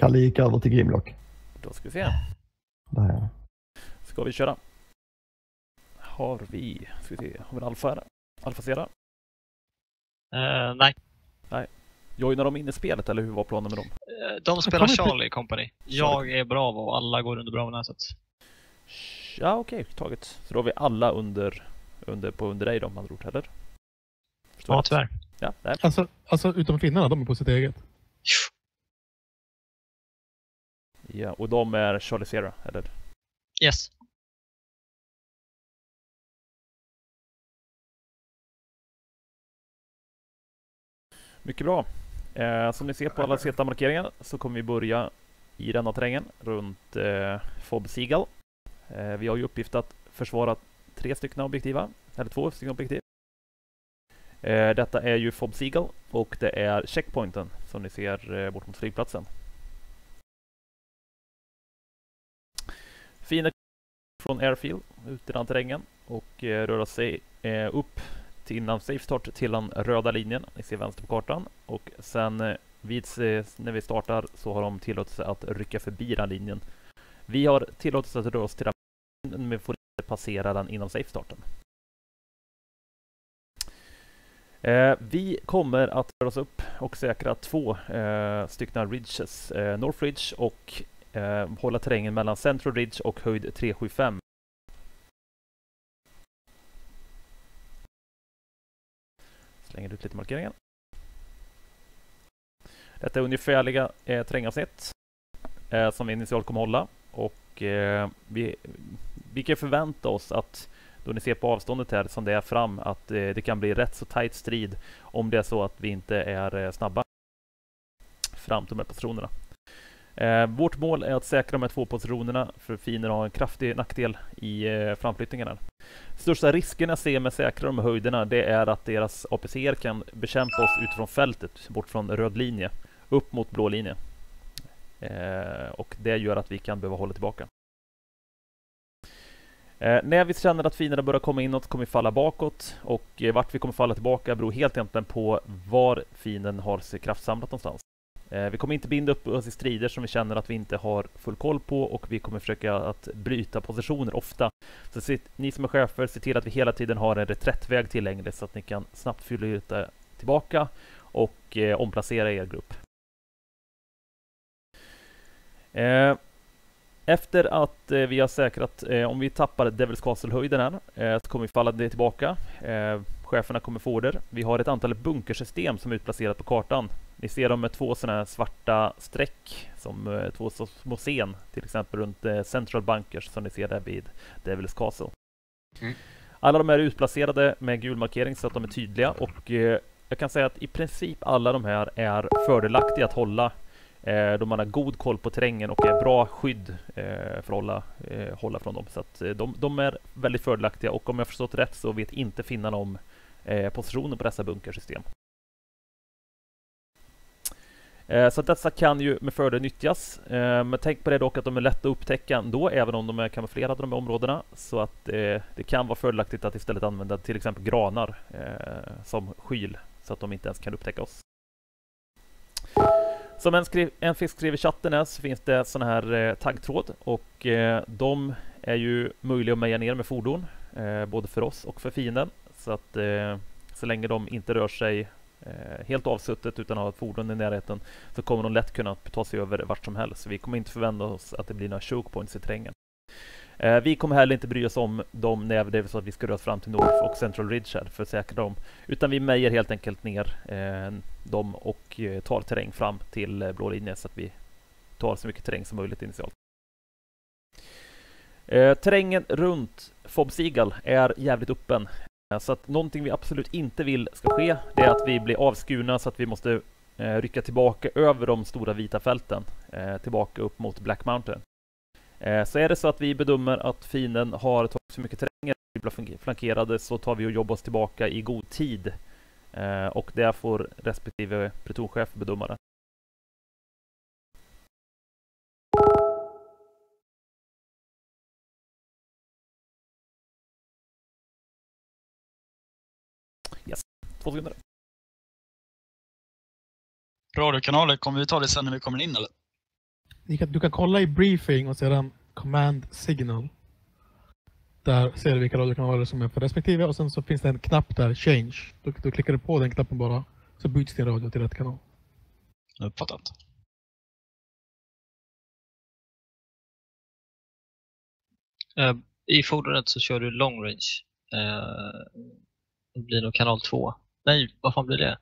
Kalle gick över till Grimlock. Då ska vi se. Där. Ska vi köra? Har vi, ska vi se, har vi en alfa här? Alfa Sierra? Eh, nej, Joinar de in i spelet eller hur var planen med dem? Eh, de spelar kommer inte- Charlie Company. Jag är Bravo och alla går under Bravo-näset. Ja okej, taget. Så då har vi alla under, under på under dig då med andra ord, eller? Förstår Ja, tyvärr. Ja, nej. Alltså, alltså utom finnarna, de är på sitt eget. Ja, och de är Charlie Sierra, eller? Yes. Mycket bra. Eh, som ni ser på alla Z-markeringar så kommer vi börja i denna terrängen runt eh, Fob Seagull. Eh, vi har ju uppgift att försvara tre stycken objektiva, eller två stycken objektiv. Eh, detta är ju Fob Seagull och det är checkpointen som ni ser eh, bort mot flygplatsen. Fina från Airfield ut i den terrängen och eh, röra sig eh, upp till innan safe start till den röda linjen. Ni ser vänster på kartan. Och sen eh, vid, eh, när vi startar så har de tillåtelse att rycka förbi den linjen. Vi har tillåtelse att röra oss till den men vi får inte passera den innan safe starten. Eh, vi kommer att röra oss upp och säkra två eh, stycken ridges. North Ridge och eh, hålla terrängen mellan Central Ridge och höjd 375. Slänger ut lite markeringar. Detta är ungefärliga eh, terrängavsnitt eh, som vi initialt kommer hålla och eh, vi, vi kan förvänta oss att då ni ser på avståndet här som det är fram att eh, det kan bli rätt så tight strid om det är så att vi inte är eh, snabba fram till de här positionerna. Eh, vårt mål är att säkra de här två positionerna för Finer har en kraftig nackdel i eh, framflyttningarna. Största risken jag ser med att säkra de här höjderna det är att deras APCR kan bekämpa oss utifrån fältet bort från röd linje upp mot blå linje. Eh, och det gör att vi kan behöva hålla tillbaka. Eh, när vi känner att finerna börjar komma inåt kommer vi falla bakåt och eh, vart vi kommer falla tillbaka beror helt egentligen på var finen har sig kraftsamlat någonstans. Eh, vi kommer inte binda upp oss i strider som vi känner att vi inte har full koll på och vi kommer försöka att bryta positioner ofta. Så se, ni som är chefer, se till att vi hela tiden har en reträttväg tillgänglig så att ni kan snabbt fylla ut det tillbaka och eh, omplacera er grupp. Eh, efter att eh, vi har säkrat, eh, om vi tappar Devils Castle-höjden här, eh, så kommer vi falla ner tillbaka. Eh, cheferna kommer få order. Vi har ett antal bunkersystem som är utplacerat på kartan. Ni ser dem med två sådana här svarta streck, som eh, två små scen, till exempel runt eh, Central Bunkers som ni ser där vid Devils Castle. Mm. Alla de är utplacerade med gul markering så att de är tydliga och eh, jag kan säga att i princip alla de här är fördelaktiga att hålla då man har god koll på terrängen och är bra skydd för att hålla, hålla från dem. Så att, de, de är väldigt fördelaktiga och om jag förstått rätt så vet inte finnarna om positionen på dessa bunkersystem. Eh, så att dessa kan ju med fördel nyttjas. Eh, men tänk på det dock att de är lätta att upptäcka ändå, även om de är kamouflerade de här områdena. Så att eh, det kan vara fördelaktigt att istället använda till exempel granar som skyl, så att de inte ens kan upptäcka oss. Som en, skri en fisk skrev i chatten här så finns det sån här taggtråd och de är ju möjliga att meja ner med fordon, både för oss och för fienden. Så att så länge de inte rör sig Eh, helt avsuttet utan att ha ett fordon i närheten så kommer de lätt kunna ta sig över vart som helst. Vi kommer inte förvänta oss att det blir några choke points i terrängen. Eh, vi kommer heller inte bry oss om dem när det är så att vi ska röra oss fram till North och Central Ridge här för att säkra dem. Utan vi mejer helt enkelt ner eh, dem och eh, tar terräng fram till eh, blå linjen så att vi tar så mycket terräng som möjligt initialt. Eh, terrängen runt Fob Seagull är jävligt öppen. Så att någonting vi absolut inte vill ska ske, det är att vi blir avskurna så att vi måste eh, rycka tillbaka över de stora vita fälten, eh, tillbaka upp mot Black Mountain. Eh, så är det så att vi bedömer att fienden har tagit så mycket terräng, vi blir flankerade, så tar vi och jobbar oss tillbaka i god tid. Eh, och det får respektive plutonchef bedöma det. Två sekunder. Radiokanaler, kommer vi ta det sen när vi kommer in eller? Ni kan, du kan kolla i briefing och sedan command signal. Där ser du vilka radiokanaler som är för respektive och sen så finns det en knapp där, change. Då, då klickar du på den knappen bara. Så byts din radio till rätt kanal. Inte. Eh, I fordonet så kör du long range. Eh, det blir nog kanal 2. Nej, vad fan blir det?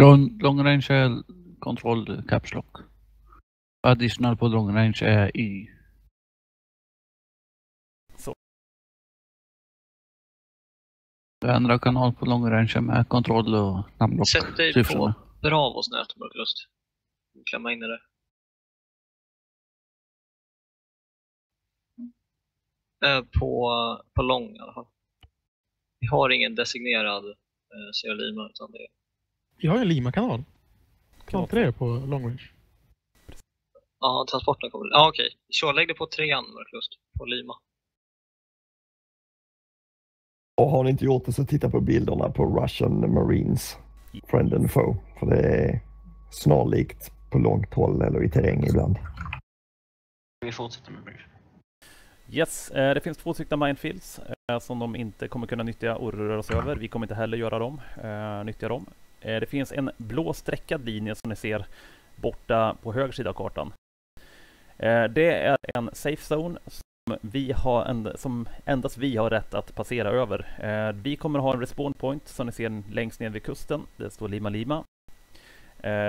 Long, long range är kontroll caps lock. Additional på long range är Y. Så. Du ändrar kanal på long range med kontroll och namnblock. Sätt dig på Bravos nät, Mörklust. Klämma in i det. På, på lång i alla fall. Vi har ingen designerad eh, Sierra Lima utan det är Vi har ju en Lima-kanal. Kanal Kanal 3 på long range. Ja, transporten kommer. Ja, okej. Kör, lägg det på trean, Mörklust. På Lima. Och har ni inte gjort det så titta på bilderna på Russian Marines. Friend and foe. För det är snarlikt på långt håll eller i terräng ibland. Vi fortsätter med brief. Yes, eh, det finns två stycken minefields eh, som de inte kommer kunna nyttja och röra sig över. Vi kommer inte heller göra dem, eh, nyttja dem. Det finns en blå streckad linje som ni ser borta på höger sida av kartan. Det är en safe zone som, vi har en, som endast vi har rätt att passera över. Vi kommer ha en respawn point som ni ser längst ner vid kusten. Det står Lima Lima.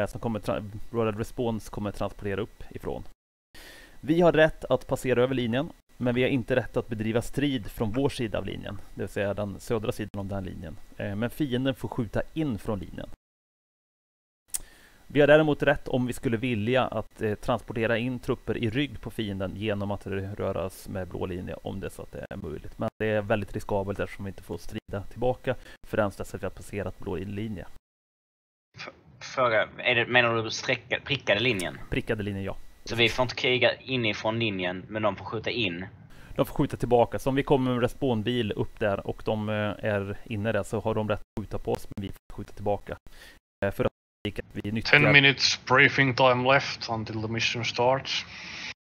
Som kommer Royal Response kommer transportera upp ifrån. Vi har rätt att passera över linjen men vi har inte rätt att bedriva strid från vår sida av linjen, det vill säga den södra sidan av den linjen. Eh, Men fienden får skjuta in från linjen. Vi har däremot rätt om vi skulle vilja att eh, transportera in trupper i rygg på fienden genom att röra oss med blå linje om det är så att det är möjligt. Men det är väldigt riskabelt eftersom vi inte får strida tillbaka förrän dess att vi har passerat blå linje. Fråga, är det, menar du prickade linjen? Prickade linje, ja. Så vi får inte kriga inifrån linjen, men de får skjuta in? De får skjuta tillbaka. Så om vi kommer med en respawnbil upp där och de eh, är inne där så har de rätt att skjuta på oss, men vi får skjuta tillbaka. Eh, För att vi 10 nyttjar... minutes briefing time left until the mission starts.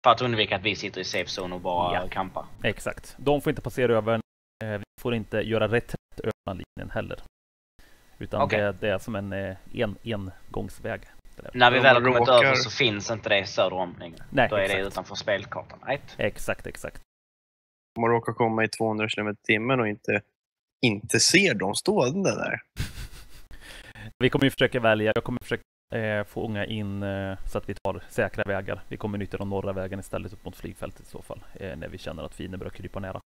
För att undvika att vi sitter i safe zone och bara Ja. kampar. Exakt. De får inte passera över. eh, Vi får inte göra reträtt över linjen heller. Utan Okej. det, det är som en en, engångsväg. Det. När vi väl har kommit råkar- över så finns inte det söder om längre. Nej, Då är det exakt. utanför spelkartan. Right? Exakt, exakt. Om man råkar komma i 200 km i timmen och inte, inte ser dem stående där. Vi kommer ju försöka välja. Jag kommer försöka eh, få unga in eh, så att vi tar säkra vägar. Vi kommer nyttja de norra vägen istället upp mot flygfältet i så fall. Eh, när vi känner att fienden börjar krypa nära.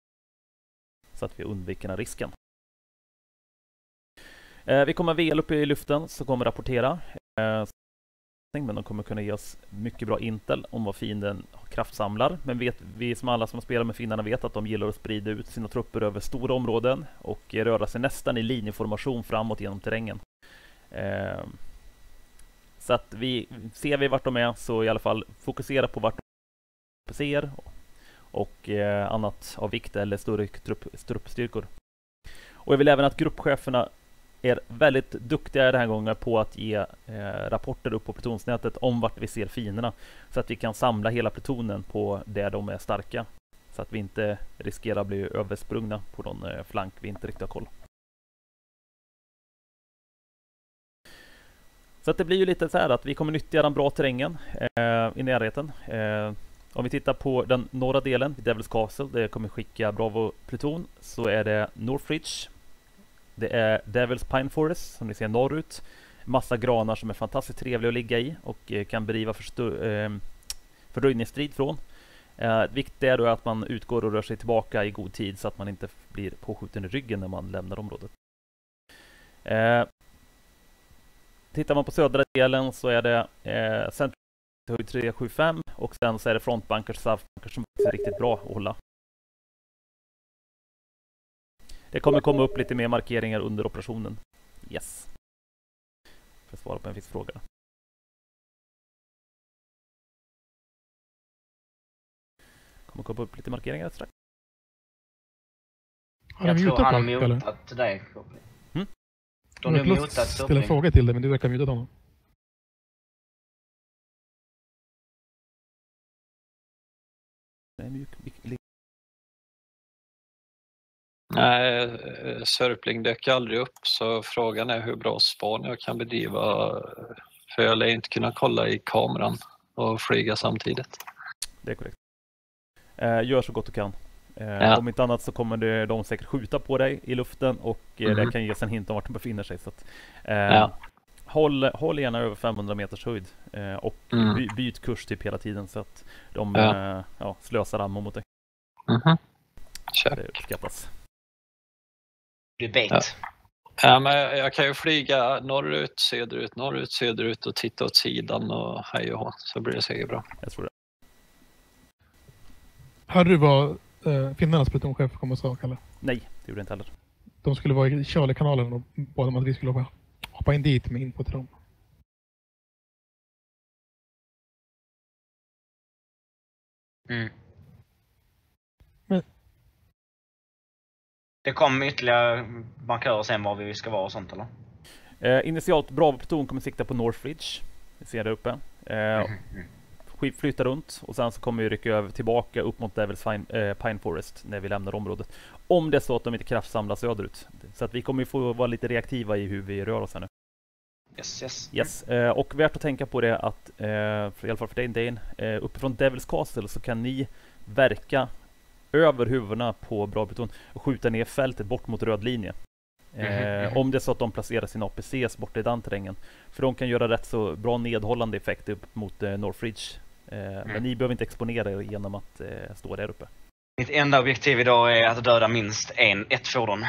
Så att vi undviker den risken. Eh, vi kommer väl uppe i luften så kommer rapportera. Men de kommer kunna ge oss mycket bra intel om vad fienden kraftsamlar. Men vet, vi som alla som spelar med finnarna vet att de gillar att sprida ut sina trupper över stora områden och röra sig nästan i linjeformation framåt genom terrängen. Eh, så att vi ser vi vart de är så i alla fall fokusera på vart de ser och eh, annat av vikt eller större trupp, truppstyrkor. Och jag vill även att gruppcheferna är väldigt duktiga den här gången på att ge eh, rapporter upp på plutonsnätet om vart vi ser fienderna så att vi kan samla hela plutonen på där de är starka så att vi inte riskerar att bli översprungna på någon eh, flank vi inte riktigt har koll. Så att det blir ju lite så här att vi kommer nyttja den bra terrängen eh, i närheten. Eh, om vi tittar på den norra delen, Devils Castle, där jag kommer skicka Bravo Pluton, så är det Northridge. Det är Devils Pine Forest, som ni ser norrut. Massa granar som är fantastiskt trevliga att ligga i och eh, kan bedriva eh, fördröjningsstrid från. Eh, viktigt är då att man utgår och rör sig tillbaka i god tid så att man inte blir påskjuten i ryggen när man lämnar området. Eh, Tittar man på södra delen så är det eh, Central 375 och sen så är det frontbunkers, southbunkers som är riktigt bra att hålla. Det kommer komma upp lite mer markeringar under operationen. Yes. För att svara på en viss fråga. Kommer komma upp lite markeringar strax. Har jag tror han har mutat eller? dig, Koppling. Mm? Hm? De har mutat Koppling. Jag ställa en fråga till dig, men du verkar ha mutat honom. Det är mjuk Nej, eh, Sörpling dök aldrig upp så frågan är hur bra span jag kan bedriva. För jag lär inte kunna kolla i kameran och flyga samtidigt. Det är korrekt. Eh, gör så gott du kan. Eh, Ja. Om inte annat så kommer det, de säkert skjuta på dig i luften och eh, det Mhm. kan ges en hint om vart de befinner sig. Så att, eh, Ja. håll, håll gärna över 500 meters höjd eh, och Mm. by, byt kurs typ hela tiden så att de Ja. slösar ammo mot dig. Mhm. Check. Det uppskattas. Du bait. Ja. Ja, men jag kan ju flyga norrut, söderut, norrut, söderut och titta åt sidan och hej och hå, så blir det säkert bra. Jag tror det. Hörde du vad eh, finnarnas plutonchef kom och sa, Kalle? Nej, det gjorde jag inte heller. De skulle vara i Charlie-kanalen och bad om att vi skulle hoppa, hoppa in dit med input till dem. Mm. Men- Det kommer ytterligare markörer sen var vi ska vara och sånt eller? Eh, initialt Bravo Pluton kommer sikta på Northridge. Vi ser där uppe. Eh, Mhm. sk- flytta runt och sen så kommer vi rycka över tillbaka upp mot Devils Fine, eh, Pine Forest när vi lämnar området. Om det är så att de inte kraftsamlar söderut. Så att vi kommer ju få vara lite reaktiva i hur vi rör oss här nu. Yes, yes. Yes. Eh, och värt att tänka på det att, eh, för, i alla fall för dig Dane, eh, uppifrån Devils Castle så kan ni verka över huvudena på Bravo Pluton och skjuta ner fältet bort mot röd linje. Eh, Mhm. om det är så att de placerar sina APCs borta i den terrängen. För de kan göra rätt så bra nedhållande effekt upp mot eh, Northridge. Eh, Men ni behöver inte exponera er genom att eh, stå där uppe. Mitt enda objektiv idag är att döda minst en, ett fordon.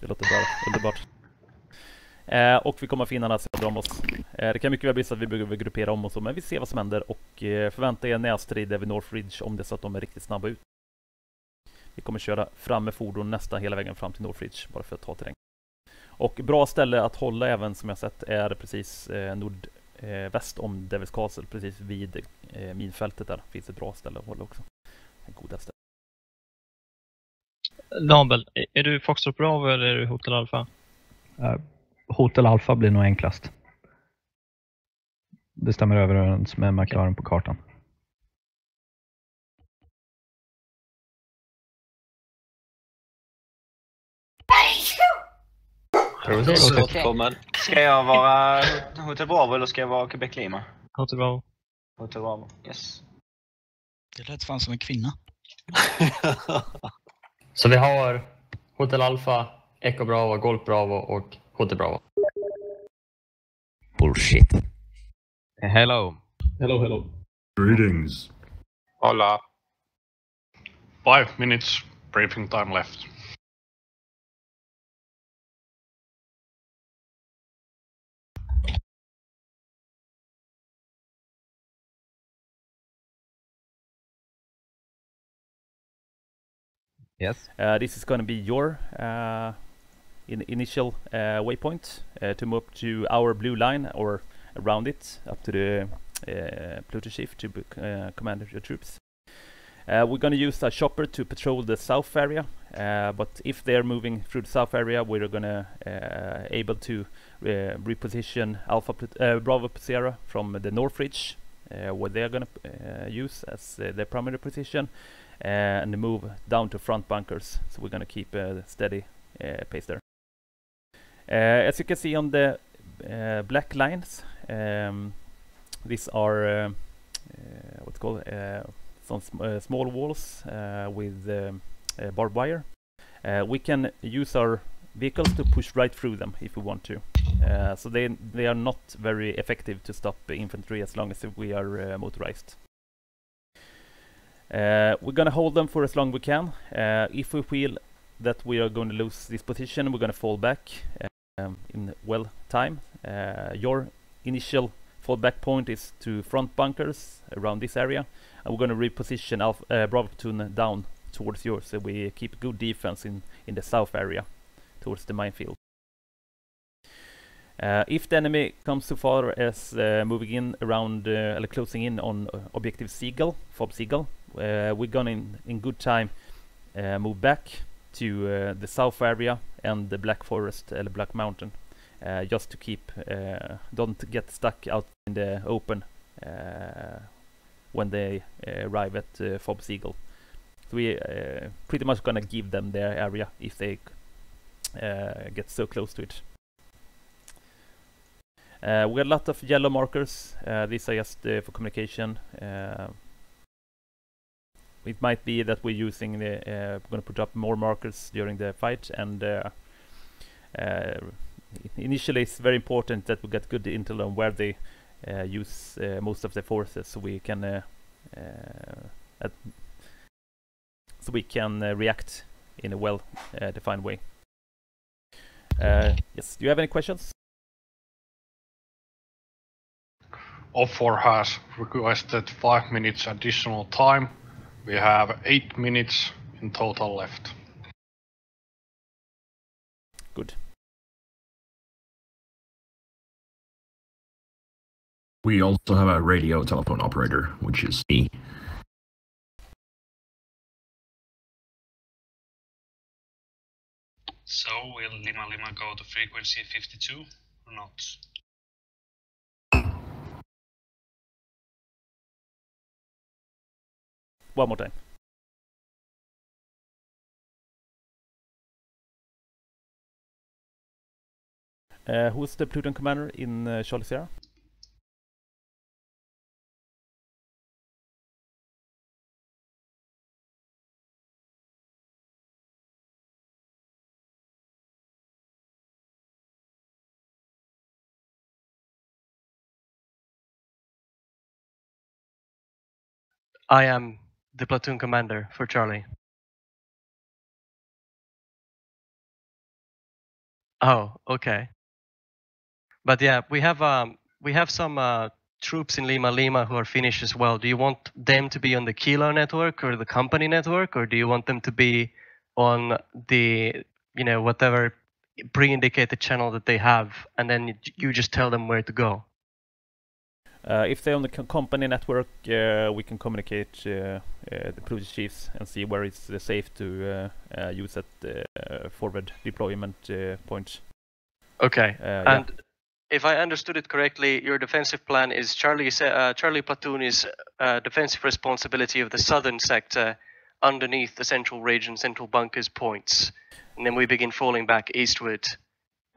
Det låter bra, underbart. Eh, och vi kommer finnarna söder om oss. Eh, det kan mycket väl bli så att vi behöver gruppera om och så, men vi ser vad som händer och eh, förvänta er närstrid vid Northridge om det är så att de är riktigt snabba ut. Vi kommer köra fram med fordon nästan hela vägen fram till Northridge bara för att ta terräng. Och bra ställe att hålla även som jag sett är precis eh, nordväst om Devils Castle, precis vid eh, minfältet där. Finns ett bra ställe att hålla också. En goda ställe. Nabel, är- du Foxtrot Bravo eller är du Hotel Alpha? Eh, Hotel Alpha blir nog enklast. Det stämmer överens med McLaren på kartan. Återkommen. Ska jag vara Hotel Bravo eller ska jag vara Quebec Lima? Hotel Bravo. Hotel Bravo, yes. Det lät fan som en kvinna. Så vi har Hotel Alpha, Echo Bravo, Golf Bravo och Hotel Bravo. Bullshit. Hello. Hello, hello. Greetings. Hola. Five minutes briefing time left. Yes. Uh, this is going to be your uh, in initial uh, waypoint to move to our blue line or around it up to the uh, Pluto chief to command your troops. Uh, we're going to use a chopper to patrol the south area, uh, but if they're moving through the south area, we're going to uh, able to reposition Alpha Bravo Sierra from the north ridge, where they're going to use as their primary position, and move down to front bunkers. So we're going to keep a steady uh, pace there. As you can see on the black lines, um, these are what's called some sm- small walls with um, barbed wire. We can use our vehicles to push right through them if we want to. Uh, so they they are not very effective to stop infantry as long as we are uh, motorized. Uh, we're gonna hold them for as long as we can. Uh, if we feel that we are going to lose this position, we're gonna fall back um, in well time. Uh, your initial fallback point is to front bunkers around this area, and we're gonna reposition Alpha, uh, Bravo platoon down towards yours, so we keep good defense in in the south area towards the minefield. Uh, if the enemy comes so far as uh, moving in around, uh, closing in on uh, objective Seagull, Fob Seagull, uh, we're gonna in, in good time uh, move back to uh, the south area and the Black Forest, or Black Mountain, uh, just to keep, uh, don't get stuck out in the open uh, when they uh, arrive at uh, Fob Seagull. So we uh, pretty much gonna give them their area if they uh, get so close to it. Uh, we got a lot of yellow markers. Uh, these are just uh, for communication. It might be that we're using the. Uh, going to put up more markers during the fight, and uh, uh, initially it's very important that we get good intel on where they uh, use uh, most of their forces, so we can uh, so we can react in a well defined way. Yes. Do you have any questions? Offer has requested 5 minutes additional time. We have 8 minutes in total left. Good. We also have a radio telephone operator, which is me. So will Lima Lima go to frequency 52 or not? One more time. Uh, who's the platoon commander in uh, Charlie Sierra? I am the platoon commander for Charlie. Oh, okay. But yeah, we have um we have some uh, troops in Lima Lima who are Finnish as well. Do you want them to be on the Kilo network or the company network, or do you want them to be on the you know whatever pre-indicated channel that they have, and then you just tell them where to go? Uh, if they're on the co- company network, uh, we can communicate uh, uh, the police chiefs and see where it's uh, safe to uh, uh, use that uh, forward deployment uh, points. Okay. Uh, yeah. and if I understood it correctly, your defensive plan is Charlie. Uh, Charlie platoon is uh, defensive responsibility of the southern sector, underneath the central region, central bunkers points, and then we begin falling back eastward,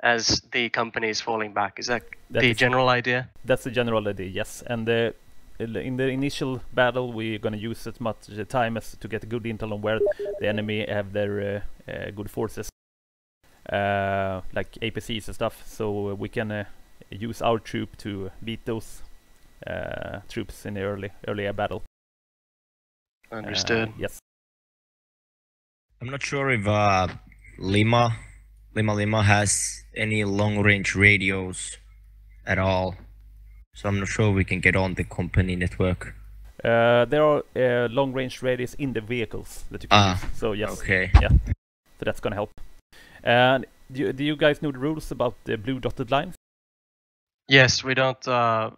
as the company is falling back. Is that, That the is- general idea? That's the general idea, yes. And uh, in the initial battle, we're gonna use as much uh, time as to get a good intel on where the enemy have their uh, uh, good forces, uh, like APCs and stuff. So uh, we can uh, use our troop to beat those uh, troops in the early earlier battle. Uh, Understood. yes. I'm not sure if uh, Lima, Lima Lima has any long-range radios at all, so I'm not sure we can get on the company network. Uh, there are uh, long-range radios in the vehicles that you can Ah, use. So yes, okay. yeah. So that's gonna help. And do you, do you guys know the rules about the blue dotted lines? Yes, we don't uh,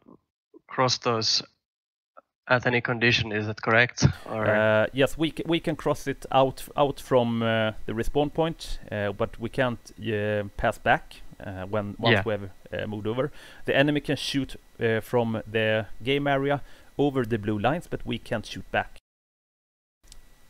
cross those at any condition. Is that correct? Or Uh, yes, we c- we can cross it out out from uh, the respawn point, uh, but we can't uh, pass back uh, when once Yeah. we have uh, moved over. The enemy can shoot uh, from the game area over the blue lines, but we can't shoot back.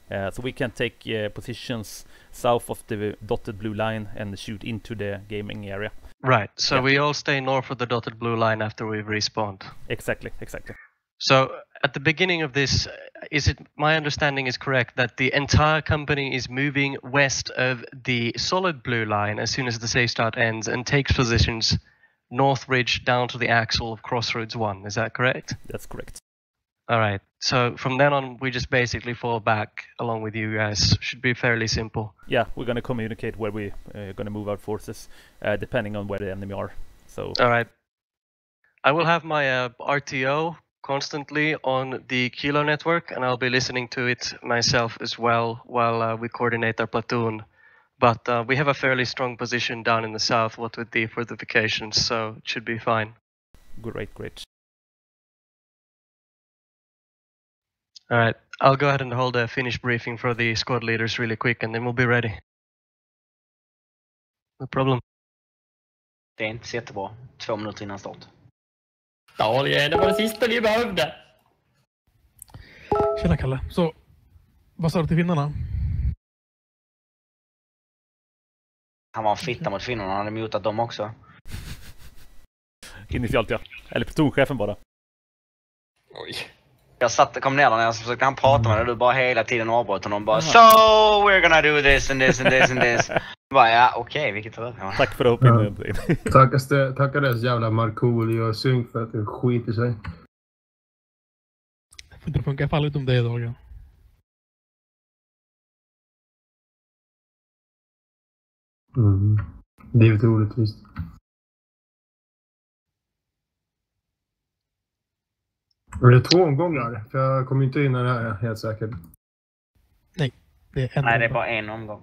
Uh, so we can take uh, positions south of the dotted blue line and shoot into the gaming area. right. So Yeah. we all stay north of the dotted blue line after we've respawned. Exactly, exactly. So at the beginning of this, is it my understanding is correct that the entire company is moving west of the solid blue line as soon as the safe start ends and takes positions north ridge down to the axle of Crossroads One. Is that correct? That's correct. All right. So from then on, we just basically fall back along with you guys. Should be fairly simple. Yeah, we're gonna communicate where we're uh, gonna move our forces, uh, depending on where the enemy are. So All right. I will have my uh, RTO constantly on the Kilo network, and I'll be listening to it myself as well while uh, we coordinate our platoon. But uh, we have a fairly strong position down in the south, what with the fortifications, so it should be fine. great, great. All right. I'll go ahead and hold a finish briefing for the squad leaders really quick, and then we'll be ready. No problem. Det är inte så jättebra. Två minuter innan start. Dahlia, det var det sista vi behövde. Tjena Kalle. Så, Vad sa du till finnarna? Han var en fitta mot finnarna, han hade mutat dem också. Initialt ja. Eller plutonchefen bara. Jag satt, kom ner där och så försökte han prata med dig, du bara hela tiden avbröt honom bara. So we're gonna do this and this and this and this. bara ja, okej, vilket rör Tack för opinionen. Tackas det, tackades jävla Markoolio och Synk för att det skiter sig. Det får inte funka i alla fall utom dig dagen. Mm. Livet är orättvist. Är det två omgångar? För jag kommer inte in i det här helt säkert. Nej, det är en Nej, det är bara en omgång.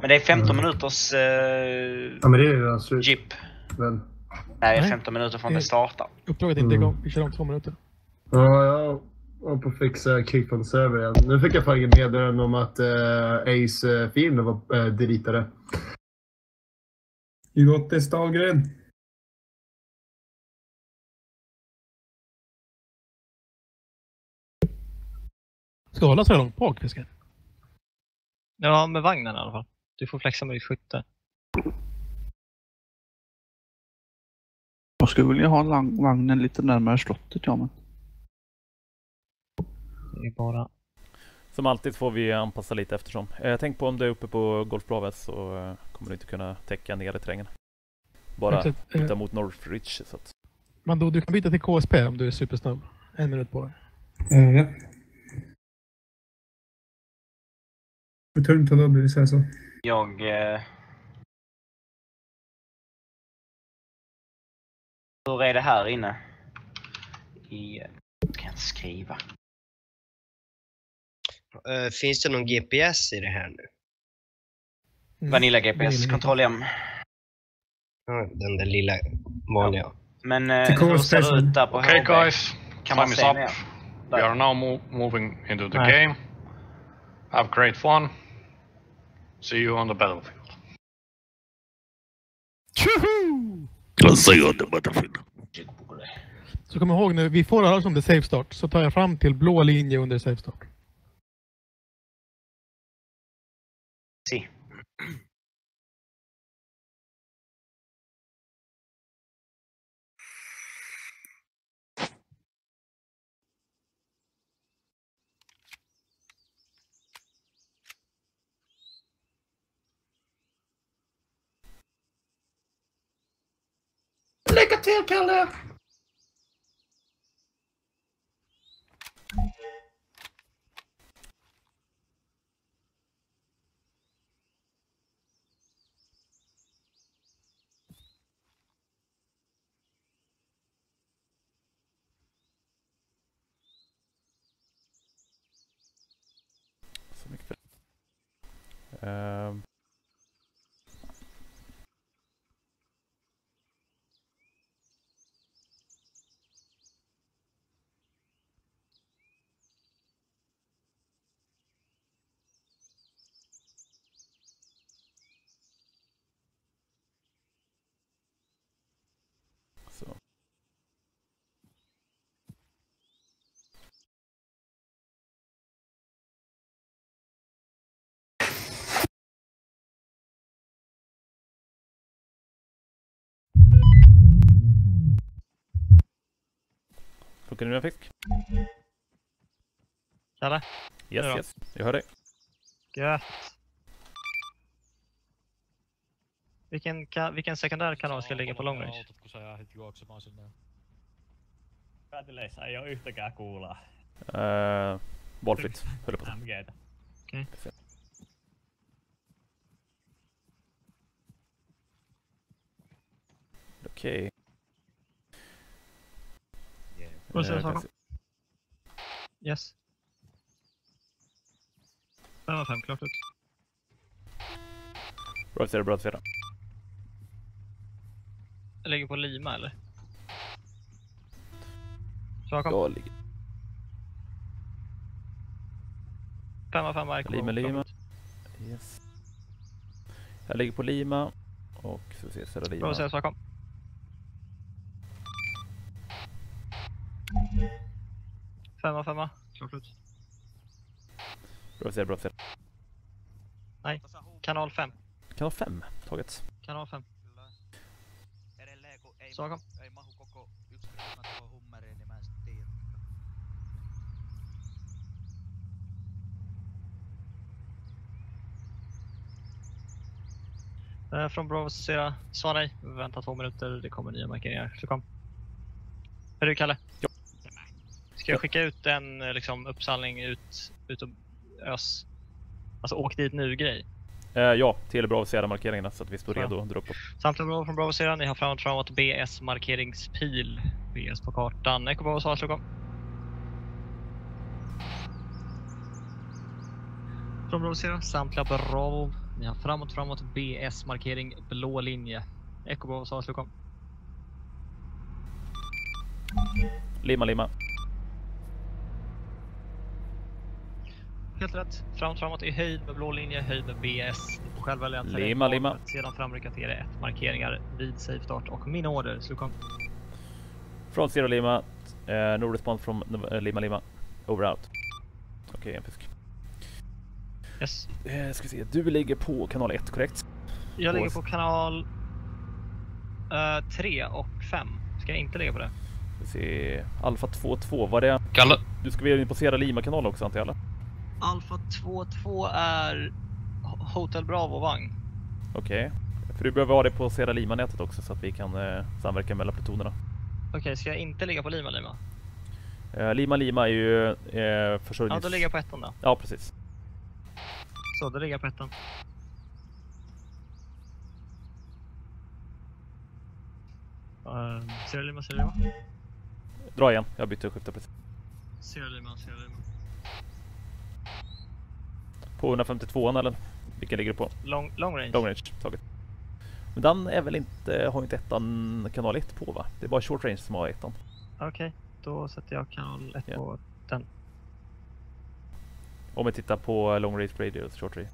Men det är 15 minuters eh, Ja men det är ju redan slut. jeep. Väl? Nej, det är Nej. 15 minuter från Det- det startar. Uppdraget är inte Mm. igång. Vi kör om två minuter. Ja, jag var på att fixa kick från server igen. Nu fick jag faktiskt meddelande om att uh, Ace-filen var uh, deletade. Hur gott är Stahlgren? Ska du hålla så långt bak fisken? Ja, med vagnen i alla fall. Du får flexa med ditt skytte. Jag skulle vilja ha vagnen lite närmare slottet ja men. Det är bara... Som alltid får vi anpassa lite eftersom. Eh, tänk på om du är uppe på Golf Braves så eh, kommer du inte kunna täcka ner i terrängen. Bara Exakt, eh. byta mot Northridge. Så att... Men då, du kan byta till KSP om du är supersnabb. En minut på dig. Ja. Hur tungt har det blivit så? Jag... Eh... Hur är det här inne? I... Jag kan inte skriva. Eh, finns det någon GPS i det här nu? Vanilla GPS, kontroll M. Ja, den där lilla vanliga. Men eh, hur ser det ut där på Okay HB? guys, Kan man time is se up. ner? We are now mo- moving into the Nej. game. Have great fun. See you on the battlefield. See you on the battlefield. Så kom ihåg nu, vi får alla som det safe start. Så tar jag fram till blå linje under safe start. Still pillow. Det nu fisk? Kalle? Yes, yes. Jag hör dig. Gött. Vilken, ka- vilken sekundär kanal ska ligga på long range? kun sä lähdit juoksemaan sinne? Pääteleissä ei oo yhtäkään kuulaa. Uh, valfritt, höll jag på att säga. MGtä. Okej. Okej. Säga Eh, så? Yes. 5 av 5, klart ut. Bra att det, bra att det. Jag ligger på Lima eller? Svakom. Jag ligger 5 av 5 mark. Lima, Lima. Yes. Jag ligger på Lima och så ser Södra Bra Lima. att säga Svakom. Femma, femma. Klart ut. Bra ser, bra ser. Nej, kanal 5. Kanal 5 taget. Kanal 5. Saga. Eh, Från Bravo sida, svar nej. Vänta två minuter, det kommer nya markeringar. Så kom. Är du Kalle? Ska jag skicka ut en eh, liksom, uppsamling ut, och ös? Alltså åk dit nu-grej? Eh, ja, till Bravo Sierra markeringarna så att vi står Ja. redo att dra upp. Samtliga Bravo från Bravo sida, ni har framåt framåt BS markeringspil. BS på kartan. Echo Bravo svar, slå kom. Från Bravo sida, samtliga Bravo. Ni har framåt framåt BS markering blå linje. Echo Bravo svar, slå kom. Lima, lima. Helt rätt. Framåt, framåt i höjd med blå linje, höjd med BS. Ni får själv välja en terräng Lima, lima. Sedan framrycka till er ett markeringar vid safe start och min order. Slå kom. Från Sierra Lima. Eh, no response från eh, Lima, lima. Over out. Okej, en fisk. Yes. Eh, ska vi se, du ligger på kanal 1, korrekt? Jag ligger på kanal 3 och 5. Ska jag inte ligga på det? Ska vi se, Alfa 22, var det... Kalle. Du ska väl in på Sierra Lima kanal också antar jag? Alfa 22 är Hotel Bravo-vagn. Okej. För du behöver ha det på Sierra Lima-nätet också så att vi kan eh, samverka mellan plutonerna. Okej, ska jag inte ligga på Lima Lima? Eh, Lima Lima är ju eh, Ja, försörjnings... då ligger jag på ettan då. Ja, precis. Så, då ligger jag på ettan. Uh, Sierra Lima, Sierra Lima. Dra igen, jag bytte skifte precis. Sierra Lima, Sierra Lima. På 152 eller? Vilken ligger du på? Long, long range. Long range, taget. Men den är väl inte, har inte ettan kanal 1 på va? Det är bara short range som har ettan. Okej, då sätter jag kanal 1 Ja. på den. Om vi tittar på long range radio, short range.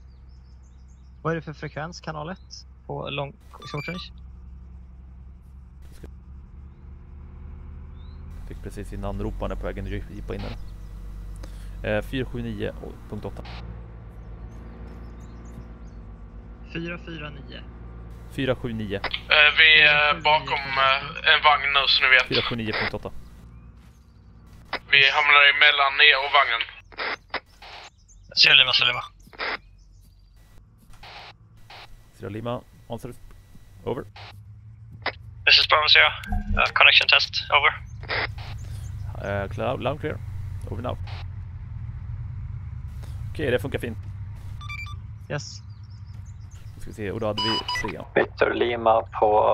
Vad är det för frekvens kanal 1 på long, short range? Fick precis innan roparen på vägen in. Eh, 479.8. 449. 479. Eh, vi är bakom eh, en vagn nu så ni vet. 479.8. Vi hamnar emellan er och vagnen. Sierra Lima, Sierra Lima. Answer. Over. This is Bravo Sierra. Uh, connection test, over. Eh, cloud, loud clear. Over now. Okej, det funkar fint. Yes. Ska vi se, och då hade vi tre. Victor Lima på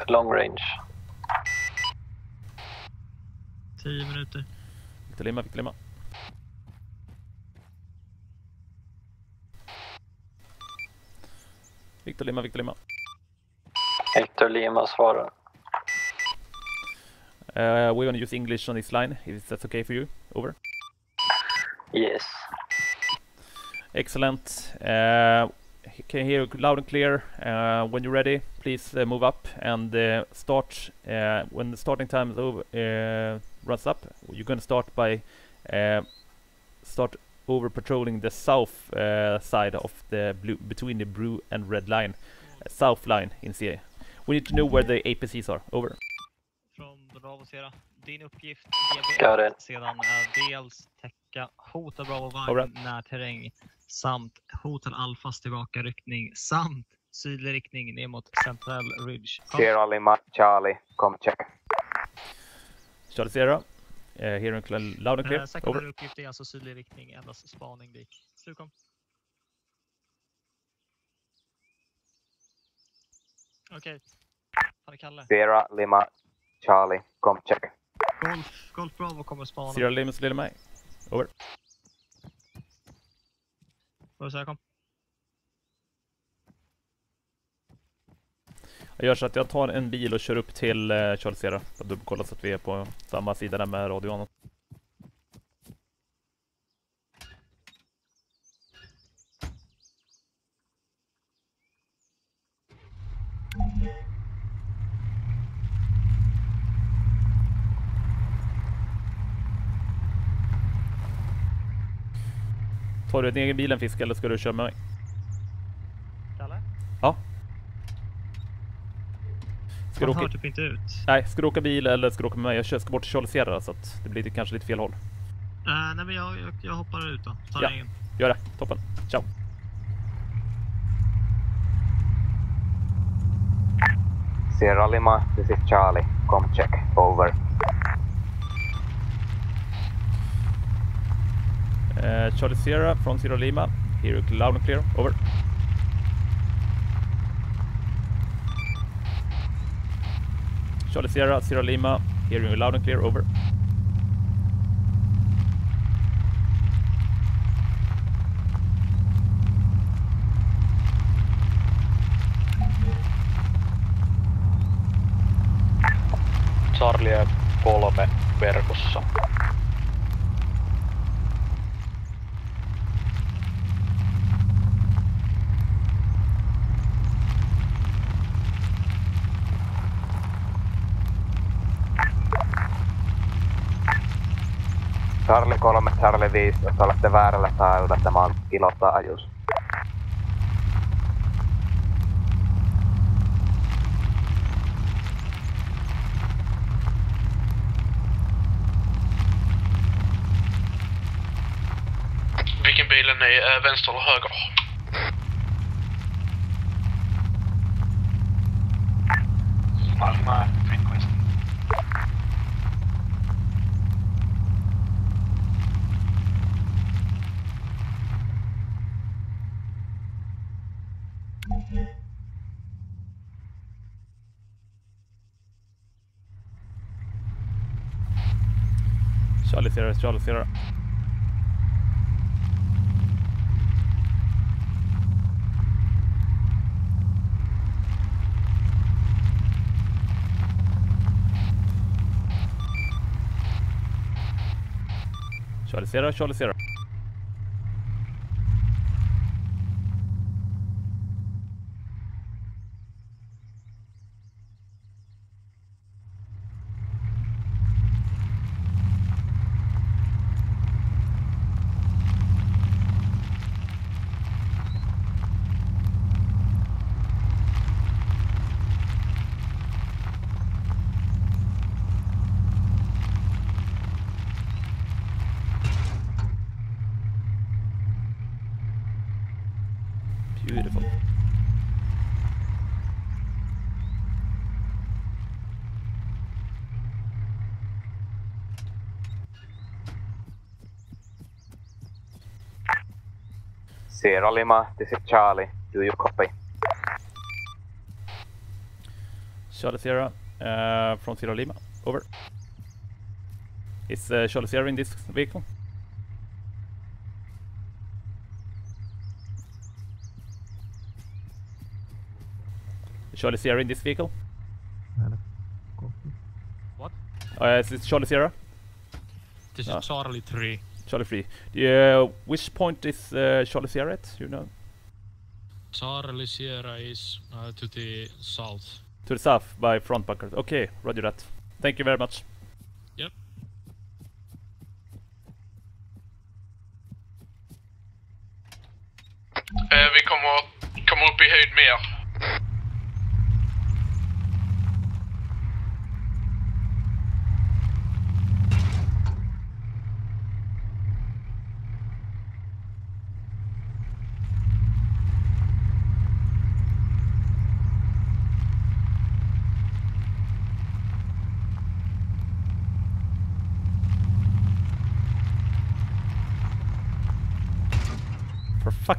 eh, long range. 10 minuter. Victor Lima, Victor Lima. Victor Lima, Victor Lima. Victor Lima svarar. Uh, we're gonna use English on this line, if that's okay for you. Over. Yes. Excellent. Uh, can hear you loud and clear. Uh, when you're ready, please uh, move up and uh, start. Uh, when the starting time is over, uh, runs up, you're going to start by uh, start over patrolling the south uh, side of the blue between the blue and red line, uh, south line in CA. We need to know where the APCs are. Over. Från Bravo Sierra. Din uppgift Got GB it. sedan är dels täcka hot av Bravo All vagn right. närterräng samt hot av Alfas tillbakaryckning samt sydlig riktning ner mot Central Ridge. Kom. Sierra Lima, Charlie, come check. Charlie Sierra. Uh, hearing cl- loud and Eh, clear. Sekundär Over. uppgift är alltså sydlig riktning, endast spaning dit. Slutkom. Okej. Han är Kalle. Sierra Lima, Charlie, come check. Golf, Golf Bravo kommer spana. Sierra Lima, Lima. Over. Får vi se, kom? Jag gör så att jag tar en bil och kör upp till eh, Charles Sierra för att dubbelkolla så att vi är på samma sida där med radion. Tar du din egen bil en fisk eller ska du köra med mig? Kalle? Ja. Ska du åka... hör typ inte ut. Nej, ska du åka bil eller ska du åka med mig? Jag ska bort till Charlie Sierra så att det blir kanske lite fel håll. Eh, nej men jag, jag, jag hoppar ut då. Tar Ja. egen. Gör det. Toppen. Ciao. Sierra Lima, this is Charlie. Come check. Over. Uh, Charlie Sierra from Sierra Lima. Hear you loud and clear. Over. Charlie Sierra, Sierra Lima. Hearing you loud and clear. Over. Charlie kolme verkossa. 3, Charlie 5, jos olette väärällä saajalta, tämä on ilotaajuus. Vilken bil är ni? Vänster eller höger? Sierra, Charlie Sierra. Charlie Sierra, Charlie Sierra. Beautiful. Sierra Lima, this is Charlie. Do you copy? Charlie Sierra uh, from Sierra Lima. Over. Is uh, Charlie Sierra in this vehicle? Charlie Sierra in this vehicle? What? Uh, is it Charlie Sierra? This Ah. is Charlie 3. Charlie 3. Yeah, which point is uh, Charlie Sierra at? You know? Charlie Sierra is uh, to the south. To the south by front bunkers. Okay, roger that. Thank you very much. Yep. Eh, vi kommer, kommer upp i höjd mer.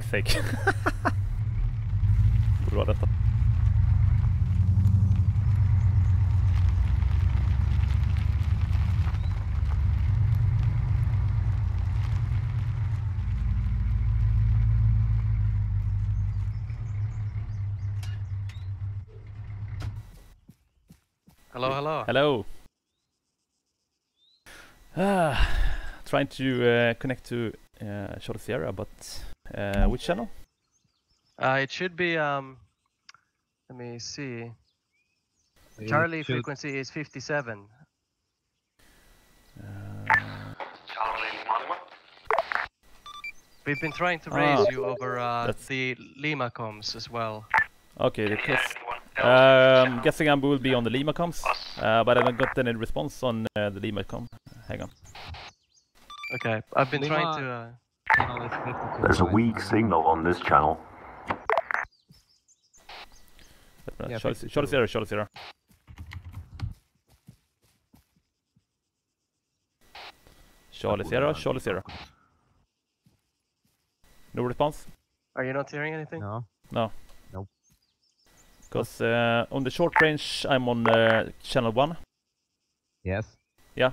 Sake. Borde vara detta. Hello, hello. Hello. Ah, trying to uh, connect to uh, Charlie Sierra, but uh, which channel? Uh, it should be, um, let me see. You Charlie should- frequency is 57. Charlie Lima. We've been trying to Ah. raise you over uh, That's- the Lima comms as well. Okay, because um, guessing I will be on the Lima comms, uh, but I haven't got any response on uh, the Lima com. Hang on. Okay, I've been trying to. Lima-. There's a weak signal on this channel. Yeah, Charlie, Charlie Sierra, Charlie Sierra. Charlie Sierra, Charlie Sierra. No response? Are you not hearing anything? No. No. Nope. Because uh, on the short range, I'm on uh, channel 1. Yes. Yeah.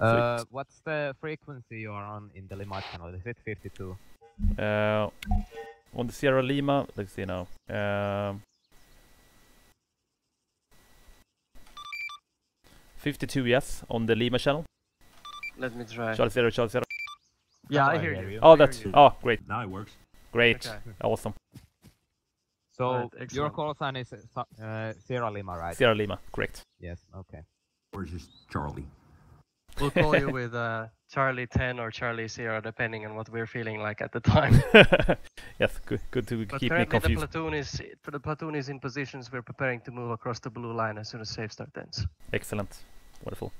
Uh, what's the frequency you are on in the Lima channel? Is it 52? Uh, on the Sierra Lima, let's see now. Um, 52, yes, on the Lima channel. Let me try. Charlie Sierra, Charlie Sierra. Yeah, I hear you. Oh, that's you. oh great. Now it works. Great, Okay. awesome. So Right, your excellent. call sign is uh, uh, Sierra Lima, right? Sierra Lima, correct. Yes. Okay. Or just Charlie. We'll call you with uh, Charlie 10 or Charlie Sierra, depending on what we're feeling like at the time. yes, good, good to But keep me currently the platoon is for the platoon is in positions. We're preparing to move across the blue line as soon as safe start ends. Excellent, wonderful.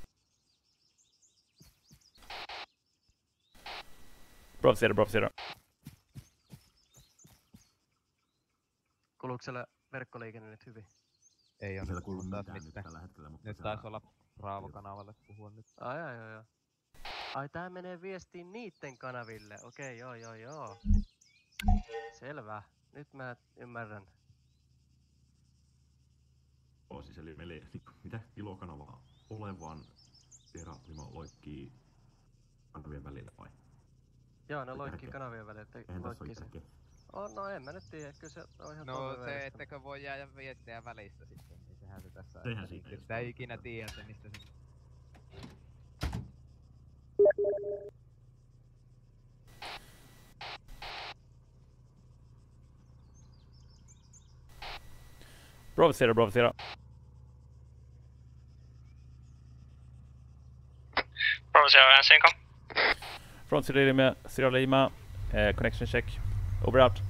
Bravo Sierra, Bravo Sierra. Kuuluuko siellä verkkoliikenne nyt hyvin? Ei ole Siellä nyt kuuluu kuullut taas mitään nyt mistään. tällä hetkellä, mutta Nyt se- taisi olla Bravo-kanavalle puhua nyt. Ai, ai, ai, ai. Ai, tää menee viestiin niitten kanaville. Okei, joo, joo, joo. Selvä. Nyt mä ymmärrän. Joo, siis eli meillä ei niinku, mitä ilokanavaa ole, vaan Sierra Lima loikkii kanavien välillä vai? Joo, ne Ei loikkii tärkeä. kanavien välillä. että loikkii se. Oh, no en mä nyt tiedä, kyllä se on ihan No se, ettekö voi jäädä viestiä välistä sitten, sehän se tässä Sehän siitä just Sitä ei ikinä tiedä, että mistä se... Bravo Sierra, answer income. From Sierra Lima, Sierra Lima, uh, connection check. Over out.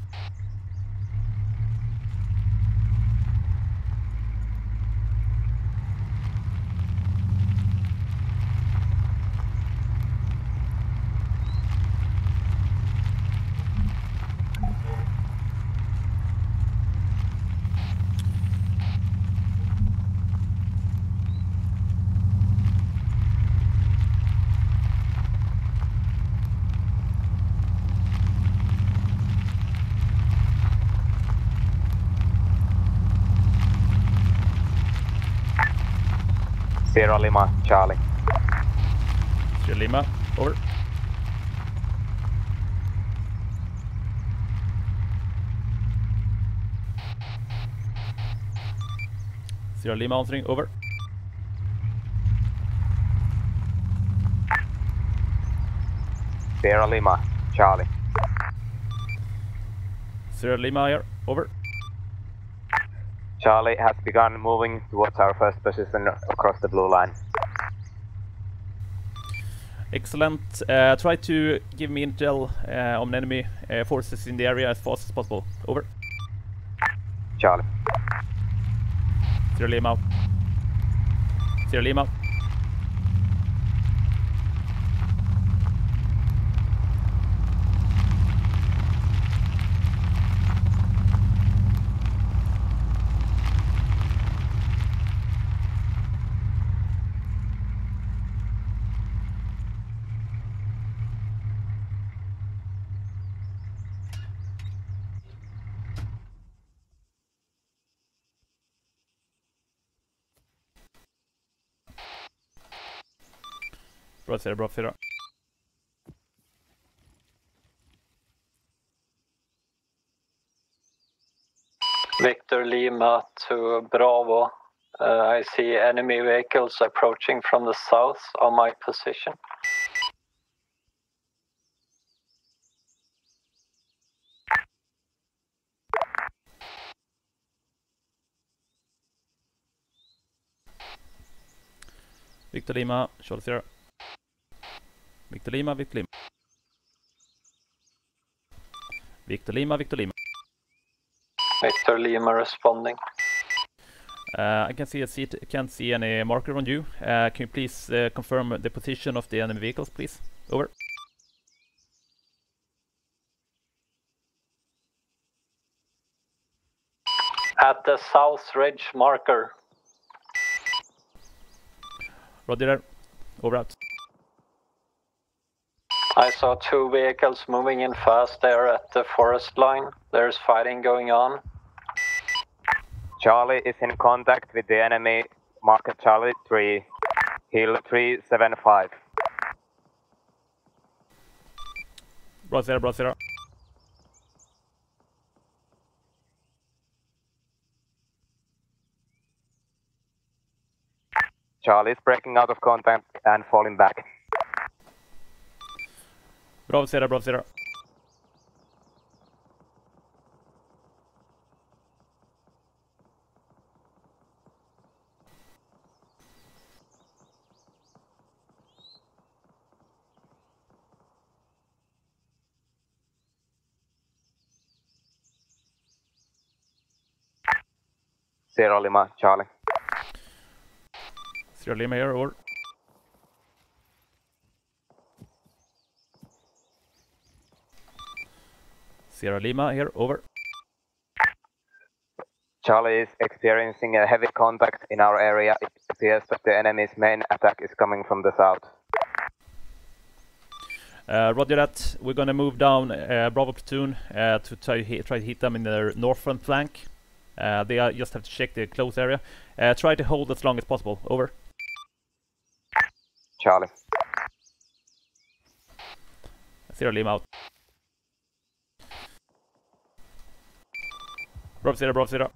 Sierra Lima answering, over. Sierra Lima, Charlie. Sierra Lima here, over. Charlie has begun moving towards our first position across the blue line. Excellent. Uh, try to give me intel uh, on enemy uh, forces in the area as fast as possible. Over. Charlie. Zero limo. Zero limo. Bra Sierra, bra Sierra. Victor Lima to Bravo. Uh, I see enemy vehicles approaching from the south on my position. Victor Lima, Charlie Sierra. Victor Lima, Victor Lima. Victor Lima, Victor Lima. Victor Lima responding. Uh, I can see a seat, can't see any marker on you. Uh, can you please uh, confirm the position of the enemy vehicles, please? Over. At the South Ridge marker. Roger there. Over out. I saw two vehicles moving in fast there at the forest line. There's fighting going on. Charlie is in contact with the enemy. Market Charlie 3, Hill 375. Bra zero, bra zero. Charlie is breaking out of contact and falling back. Bra avsida, bra avsida. Sierra Lima, Charlie. Sierra Lima here, over. Sierra Lima here, over. Charlie is experiencing a heavy contact in our area. It appears that the enemy's main attack is coming from the south. Uh, roger that. We're gonna move down uh, Bravo platoon uh, to try, try to hit them in their northern flank. Uh, they just have to check the close area. Uh, try to hold as long as possible. Over. Charlie. Zero Lima out. Bra zero, bra zero.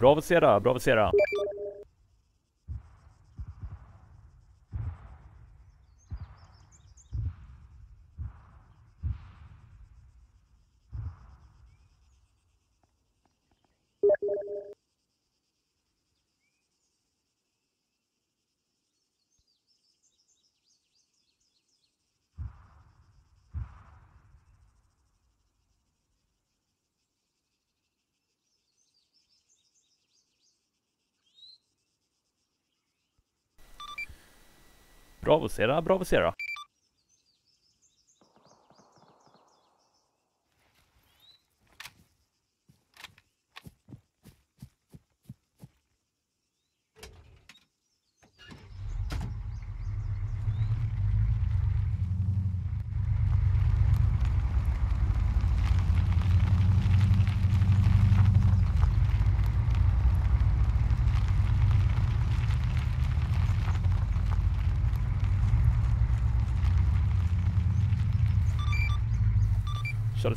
Bra Sierra, bra Sierra. Bravo Sierra, Bravo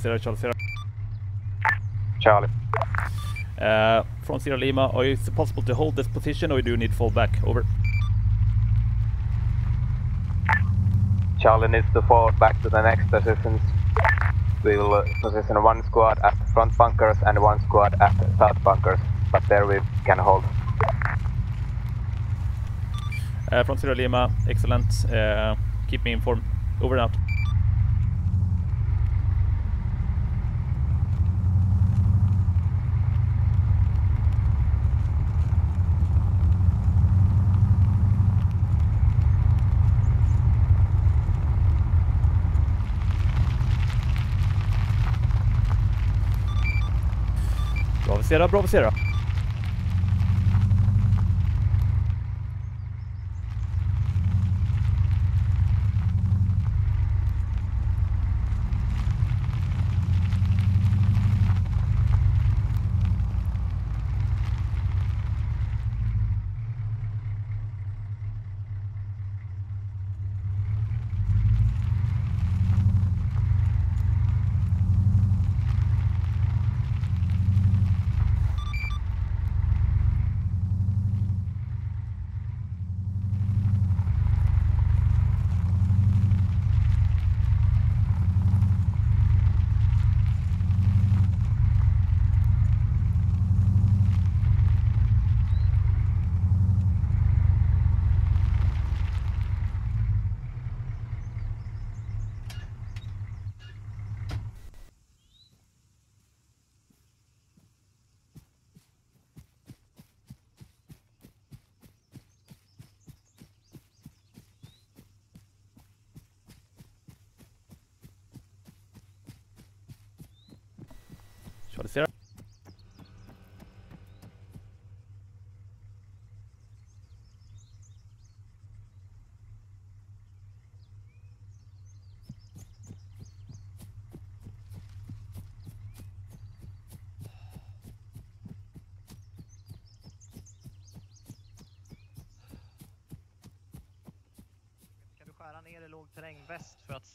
Sierra. Charlie Sierra, Charlie Uh, from Sierra Lima, are you possible to hold this position or do you need to fall back? Over. Charlie needs to fall back to the next positions. We will uh, position one squad at front bunkers and one squad at south bunkers, but there we can hold. Uh, from Sierra Lima, excellent. Uh, keep me informed. Over and out. Bravo Sierra, Bravo Sierra.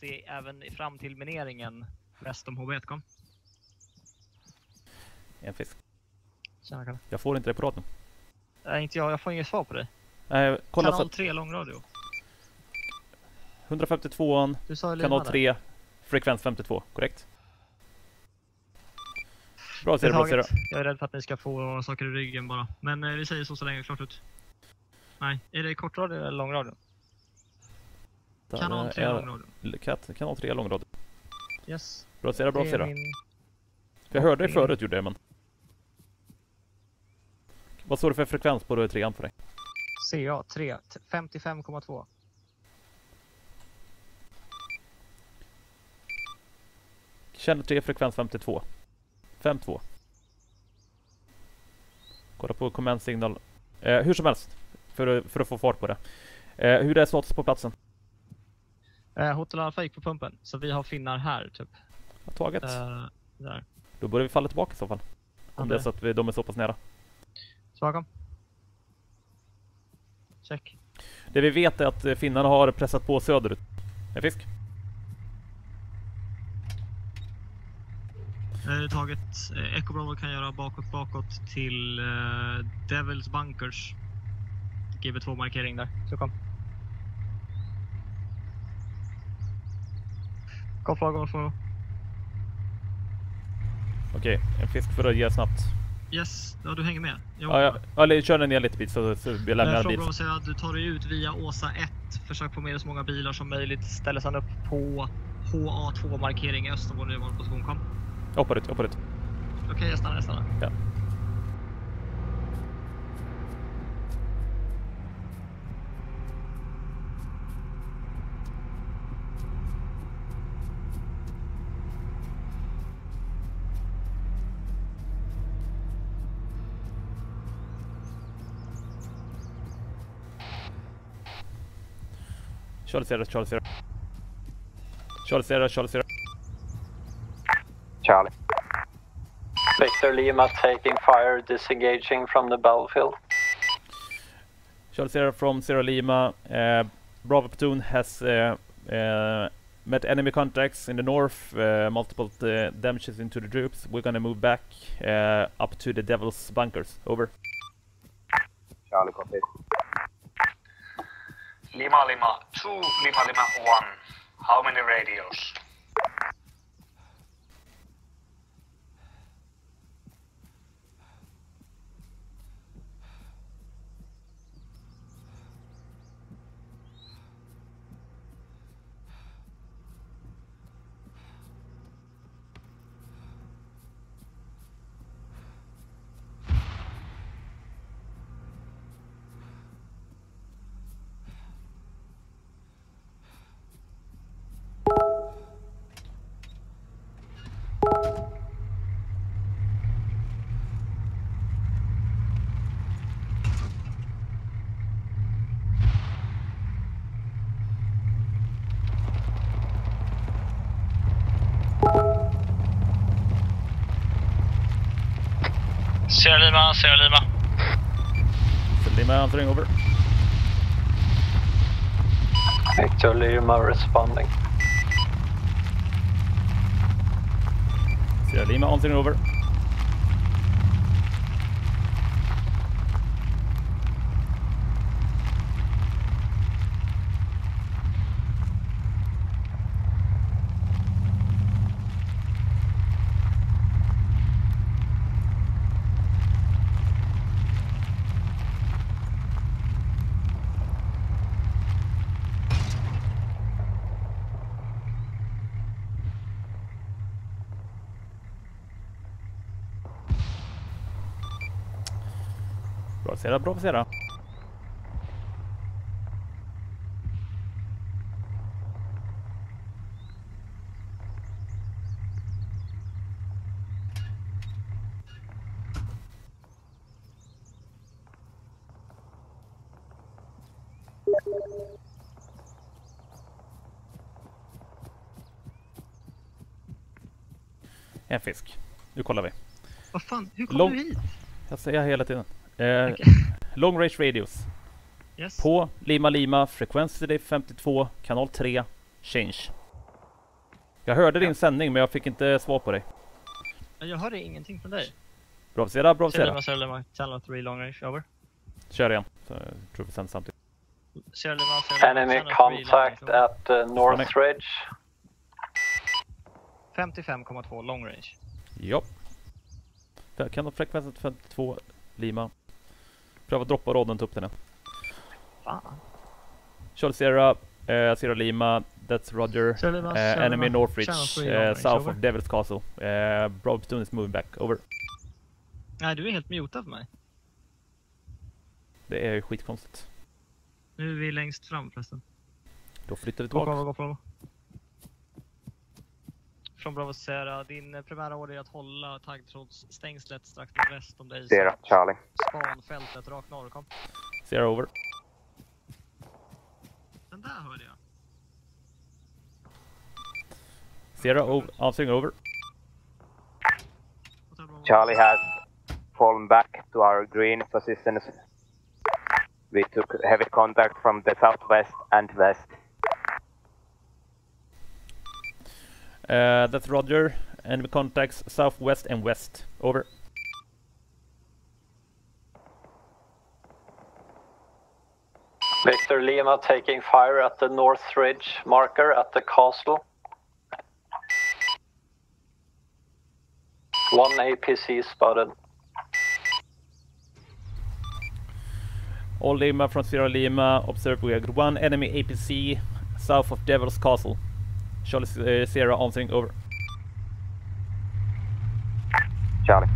Se även fram till mineringen väst om HB1 kom? En fisk. Tjena Kalle. Jag får inte det på radion. Nej, inte jag. Jag får inget svar på dig. Nej, kolla Kanal så 3 långradio. 152 Du sa ju kanal Lima 3, frekvens 52, korrekt? Bra ser bra ser. Jag är rädd för att ni ska få saker i ryggen bara. Men eh, vi säger så så länge, klart ut. Nej, är det kortradio eller långradio? Där Kanal 3 är- långradio. Kat, kanal 3 långradio. Yes. Bra du, bra du. min- Jag hörde dig förut gjorde jag men. Vad står det för frekvens på trean för dig? CA 3, t- 55,2. Channel 3 frekvens 52. 52. Kolla på command signal. Eh, hur som helst. För, att- för att få fart på det. Eh, hur är status på platsen? Eh, Hotel Alpha gick på pumpen, så vi har finnar här typ. Har tagit? Eh, där. Då börjar vi falla tillbaka i så fall. Om det är så att vi, de är så pass nära. Svagom. Check. Det vi vet är att eh, finnarna har pressat på söderut. En fisk? Eh, taget. Eh, Echo Bravo kan göra bakåt, bakåt till eh, Devils Bunkers. GB2 markering där. Så kom. Bravo, Golf Bravo. Okej, en fisk för att ge snabbt. Yes, ja du hänger med. Jag Ja, ja, eller kör den ner lite bit så, så vi lämnar bil. Fråga om säger att du tar dig ut via Åsa 1. Försök få med dig så många bilar som möjligt. Ställer sedan upp på HA2 markering i öst om vår nuvarande position kom. Jag hoppar ut, jag hoppar ut. Okej, jag stannar, jag stannar. Ja. Charlie Sierra, Charlie Sierra. Charlie Sierra, Charlie Sierra. Charlie. Victor Lima taking fire, disengaging from the battlefield. Charlie Sierra from Sierra Lima. Uh, Bravo platoon has uh, uh, met enemy contacts in the north. Uh, multiple uh, damages into the troops. We're gonna move back uh, up to the Devil's bunkers. Over. Charlie copy. Lima Lima 2, Lima Lima 1. How many radios? Sierra Lima, Sierra Lima. Lima answering over. Victor Lima responding. Sierra Lima answering over. passerat, bra passerat. En fisk. Nu kollar vi. Vad fan, hur kom Lång... du hit? Jag säger hela tiden. Eh, Long range radius. Yes. På Lima Lima, frekvens 52, kanal 3, change. Jag hörde din sändning men jag fick inte svar på dig. Jag hörde ingenting från dig. Bravsera, bravsera. Sierra Lima, Sierra Lima, channel 3 long range, over. Kör igen. Så jag tror vi sänder samtidigt. Sierra Lima, Sierra Lima, Enemy channel 3 long range, contact over. at uh, Northridge. 55,2 long range. Ja. Kanal frekvensen 52, Lima. Pröva droppa raden upp den igen. Fan. Charlie Sierra, eh, Sierra Lima, that's Roger. Sierra Lima, Eh, Sierra enemy Lima, Northridge, eh, south over. of Devil's Castle. Eh, Bravo Platoon is moving back, over. Nej, du är helt mutad för mig. Det är ju skitkonstigt. Nu är vi längst fram förresten. Då flyttar vi Gå tillbaka. Från Bravo Sierra, din eh, primära order är att hålla taggtrådsstängslet strax nordväst om dig. Sierra, Charlie. Spanfältet rakt norr, kom. Sierra over. Den där hörde jag. Sierra over, answering over. Charlie has fallen back to our green positions. We took heavy contact from the southwest and west. Uh, that's Roger. Enemy contacts southwest and west. Over. Victor Lima taking fire at the north ridge marker at the castle. One APC spotted. All Lima from Sierra Lima. Observe we have one enemy APC south of Devil's Castle. Charlie uh, Sierra answering over. Charlie.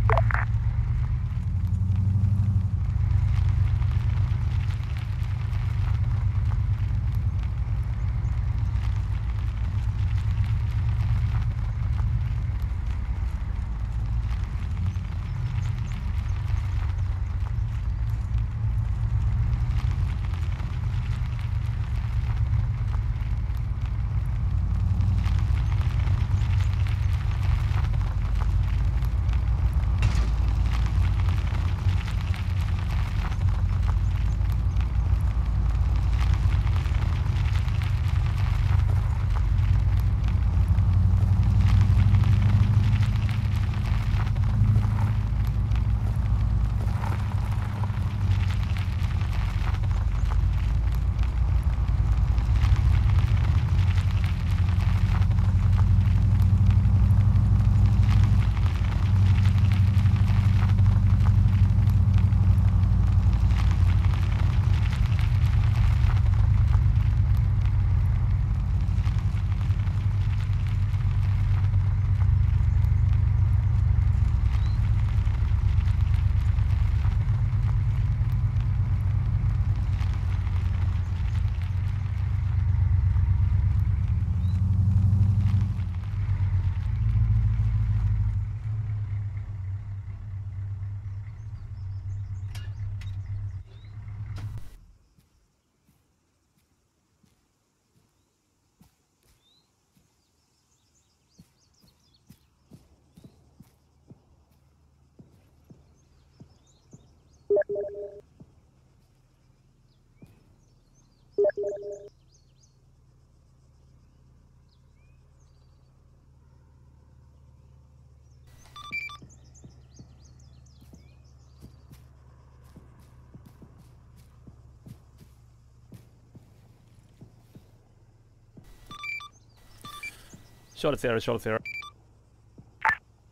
Charlie Sierra, Charlie Sierra.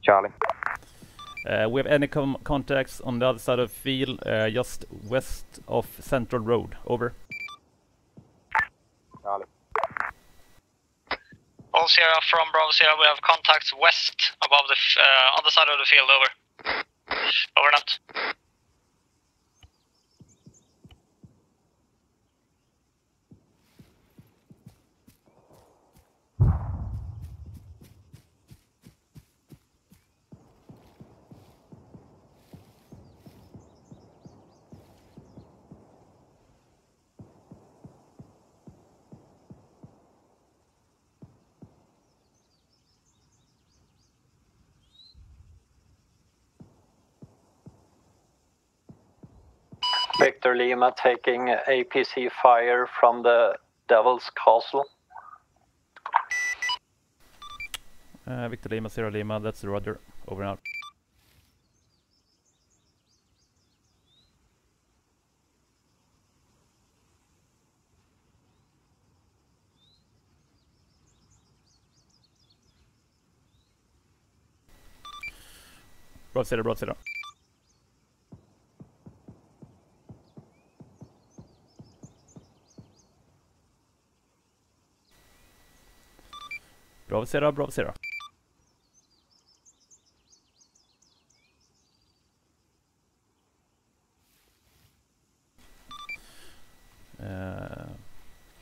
Charlie. Uh, we have any com contacts on the other side of the field, uh, just west of Central Road. Over. Charlie. All Sierra from Bravo Sierra, we have contacts west above the f- uh, other side of the field. Over. Over and out. Victor Lima taking APC fire from the Devil's Castle. Uh, Victor Lima, Sierra Lima, that's the Roger. Over and out. Bra sida, bra sida. Bra sida. Uh,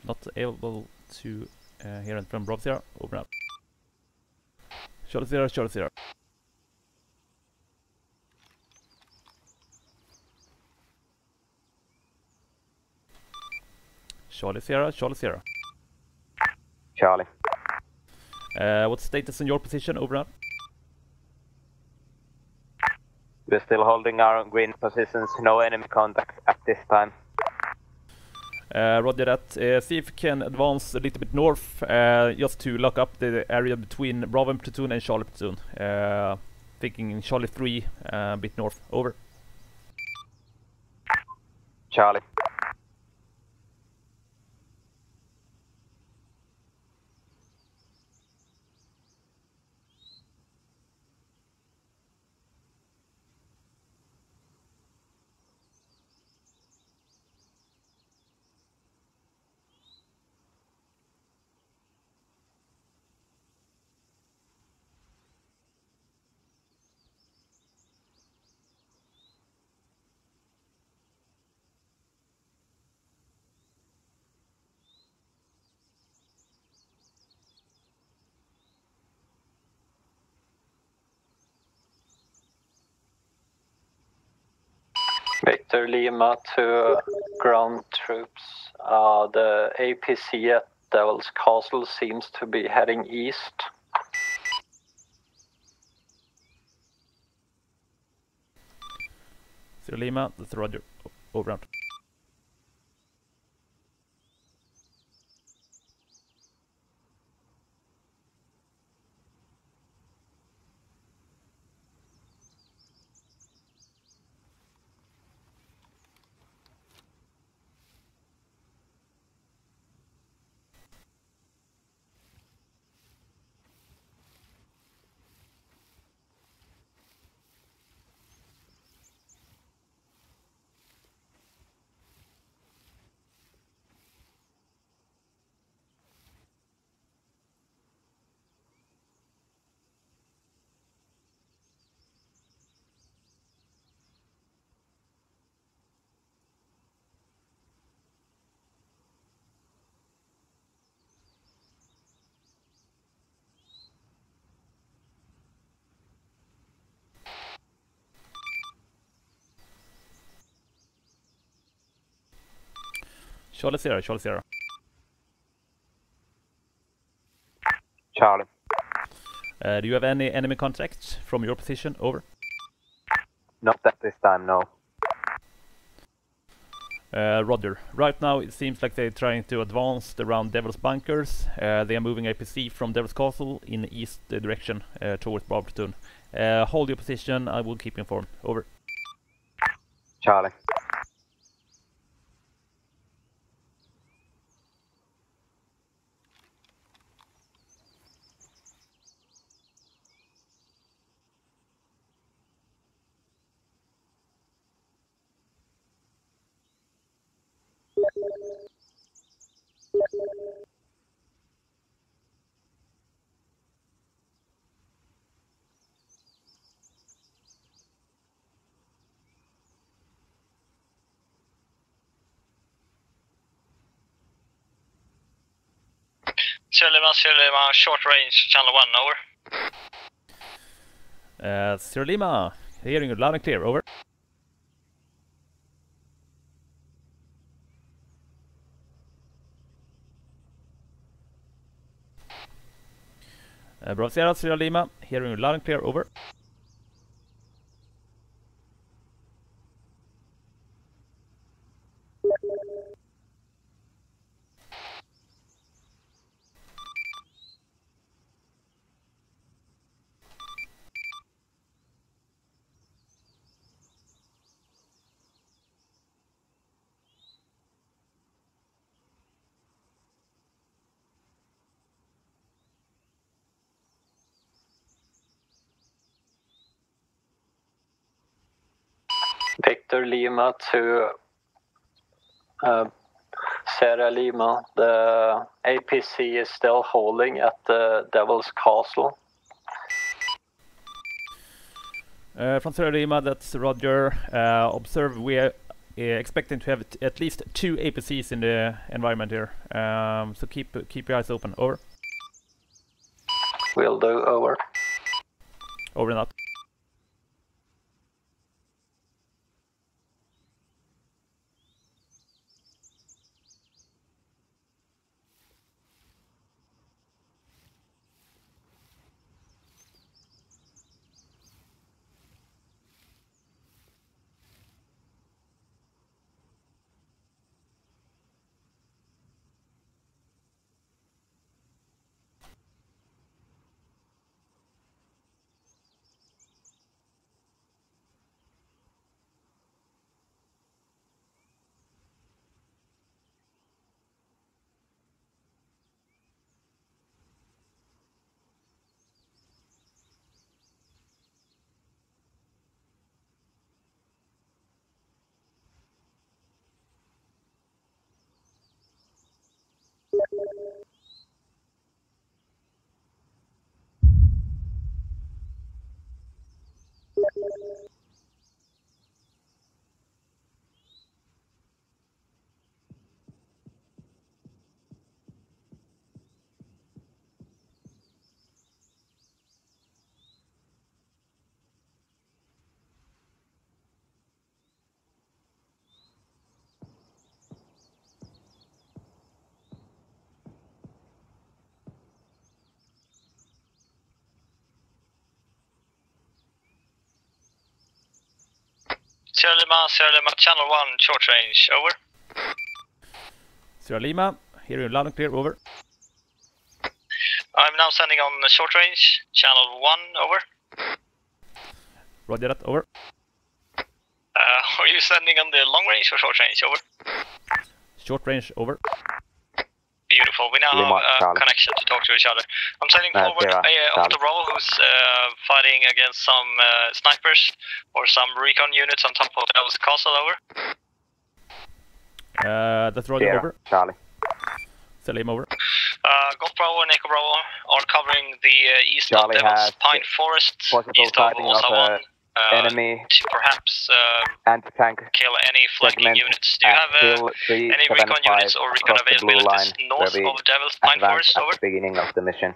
not able to uh, hear it from Bravo Sierra. And out. Charlie Sierra, Charlie Sierra. Charlie Sierra, Charlie Sierra. Charlie. Uh, what's status in your position? Over and out. We're still holding our green positions, no enemy contact at this time. Uh, roger that. Uh, see if you can advance a little bit north, uh, just to lock up the area between Bravo platoon and Charlie platoon. Uh, thinking Charlie 3, uh, a bit north. Over. Charlie. Victor Lima to ground troops. Uh, the APC at Devil's Castle seems to be heading east. Sierra Lima, that's Roger. Over. Charlie Sierra, Charlie Sierra. Charlie. Uh, do you have any enemy contacts from your position? Over. Not at this time, no. Uh, Roger. Right now it seems like they're trying to advance around Devil's Bunkers. Uh, they are moving APC from Devil's Castle in the east direction uh, towards. Uh, hold your position, I will keep you informed. Over. Charlie. Sierra Lima, Sierra short range, channel 1, over. Eh, uh, Sierra Lima, hearing you loud and clear. Over. Eh, uh, Bravo Sierra, Sierra Lima, hearing you loud and clear. Over. Lima to uh, Sierra Lima. The APC is still holding at the Devil's Castle. Uh, from Sierra Lima, that's Roger. Uh, observe, we are uh, expecting to have at least two APCs in the environment here. Um, so keep keep your eyes open. Over. Will do. Over. Over and out. Sierra Lima, Sierra Lima, channel 1, short range, over. Sierra Lima, hear you loud and clear. Over. I'm now sending on the short range, channel 1, over. Roger that. Over. Uh, are you sending on the long range or short range, over? Short range. Over. Beautiful. We now Lima, have a Charlie. connection to talk to each other. I'm sending Uh, forward Sierra, uh, Octo Charlie. Bravo, who's uh, fighting against some uh, snipers or some recon units on top of Devil's Castle. Over. Uh, that's Roger. Sierra, Over. Charlie. Sierra Lima. Over. Uh, Golf Bravo and Echo Bravo are covering the uh, east Charlie of Devil's Pine Forest, east of sighting of Osa 1, uh, uh, enemy to perhaps uh, anti-tank kill any flanking units. Do you at have uh, any recon units or recon across the blue line availabilities north of Devil's Pine advanced Forest? at Over. the beginning of the mission.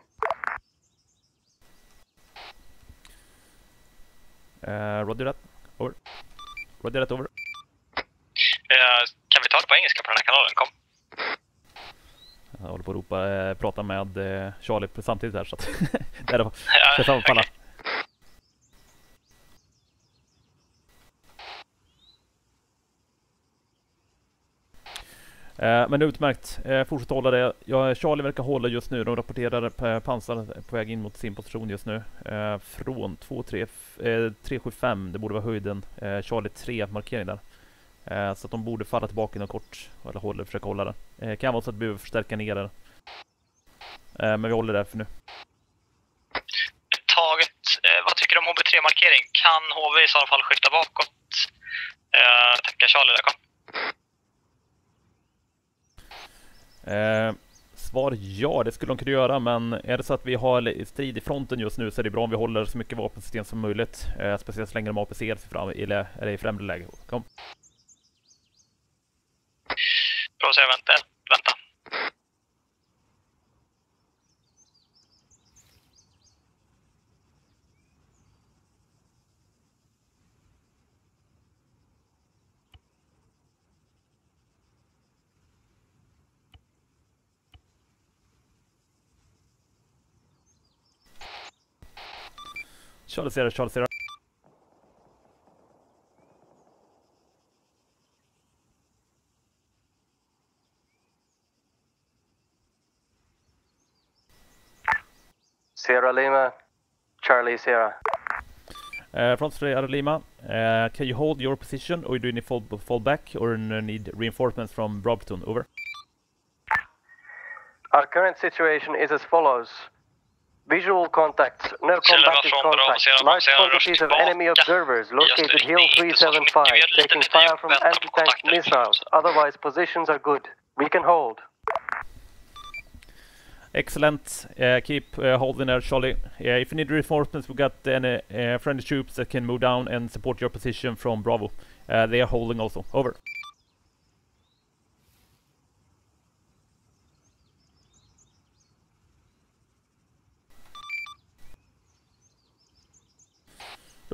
Uh, Roger that. Over. Roger that. Over. Eh, kan vi ta det på engelska på den här kanalen? Kom. Jag håller på att ropa, eh, prata med eh, Charlie på- samtidigt här så att det det. Ja, Ska sammanfalla. Eh, Eh, men utmärkt. Eh, fortsätt hålla det. Ja, Charlie verkar hålla just nu. De rapporterar eh, pansar på väg in mot sin position just nu. Från 2, 3, 3, 7, 5. Det borde vara höjden. Charlie 3 markering där. Så att de borde falla tillbaka inom kort. Eller håller, försöka hålla det. Eh, Kan vara så att vi behöver förstärka ner det. Men vi håller där för nu. Taget. Vad tycker du om HB3-markering? Kan HV i så fall skifta bakåt? Eh, tackar Charlie där kom. Eh, svar ja, det skulle de kunna göra, men är det så att vi har strid i fronten just nu så är det bra om vi håller så mycket vapensystem som möjligt. Eh, speciellt så länge de APC fram, eller, eller i främre läge. Kom. Provocera vänta. vänta. Charlie Sierra, Charlie Sierra. Sierra Lima, Charlie Sierra. Uh, from Sierra Lima, uh, can you hold your position or do you need fall, fall back or need reinforcements from Brobton? Over. Our current situation is as follows. Visual contact. No Sierra combative från Bravo, Large quantities of enemy observers located Hill Det är inte så 375, taking fire from att vänta på anti-tank missiles. Otherwise, positions are good. We can hold. Excellent. Uh, keep uh, holding there, Charlie. Uh, if you need reinforcements, we've got any uh, friendly troops that can move down and support your position from Bravo. Uh, they are holding also. Over.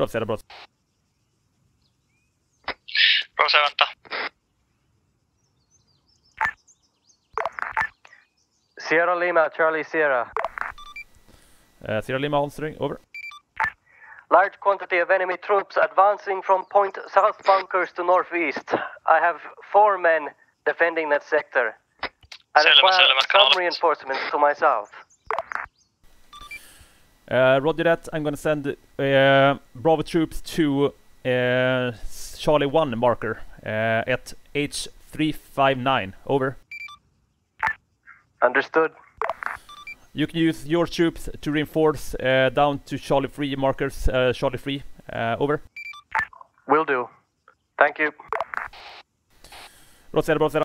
Bra Sierra, bra. Bra så vänta. Sierra Lima, Charlie Sierra. Uh, Sierra Lima answering. Over. Large quantity of enemy troops advancing from point south bunkers to northeast. I have four men defending that sector. I require some reinforcements to my south. Uh, roger that. I'm gonna send uh, Bravo troops to uh, Charlie 1 marker uh, at H359. Over. Understood. You can use your troops to reinforce uh, down to Charlie 3 markers. Uh, Charlie 3. Uh, over. Will do. Thank you. Bra Sierra, bra Sierra.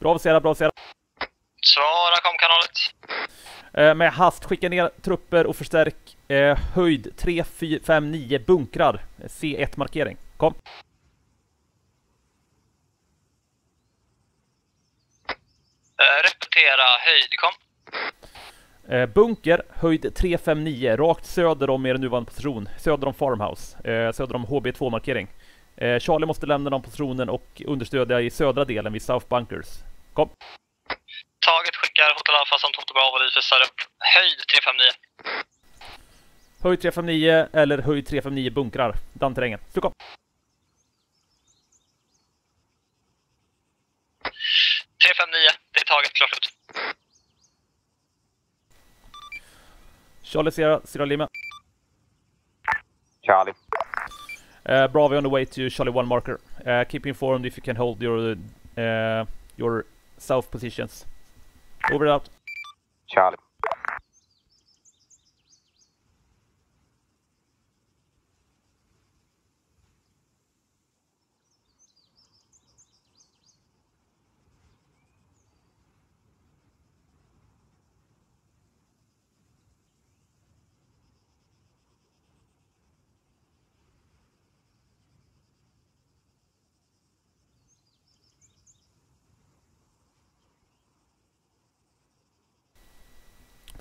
Bra Sierra, bra Sierra. Svara kom kanalet. Eh, med hast skicka ner trupper och förstärk eh, höjd 3, 4, 5, 9 bunkrar. C1 markering. Kom. Eh, repetera höjd, kom. Eh, bunker, höjd 359, rakt söder om er nuvarande position. Söder om Farmhouse. Eh, söder om HB2 markering. Eh, Charlie måste lämna den positionen och understödja i södra delen vid South Bunkers. Kom. Taget skickar Hotel Alpha samt Hotel Bravo visar upp höjd 359. Höjd 359 eller höjd 359 bunkrar. Den terrängen. Så kom. 359, det är taget, klart slut. Charlie Sierra, Sierra Lima. Charlie. Uh, Bravo on the way to Charlie 1 marker. Uh, keep informed if you can hold your uh, your south positions. Over and out. Charlie.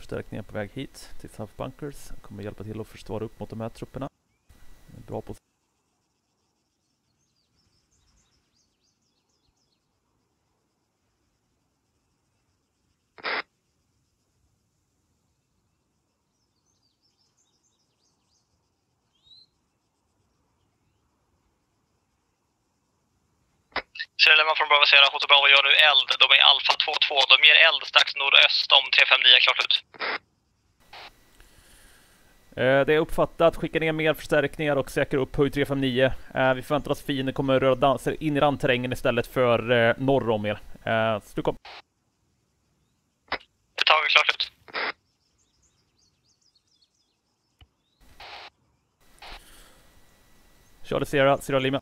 Förstärkningar på väg hit till South Bunkers. Kommer hjälpa till att försvara upp mot de här trupperna. Bra position Sierra från Bravo Sierra, Bravo gör nu eld. De är Alpha 2-2. De ger eld strax nordöst om 359, klart slut. Eh, Det är uppfattat. Skicka ner mer förstärkningar och säkra upp höjd 359. Eh, Vi förväntar oss fienden kommer röra danser in i randterrängen istället för eh, norr om er. Så du kom. Det är taget, klart slut. Charlie Sierra, Sierra Lima.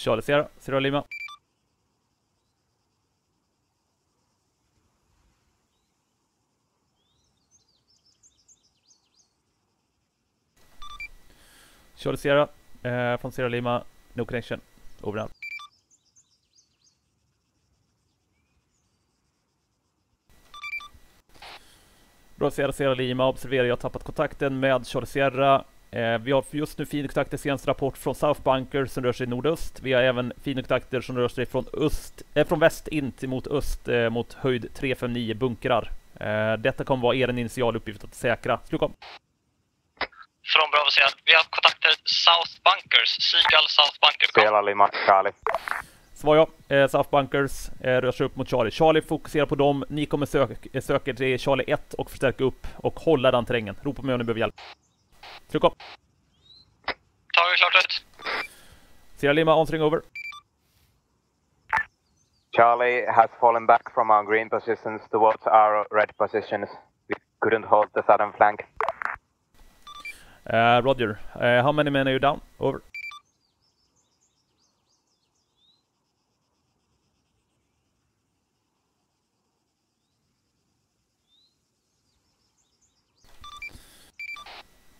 Charlie Sierra, Sierra Lima. Charlie Sierra eh, från Sierra Lima, no connection, over out. Bra Sierra, Sierra Lima, observera jag har tappat kontakten med Charlie Sierra. Eh, vi har just nu fiendekontakter, senaste rapport från South Bunker som rör sig nordöst. Vi har även fiendekontakter som rör sig från, öst, eh, från väst in till mot öst eh, mot höjd 359 bunkrar. Eh, detta kommer vara er initiala uppgift att säkra. Slukom. Från Bravo Sierra, vi har kontakter South Bunkers. Seagull South Bunker, kom. Sierra Lima, Charlie. Svar ja. Eh, South Bunkers eh, rör sig upp mot Charlie. Charlie fokuserar på dem. Ni kommer sök eh, söka till Charlie 1 och förstärka upp och hålla den terrängen. Ropa mig om ni behöver hjälp. Tryck upp. Taget klart ut. Sierra Lima, answering over. Charlie has fallen back from our green positions towards our red positions. We couldn't hold the southern flank. Uh, Roger. Uh, how many men are you down? Over.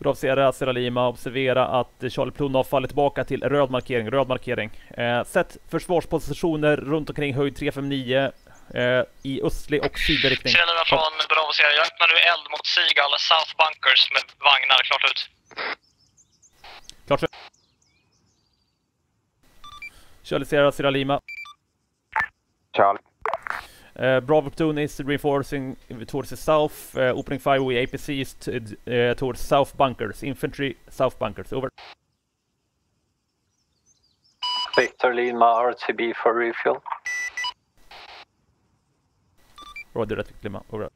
Bra Sierra, Sierra Lima. Observera att Charlie Plunov faller tillbaka till röd markering. Röd markering. Eh, sätt försvarspositioner runt omkring höjd 359 eh, i östlig och sydlig riktning. Källorna från Bravo Sierra. Jag öppnar nu eld mot Seagull South Bunkers med vagnar. Klart ut. Klart ut. Charlie Sierra, Sierra Lima. Charlie. Uh, Bravo platoon is reinforcing towards the south, uh, opening fire with APCs to, uh, towards south bunkers. Infantry, south bunkers. Over. Victor Lima, RTB for refuel. Roger that, Lima. Over.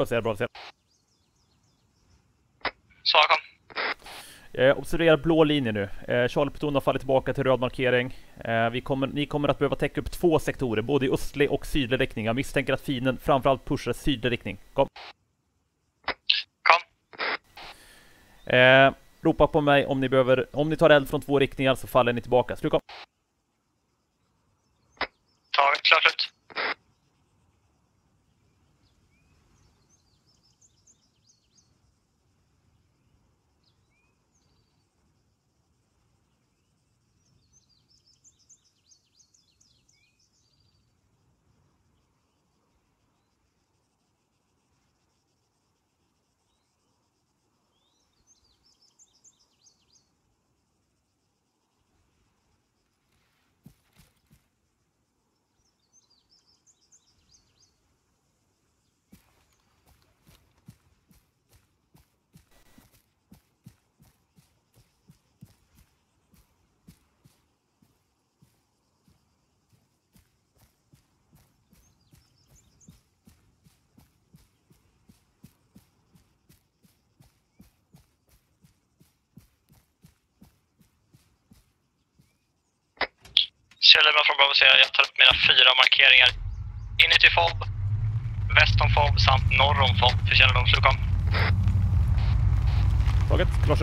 Bra Sierra, bra. Svar kom. Eh, observera blå linje nu. Eh, Charlie Pluton har fallit tillbaka till röd markering. Eh, vi kommer, ni kommer att behöva täcka upp två sektorer, både i östlig och sydlig riktning. Jag misstänker att fienden framförallt pushar sydlig riktning. Kom. Kom. Eh, ropa på mig om ni behöver, om ni tar eld från två riktningar så faller ni tillbaka. Slut kom. Taget klart ut. Från Bravo Sierra. Jag tar upp mina fyra markeringar. Inuti FOB, väst om FOB samt norr om FOB för kännedom. Slut kom. Taget, klart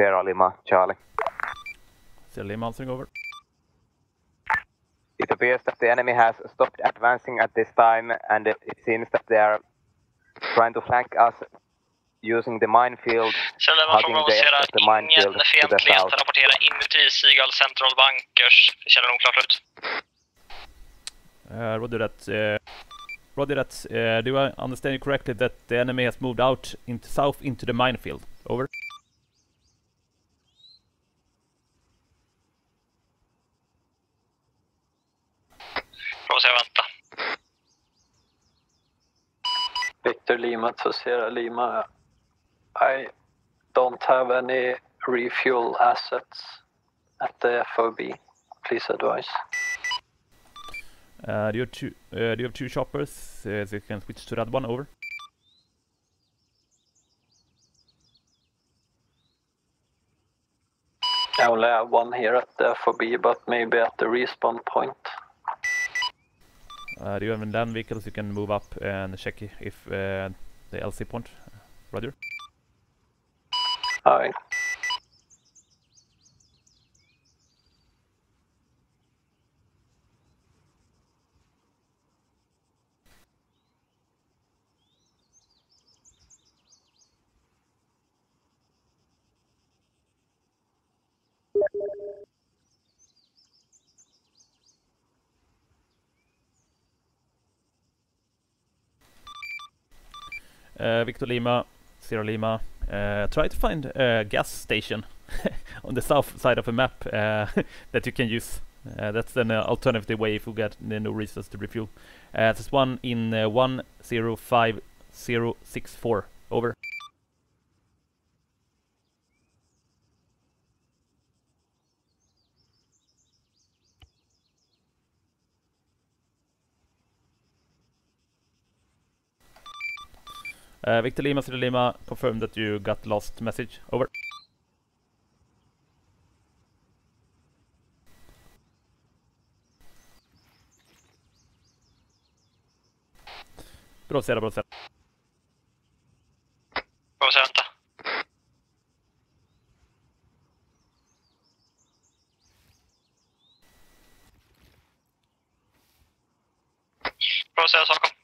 Sierra Lima, Charlie. Sierra Lima answering over. Is the appears that the enemy has stopped advancing at this time, and it it seems that they are trying to flank us using the minefield, Kjell Lehmann från hugging the edge Sierra, of the minefield to the south. att rapportera inuti Seagull Central Bunkers. Kännedom klart ut. Uh, Roger that. Uh, Roger that. Uh, do I understand you correctly that the enemy has moved out into south into the minefield? Over. Bravo Sierra, vänta. Victor Lima to Sierra Lima. I don't have any refuel assets at the FOB. Please advise. Uh, do you have two? Uh, do you have two choppers? Uh, so you can switch to that one. Over. I only have one here at the FOB, but maybe at the respawn point. Uh, do you have land vehicles you can move up and check if uh, the LC point? Roger. Aye. Uh, Victor Lima, Sierra Lima. Uh, try to find a gas station on the south side of the map uh, that you can use. That's an uh, alternative way if you get no reasons to refuel. Uh, there's one in uh, 105064. Over. Uh, Victor Lima, Sri Lima, confirm that you got lost message. Over. Bra Sierra, bra Sierra. Bravo Sierra, vänta. Bravo Stockholm.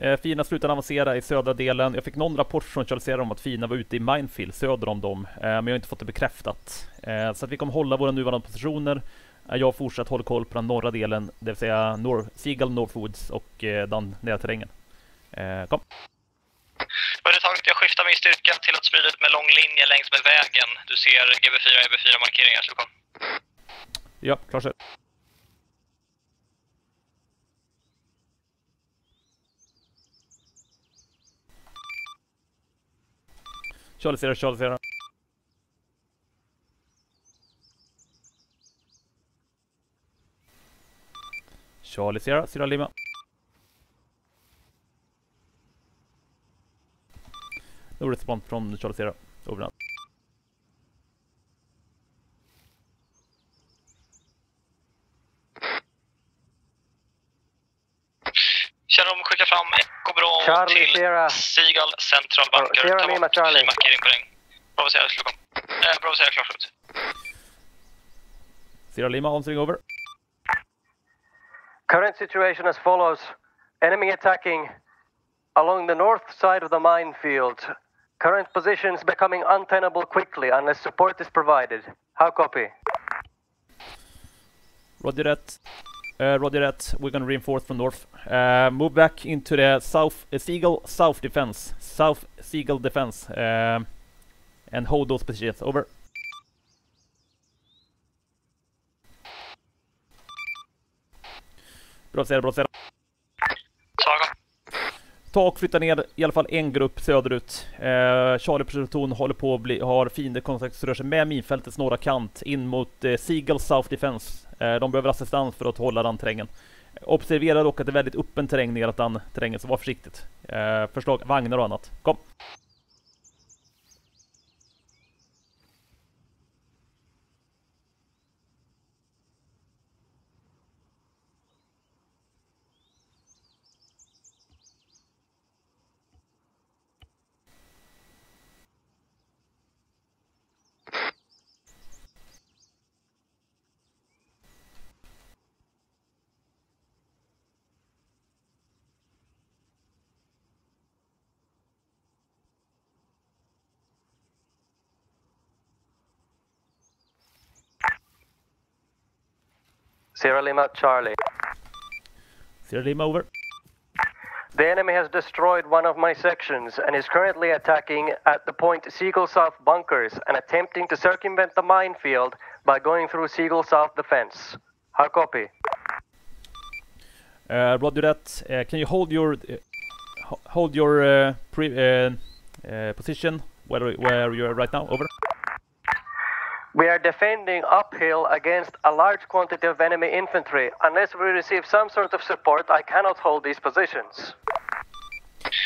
Eh, Fina slutade avancera i södra delen. Jag fick någon rapport från Charles Sierra om att Fina var ute i Minefield söder om dem, eh, men jag har inte fått det bekräftat. Eh, så att vi kommer hålla våra nuvarande positioner. Jag har fortsatt hålla koll på den norra delen, det vill säga Nor Seagull, Northwoods och den nära terrängen. Kom. Företaget, jag skiftar min styrka till att sprida ut med lång linje längs med vägen. Du ser GB4 och EB4 markeringar, Stockholm. Ja, klart så. Charlie Sierra, Charlie Sierra. Charlie Sierra, Sierra Lima. No response från Charlie Sierra. Kännedom skickar fram Echo Bravo Charlie, till Sierra. Seagull Central Bunker. Sierra Ta Lima, Charlie. markering på den. Bravo Sierra, Stockholm. Eh, Bravo Sierra, klart ut. Sierra Lima, answering over. Current situation as follows. Enemy attacking along the north side of the minefield. Current positions becoming untenable quickly unless support is provided. How copy? Roger that. Uh, Roger that. We're gonna reinforce from north. Uh, move back into the south uh, Seagull South defense. South Seagull defense. Um, and hold those positions. Over. Bra bra. Ta och flytta ner i alla fall en grupp söderut. Eh, Charlie Pluton håller på att bli, har fiendekontaktrörelse med minfältets norra kant in mot eh, Seagull South Defense. Eh, de behöver assistans för att hålla den terrängen. Observera dock att det är väldigt öppen terräng neråt den terrängen, så var försiktigt. Eh, förslag, vagnar och annat. Kom! Sierra Lima, Charlie. Sierra Lima over. The enemy has destroyed one of my sections and is currently attacking at the point Seagull South bunkers and attempting to circumvent the minefield by going through Seagull South defense. How copy? Uh, roger that. Uh, can you hold your uh, hold your uh, uh, uh, position where where you are right now? Over. We are defending uphill against a large quantity of enemy infantry. Unless we receive some sort of support, I cannot hold these positions.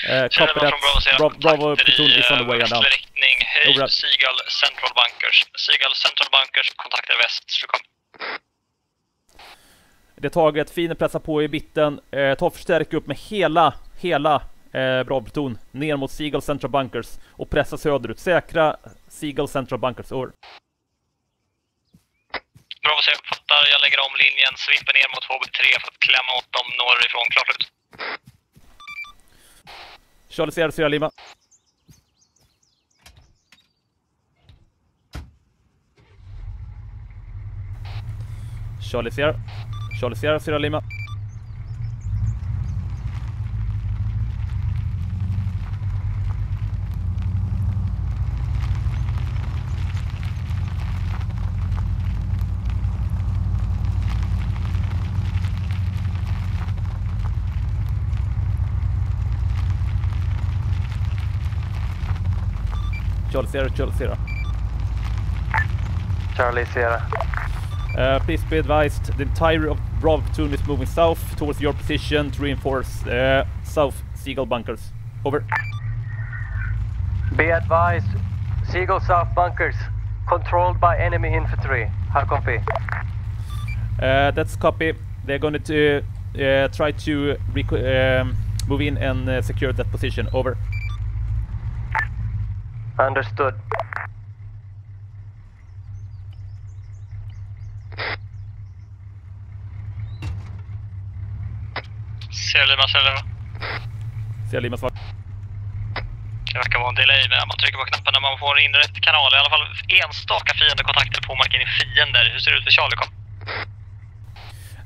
Uh, copy that. Bra- Bravo platoon is on the way. Riktning, höjd Over. Seagull Central Bunkers. Seagull Central Bunkers kontaktar väst. Det är taget. Finen pressar på i bitten. Eh, ta och förstärk upp med hela, hela eh, Bravo pluton ner mot Seagull Central Bunkers och pressa söderut. Säkra Seagull Central Bunkers. Over. Bravo, så uppfattar. Jag lägger om linjen, svipper ner mot HB3 för att klämma åt dem norrifrån. Klart ut. Charlie Sierra, Sierra Lima. Charlie Sierra. Charlie Sierra, Sierra Lima. Charlie Sierra, Charlie Sierra. Charlie Sierra. Uh, please be advised, the entire of Bravo platoon is moving south towards your position to reinforce uh, South Seagull bunkers. Over. Be advised, Seagull South bunkers controlled by enemy infantry. How copy? Uh, that's copy. They're going to uh, try to um, move in and uh, secure that position. Over. Understood. Sierra Lima, Sierra Lima. Sierra Lima svar. Det verkar vara en delay när man trycker på knappen när man får in rätt kanal. I alla fall enstaka fiendekontakter på marken i fiender. Hur ser det ut för Charlie? Kom.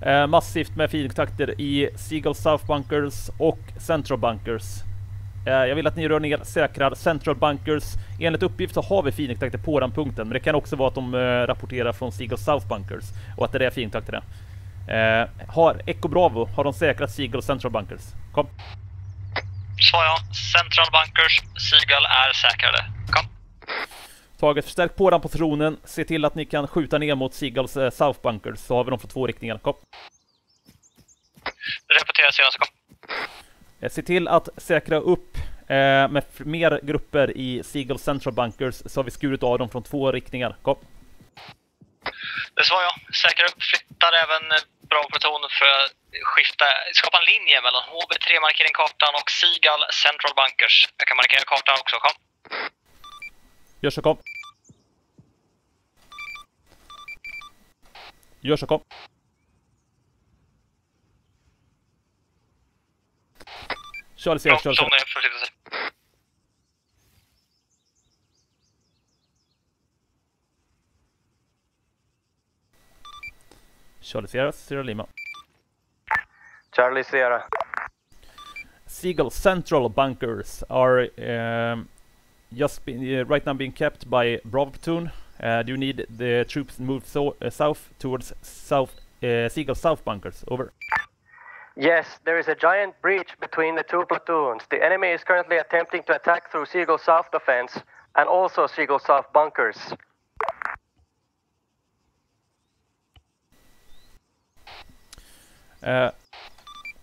Eh, massivt med finkontakter i Seagull South Bunkers och Central Bunkers. Eh, jag vill att ni rör ner, säkrar Central Bunkers. Enligt uppgift så har vi finkontakter på den punkten, men det kan också vara att de eh, rapporterar från Seagull South Bunkers och att det är där finkontakterna är. Eh, har Echo Bravo, har de säkrat Seagull Central Bunkers? Kom. Svar ja. Central Bunkers, Seagull är säkrade. Kom. Taget, förstärk på den positionen. Se till att ni kan skjuta ner mot Seagulls South Bunkers, så har vi dem från två riktningar. Kom. Repetera senast. Kom. Se till att säkra upp eh, med mer grupper i Seagull Central Bunkers, så har vi skurit av dem från två riktningar. Kom. Det svar ja. Säkra upp, flyttar även bra pluton för att skifta, skapa en linje mellan HB3 markering kartan och Seagull Central Bunkers. Jag kan markera kartan också. Kom. Gör så, kom. Gör så, kom. Charlie Sierra, Charlie Sierra. Charlie Sierra, Sierra Lima. Charlie Sierra. Seagull Central bunkers are um, just be, uh, right now being kept by Bravo platoon. Uh, do you need the troops moved so, uh, south towards South uh, Seagull South bunkers? Over. Yes, there is a giant breach between the two platoons. The enemy is currently attempting to attack through Seagull South defense and also Seagull South bunkers. Uh,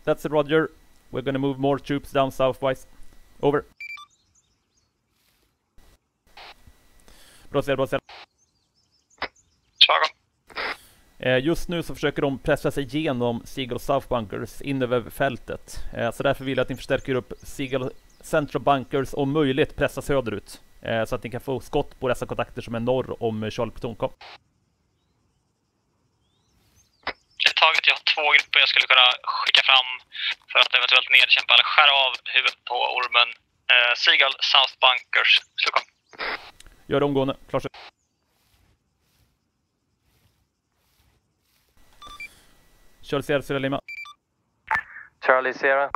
that's a Roger. We're gonna move more troops down southwise. Over. Bra sel, bra sel. Eh, Just nu så försöker de pressa sig igenom Seagull South Bunkers in över fältet. Eh, Så därför vill jag att ni förstärker upp Seagull Central Bunkers om möjligt pressa söderut. Eh, Så att ni kan få skott på dessa kontakter som är norr om Charlie Pluton. Kom. Jag har två grupper jag skulle kunna skicka fram för att eventuellt nedkämpa eller skära av huvudet på ormen. Eh, Seagull South Bunkers. Stockholm. Gör det omgående. Klart. Charlie Sierra, Sierra Lima. Charlie Sierra.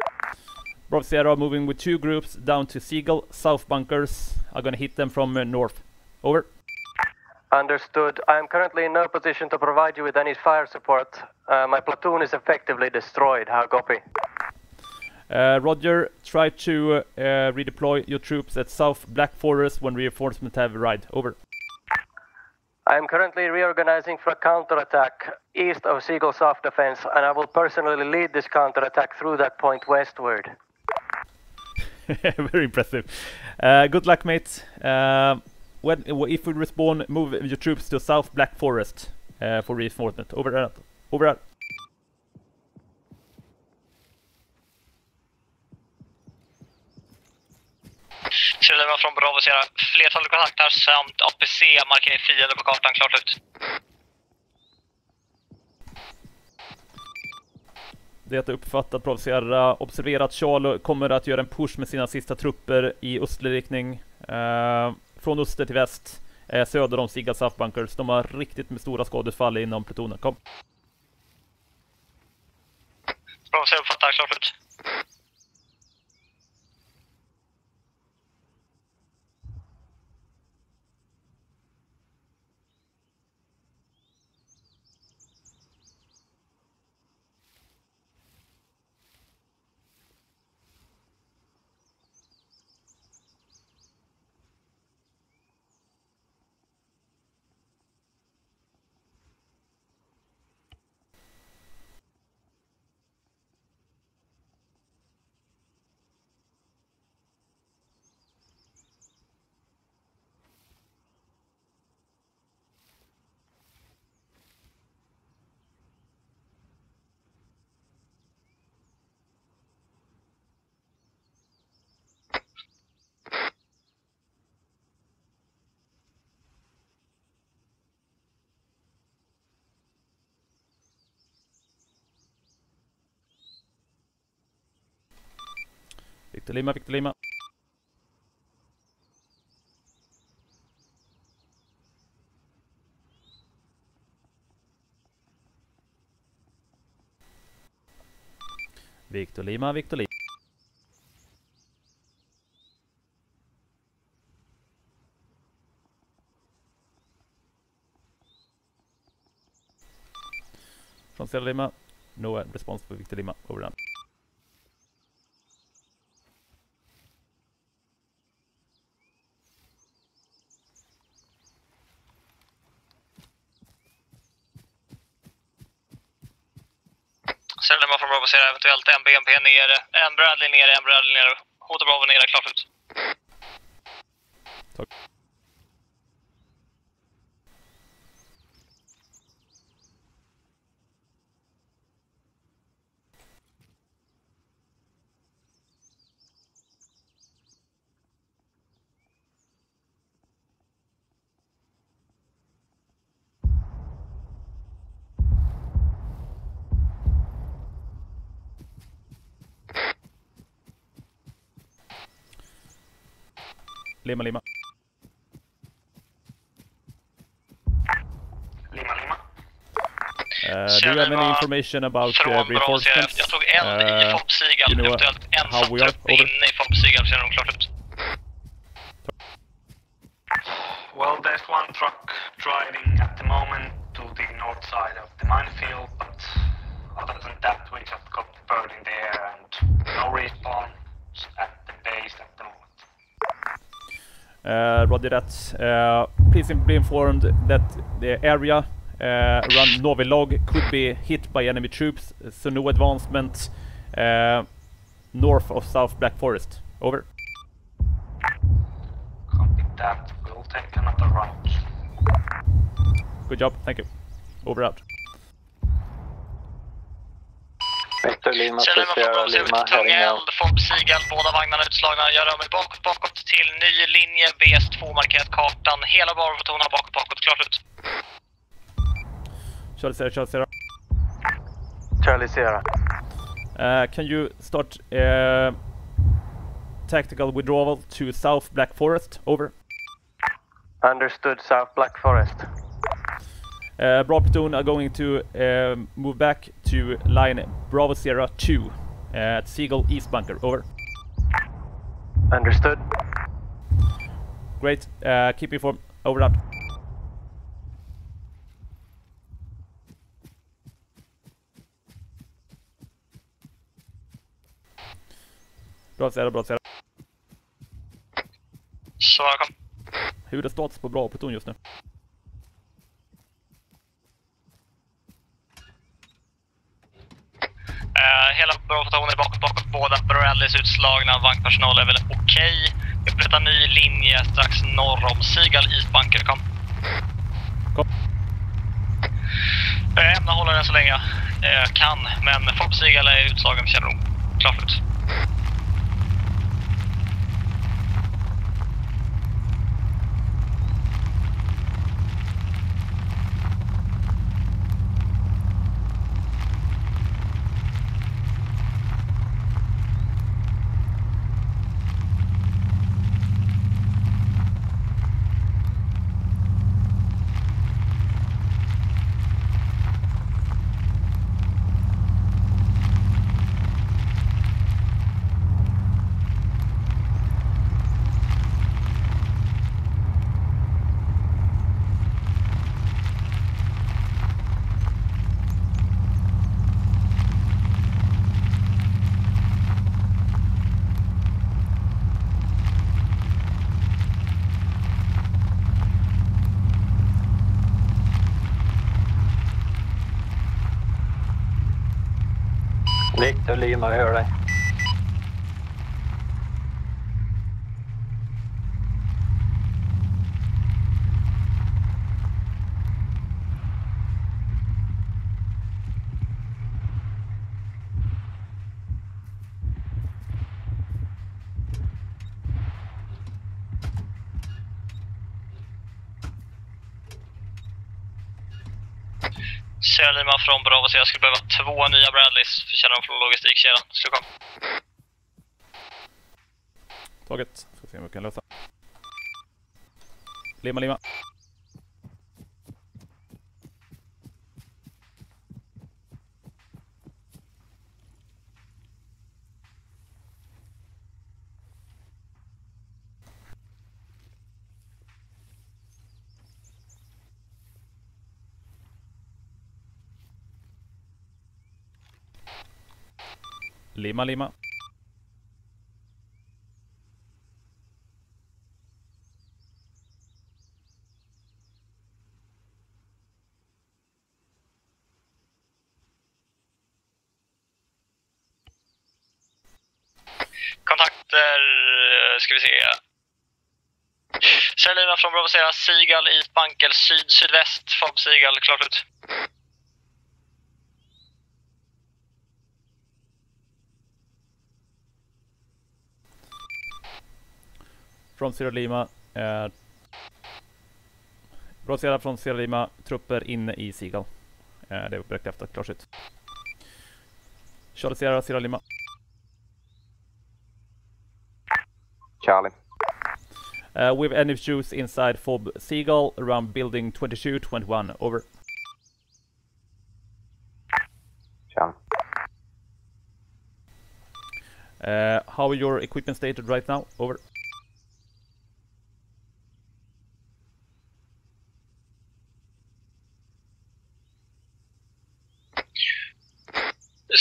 Bravo Sierra moving with two groups down to Seagull, south bunkers. I'm gonna hit them from uh, north. Over. Understood. I am currently in no position to provide you with any fire support. Uh, my platoon is effectively destroyed. How copy? Uh, Roger, try to uh, redeploy your troops at South Black Forest when reinforcements have arrived. Over. I am currently reorganizing for a counterattack east of Seagull South Defense, and I will personally lead this counterattack through that point westward. Very impressive. Uh, good luck, mate. Uh, when, if we respawn, move your troops to South Black Forest uh, for reinforcement. Over out. Over out. Lima från Bravo Sierra. Flertalet kontakter samt APC markering fiende på kartan. Klart ut. Det är uppfattat Bravo Sierra. Observera att Charlo kommer att göra en push med sina sista trupper i östlig riktning. Eh, från öster till väst. Eh, söder om Sigga Bunkers. De har riktigt med stora skadefall inom plutonen. Kom. Bra, jag uppfattar. Klart ut. Victor Lima, Victor Lima. Victor Lima, Victor Lima. Från Sierra Lima. No response på Victor Lima. Over done. Sierra Lima från Bravo Sierra. Eventuellt en BMP nere. En Bradley nere, en Bradley nere. Hota Bravo nere. Klart ut. Tack. Lima, Lima. Lima, Lima. Uh, do you have any information about uh, reinforcements? Jag tog en i Uh, FOB Seagull. you know Eventuellt ensam trupp inne i Seagull. Ser de klart ut. That. Uh, please be informed that the area uh, around Novilog could be hit by enemy troops, so no advancement uh, north of South Black Forest. Over. Copy that. We'll take another route. Good job, thank you. Over out. Lima till Lima. Lima, Tung Herringa. eld. FOB Seagull. Båda vagnarna utslagna. Jag rör mig bakåt, bakåt till ny linje. BS2 markerat kartan. Hela har bakåt, bakåt. Klart ut. Charlie Sierra, Charlie Sierra. Charlie Sierra. Uh, can you start uh, tactical withdrawal to South Black Forest? Over. Understood, South Black Forest. Uh, Bravo platoon are going to um, move back to line Bravo Sierra 2 at Seagull East Bunker. Over. Understood. Great. Uh, keep informed. Over out. Bra Sierra, bra Sierra. Svar kom. Hur är status på Bravo pluton just nu? Eh, hela Bravo-plutonen är bakåt, bakåt. Båda Borellis utslagna. Vagnpersonal är väl okej. Vi upprättar ny linje strax norr om Seagull East Bunker. Kom. Kom. Jag ämnar hålla den så länge jag kan, men Fob Seagull är utslagen för kännedom. Klart ut. my hair, eh? Sierra Lima från Bravo, så jag skulle behöva två nya Bradleys för kännedom från logistikkedjan. Stockholm. Taget. Ska se om vi kan lösa. Lima, lima. Lima, lima. Kontakter, eh, ska vi se. Sierra Lima från Bravo Sierra, Sigal East Bunker, syd, sydväst, Fob Sigal, klart ut. Från Sierra Lima. Eh, Bra Sierra från Sierra Lima. Trupper inne i Seagull. Eh, det är bekräftat. Klart ut. Charlie Sierra, Sierra Lima. Charlie. Uh, with any issues inside FOB Seagull around building 2221. Over. Charlie. Uh, how are your equipment stated right now? Over.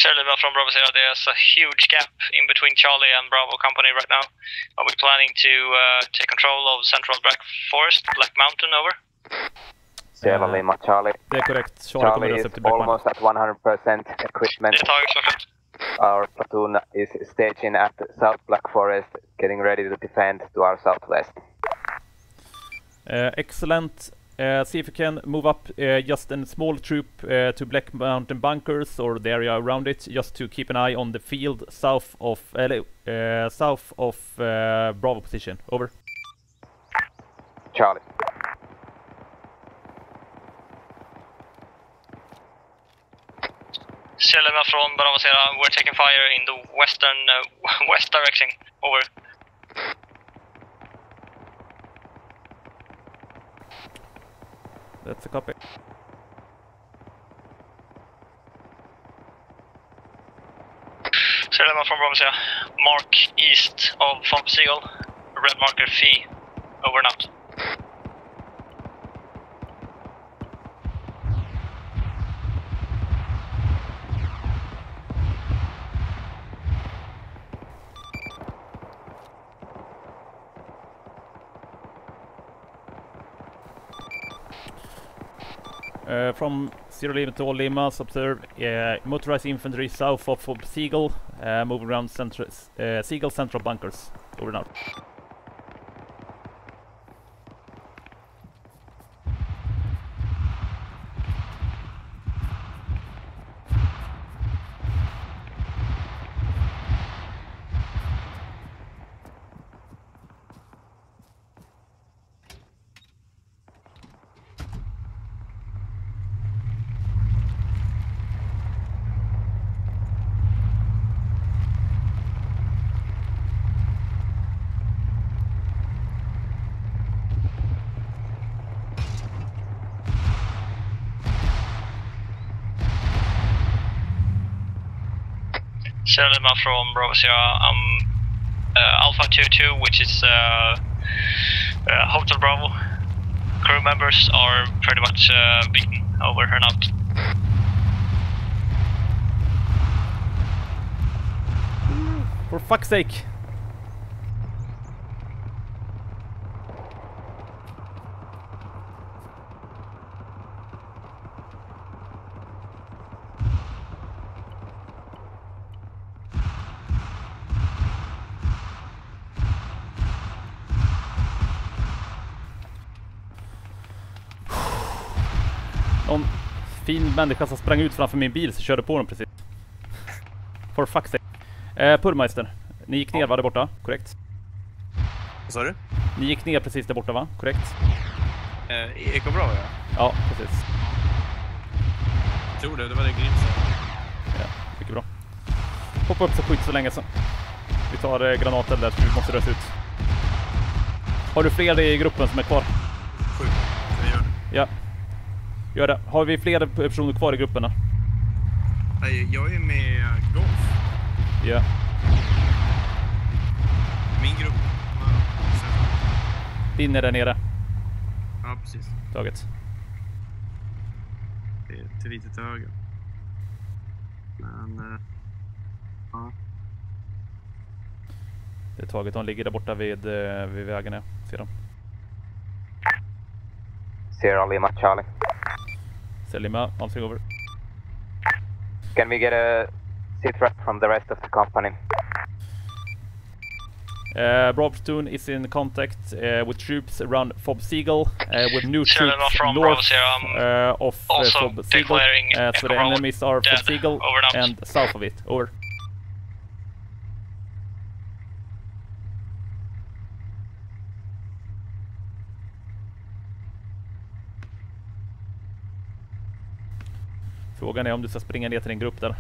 Sierra Lima from Bravo Sierra, there's a huge gap in between Charlie and Bravo Company right now. Are we planning to uh, take control of Central Black Forest, Black Mountain, over? Sierra Lima, Charlie. Det är korrekt. Charlie Charlie is upp till Black almost at 100% equipment. Det är taget. Our platoon is staging at South Black Forest, getting ready to defend to our southwest. Uh, excellent. Uh, see if you can move up uh, just a small troop uh, to Black Mountain bunkers or the area around it, just to keep an eye on the field south of uh, south of uh, Bravo position. Over. Charlie. Sierra Lima från Bravo Sierra, we're taking fire in the western uh, west direction. Over. That's a copy. From Bravo Mark east of Fomp Seagull. Red marker fee. Over and out. Uh, from Zero Lima to all Limas, observe uh, motorized infantry south of Fob Seagull, uh, moving around central, Seagull central bunkers. Over and out. Sierra Lima from Bravo Sierra. Um, uh, Alpha 22, which is uh, uh, Hotel Bravo. Crew members are pretty much beaten over and out. For fuck's sake! Människa som sprang ut framför min bil så körde på den precis. For fuck's sake. Eh, Purmeister, ni gick ner va där borta? Korrekt? Vad sa du? Ni gick ner precis där borta va? Korrekt? Eh, Eko Bravo ja. Ja, precis. Jag tror det, det var det Grim sa. Ja, mycket bra. Hoppa upp så skjut så länge så. Vi tar eh, granaten där vi måste röra ut. Har du fler i gruppen som är kvar? Sju. Jag gör det. Ja. Gör det. Har vi fler personer kvar i grupperna? Nej, Jag är med Golf. Ja. Min grupp. Din är där nere. Ja, precis. Taget. Det är till lite till höger. Men... eh, Ja. Det är taget. De ligger där borta vid, eh, vid vägen. Ser dem. Sierra Lima Charlie. Selima, answer over. Can we get a sit rep from the rest of the company? Uh, Bravo Platoon is in contact uh, with troops around Fob Siegel, uh, with new Sierra troops from north Sierra, um, uh, of uh, also Fob Siegel, Uh, so the enemies are dead. Fob Siegel Over and and south of it. Over. Frågan är om du ska springa ner till din grupp där.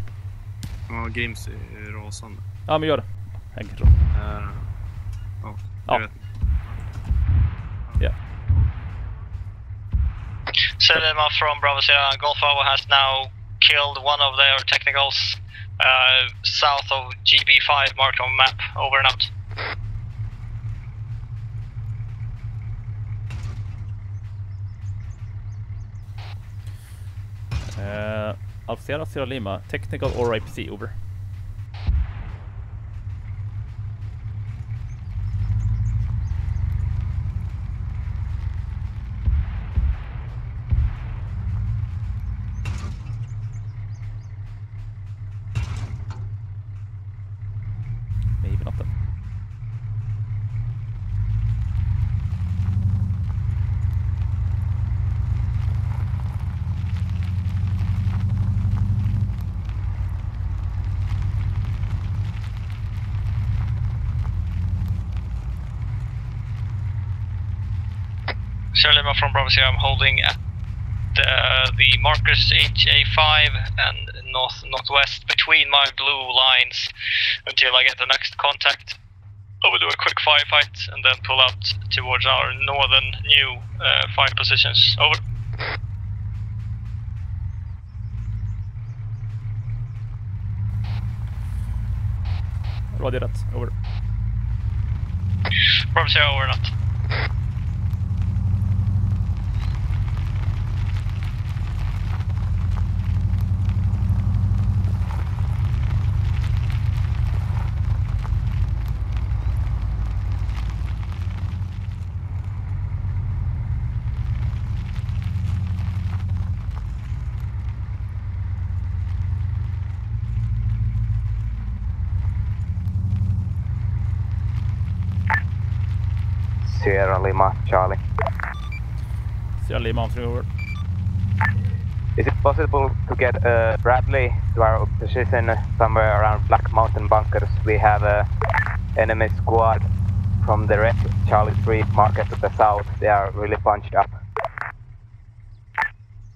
Ja, Grims är rasande. Ja, men gör det. Enkelt så. Eh, ja, Ja. jag vet. Ja. Sierra Lima from Bravo Sierra. Golf Bravo has now killed one of their technicals uh, south of GB5 marked on map. Over and out. Eh, uh, Alfa Sierra Lima, technical or IPC, over. From Bravo Sierra. I'm holding at uh, the markers HA5 and north northwest between my blue lines until I get the next contact. I will do a quick firefight and then pull out towards our northern new uh, fire positions. Over. Roger that. Over. Bravo Sierra, over and Sierra Lima, Charlie. Sierra Lima answering over. Is it possible to get uh, Bradley to our position somewhere around Black Mountain bunkers? We have a enemy squad from the red Charlie Street market to the south. They are really punched up.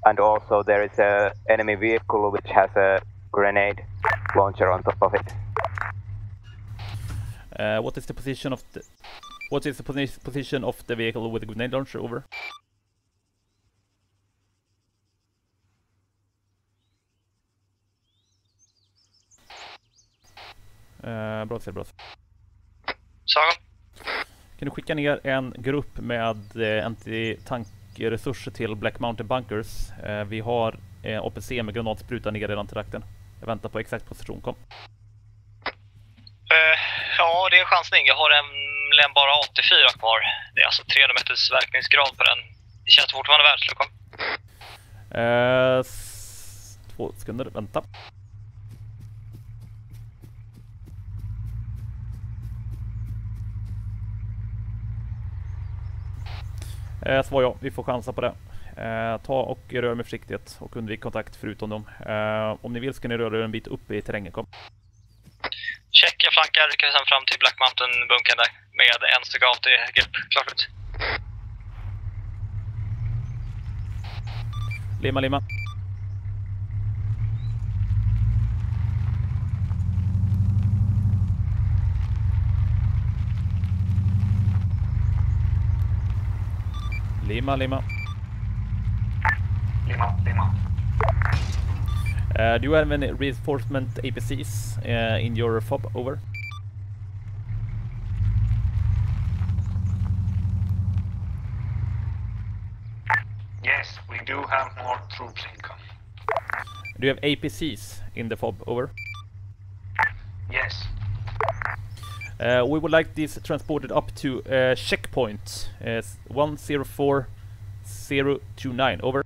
And also there is a enemy vehicle which has a grenade launcher on top of it. Uh, what is the position of the what is the posi- position of the vehicle with the grenade launcher? Over. Uh, bra ser, bra ser. Saga. Kan du skicka ner en grupp med eh, antitank-resurser till Black Mountain Bunkers? Eh, vi har eh, OPC med granatspruta ner redan till trakten. Jag väntar på exakt position, kom. Eh, ja, det är en chansning. Jag har nämligen bara 84 kvar. Det är alltså 300 meters verkningsgrad på den. Det känns fortfarande världsligt. Kom. Eh, två sekunder, vänta. Eh, svar ja, vi får chansa på det. Eh, ta och rör med försiktighet och undvik kontakt förutom dem. Eh, om ni vill ska ni röra er en bit upp i terrängen. Kom. Check, jag flankar. Rycker sen fram till Black Mountain-bunkern där med en stycke AT-grupp. Klart ut. Lima, lima. Lima, lima. Lima, Lima. Uh, do you have any reinforcement APCs uh, in your fob? Over. Yes, we do have more troops income. Do you have APCs in the fob? Over. Yes. Uh, we would like this transported up to uh, checkpoint uh, 104029. Over.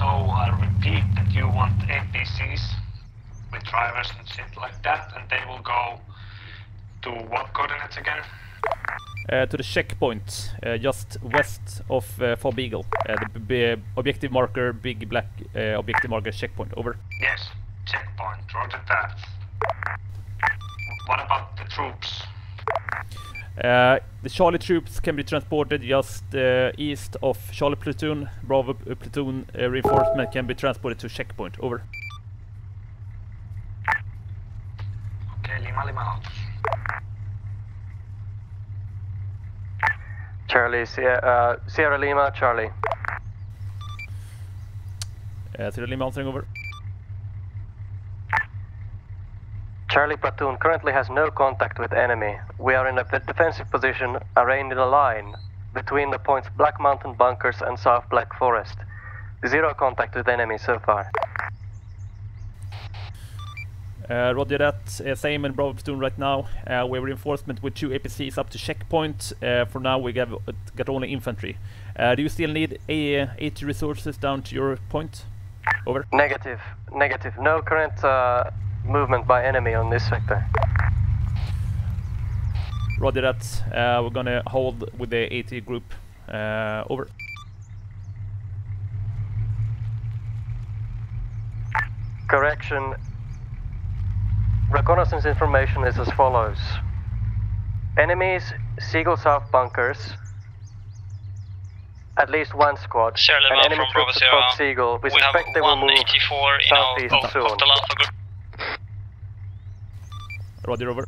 So I'll repeat that you want APCs with drivers and shit like that, and they will go to what coordinates again? Uh, to the checkpoint uh, just west of uh, Fob Eagle. The objective marker, big black uh, objective marker checkpoint. Over. Yes, checkpoint, roger that. What about the troops? Uh, the Charlie troops can be transported just uh, east of Charlie platoon. Bravo platoon reinforcement can be transported to checkpoint. Over. Lima Lima. Charlie, Sierra, uh, Sierra Lima, Charlie. Uh, Sierra Lima answering over. Charlie platoon currently has no contact with enemy. We are in a defensive position, arrayed in a line between the points Black Mountain bunkers and South Black Forest. Zero contact with enemy so far. Uh, roger that. Uh, same in platoon right now. Uh, we have reinforcement with two APCs up to checkpoint. Uh, for now, we have uh, got only infantry. Uh, do you still need a, 80 resources down to your point? Over. Negative. Negative. No current uh, movement by enemy on this sector. Roger that. Uh, we're gonna hold with the 80 group. Uh, over. Correction. Reconnaissance information is as follows. Enemies, Seagull South bunkers. At least one squad. Sierra and Lima enemy from Bravo troops Sierra. approach Seagull. We, We have suspect they will move 184 in our southeast of soon. Hotel Alpha group. Roger over.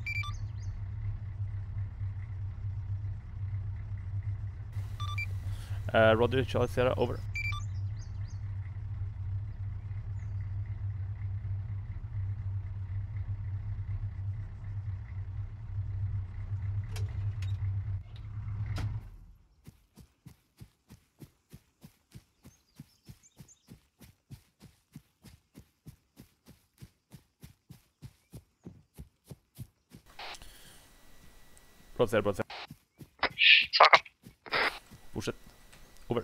Uh, Roger, Charlie Sierra, over. Bra ser. Svaka. Fortsätt. Over.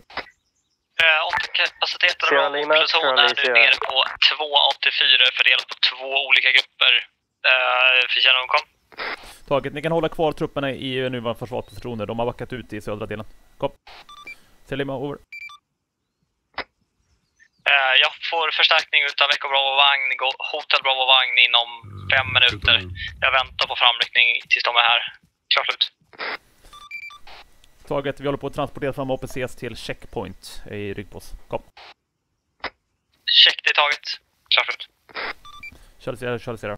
Eh, Åttkapaciteten Sierra av pluton är nu nere på två AT4 fördelat på två olika grupper. Eh, för kom. Taget. Ni kan hålla kvar trupperna i nuvarande försvarspositioner. De har backat ut i södra delen. Kom. Selima, over. Eh, jag får förstärkning utav Echo Bravo vagn, Hotel Bravo vagn inom fem minuter. Jag väntar på framryckning tills de är här. Klart slut. Taget. Vi håller på att transportera fram APCs till checkpoint i ryggpås. Kom. Check det är taget. Klart slut. Charlie Sierra, Charlie Sierra.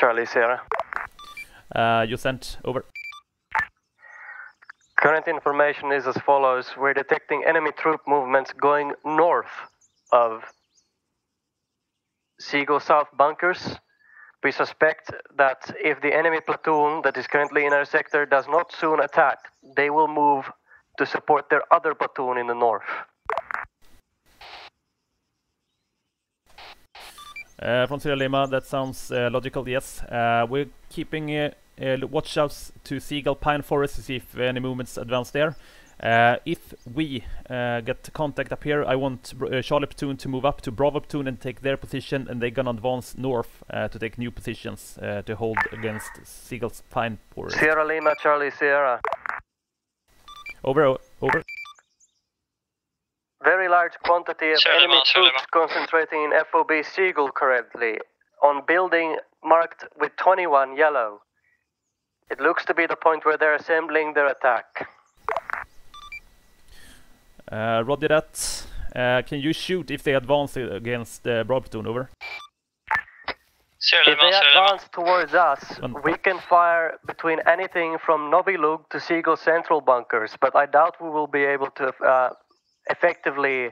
Charlie Sierra. Uh, you sent, over. Current information is as follows. We're detecting enemy troop movements going north of Seagull South bunkers. We suspect that if the enemy platoon that is currently in our sector does not soon attack, they will move to support their other platoon in the north. Uh, from Sierra Lima, that sounds uh, logical, yes. Uh, we're keeping uh, uh, watch outs to Seagull Pine Forest to see if any movements advance there. Uh, if we uh, get contact up here, I want uh, Charlie Platoon to move up to Bravo Platoon and take their position, and they're gonna advance north uh, to take new positions uh, to hold against Seagull's Pine Forest. Sierra Lima, Charlie Sierra. Over, over. Very large quantity of Sierra enemy Lima, troops concentrating in FOB Seagull currently on building marked with 21 yellow. It looks to be the point where they're assembling their attack. Uh, Roger that. Uh, can you shoot if they advance against uh, Bravo Platoon? Over. If they advance towards us, we can fire between anything from Novilug to Seagull Central bunkers, but I doubt we will be able to uh, effectively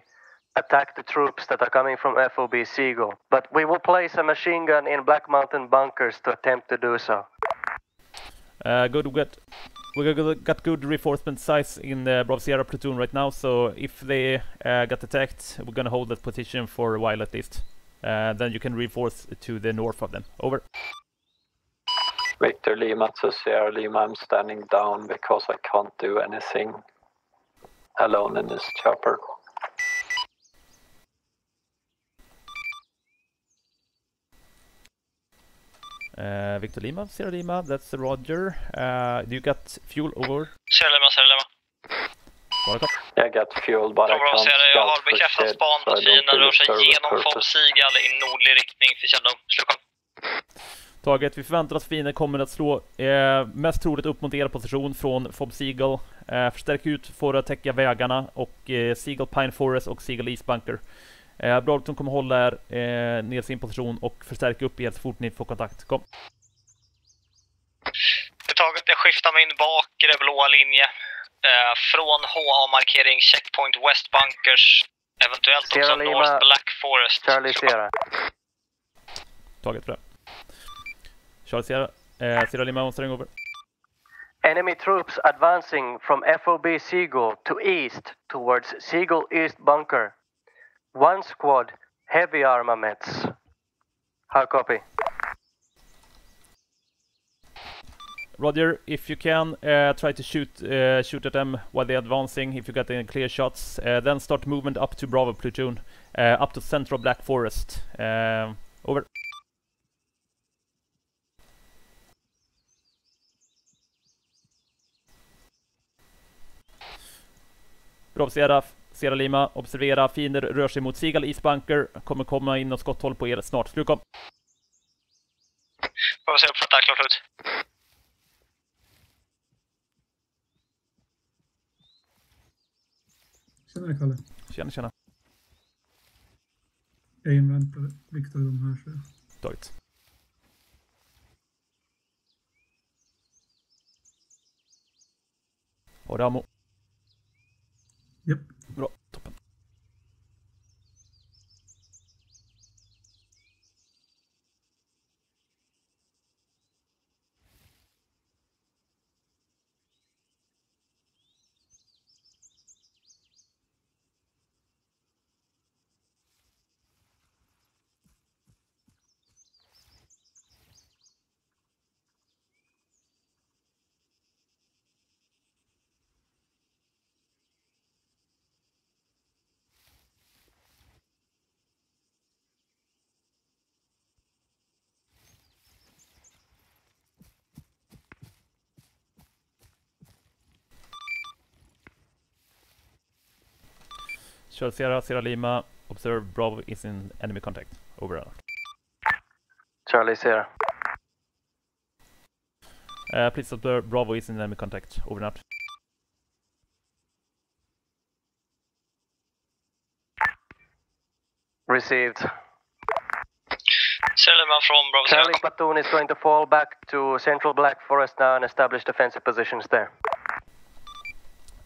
attack the troops that are coming from FOB Seagull. But we will place a machine gun in Black Mountain bunkers to attempt to do so. Uh, good, we got we got, got good reinforcement size in the Bravo Sierra platoon right now. So if they uh, get attacked, we're gonna hold that position for a while at least. Uh, then you can reinforce to the north of them. Over. Victor Lima to Sierra Lima, I'm standing down because I can't do anything alone in this chopper. Uh, Victor Lima, Sierra Lima, that's Roger. Uh, do you got fuel over? Sierra Lima, Sierra Lima. Bara. I got fuel but I Bra, bra, can't Sierra. Jag har bekräftat span don't fienden rör sig genom Fob. Seagull i nordlig riktning för kännedom. Slukom. Taget, vi förväntar oss att fienden kommer att slå eh, mest troligt upp mot er position från Fob Seagull. Eh, förstärk ut för att täcka vägarna och eh, Seagull Pine Forest och Seagull East Bunker. Eh, Bragton kommer hålla er eh, ner sin position och förstärka upp er så fort ni får kontakt. Kom. Taget, jag skiftar min bakre blåa linje. Eh, från HA-markering Checkpoint West Bunkers. Eventuellt Sierra också Lima, North Black Forest. Charlie Sierra. Taget, bra. Charlie Sierra, eh, Sierra Lima, onsdagen over. Enemy troops advancing from FOB Seagull to east towards Seagull East Bunker. One squad, heavy armaments. How copy? Roger, if you can, uh, try to shoot uh, shoot at them while they're advancing. If you got any clear shots, uh, then start movement up to Bravo platoon, uh, up to central Black Forest. Um, over. Bravo Sierra, Sierra Lima, observera fiender rör sig mot Seagull East Bunker, kommer komma in och skotthåll på er snart. Slutkom. Får vi se, uppfattar. Klart slut. Tjena Kalle. Tjena, tjena. Jag inväntar Viktor de här så. Taget. Har du ammo? Japp. Bra, Charlie Sierra, Sierra Lima, observe Bravo is in enemy contact. Over and out. Charlie Sierra. Uh, please observe Bravo is in enemy contact. Over and out. Received. Sierra Lima from Bravo Sierra. Charlie platoon is going to fall back to Central Black Forest now and establish defensive positions there.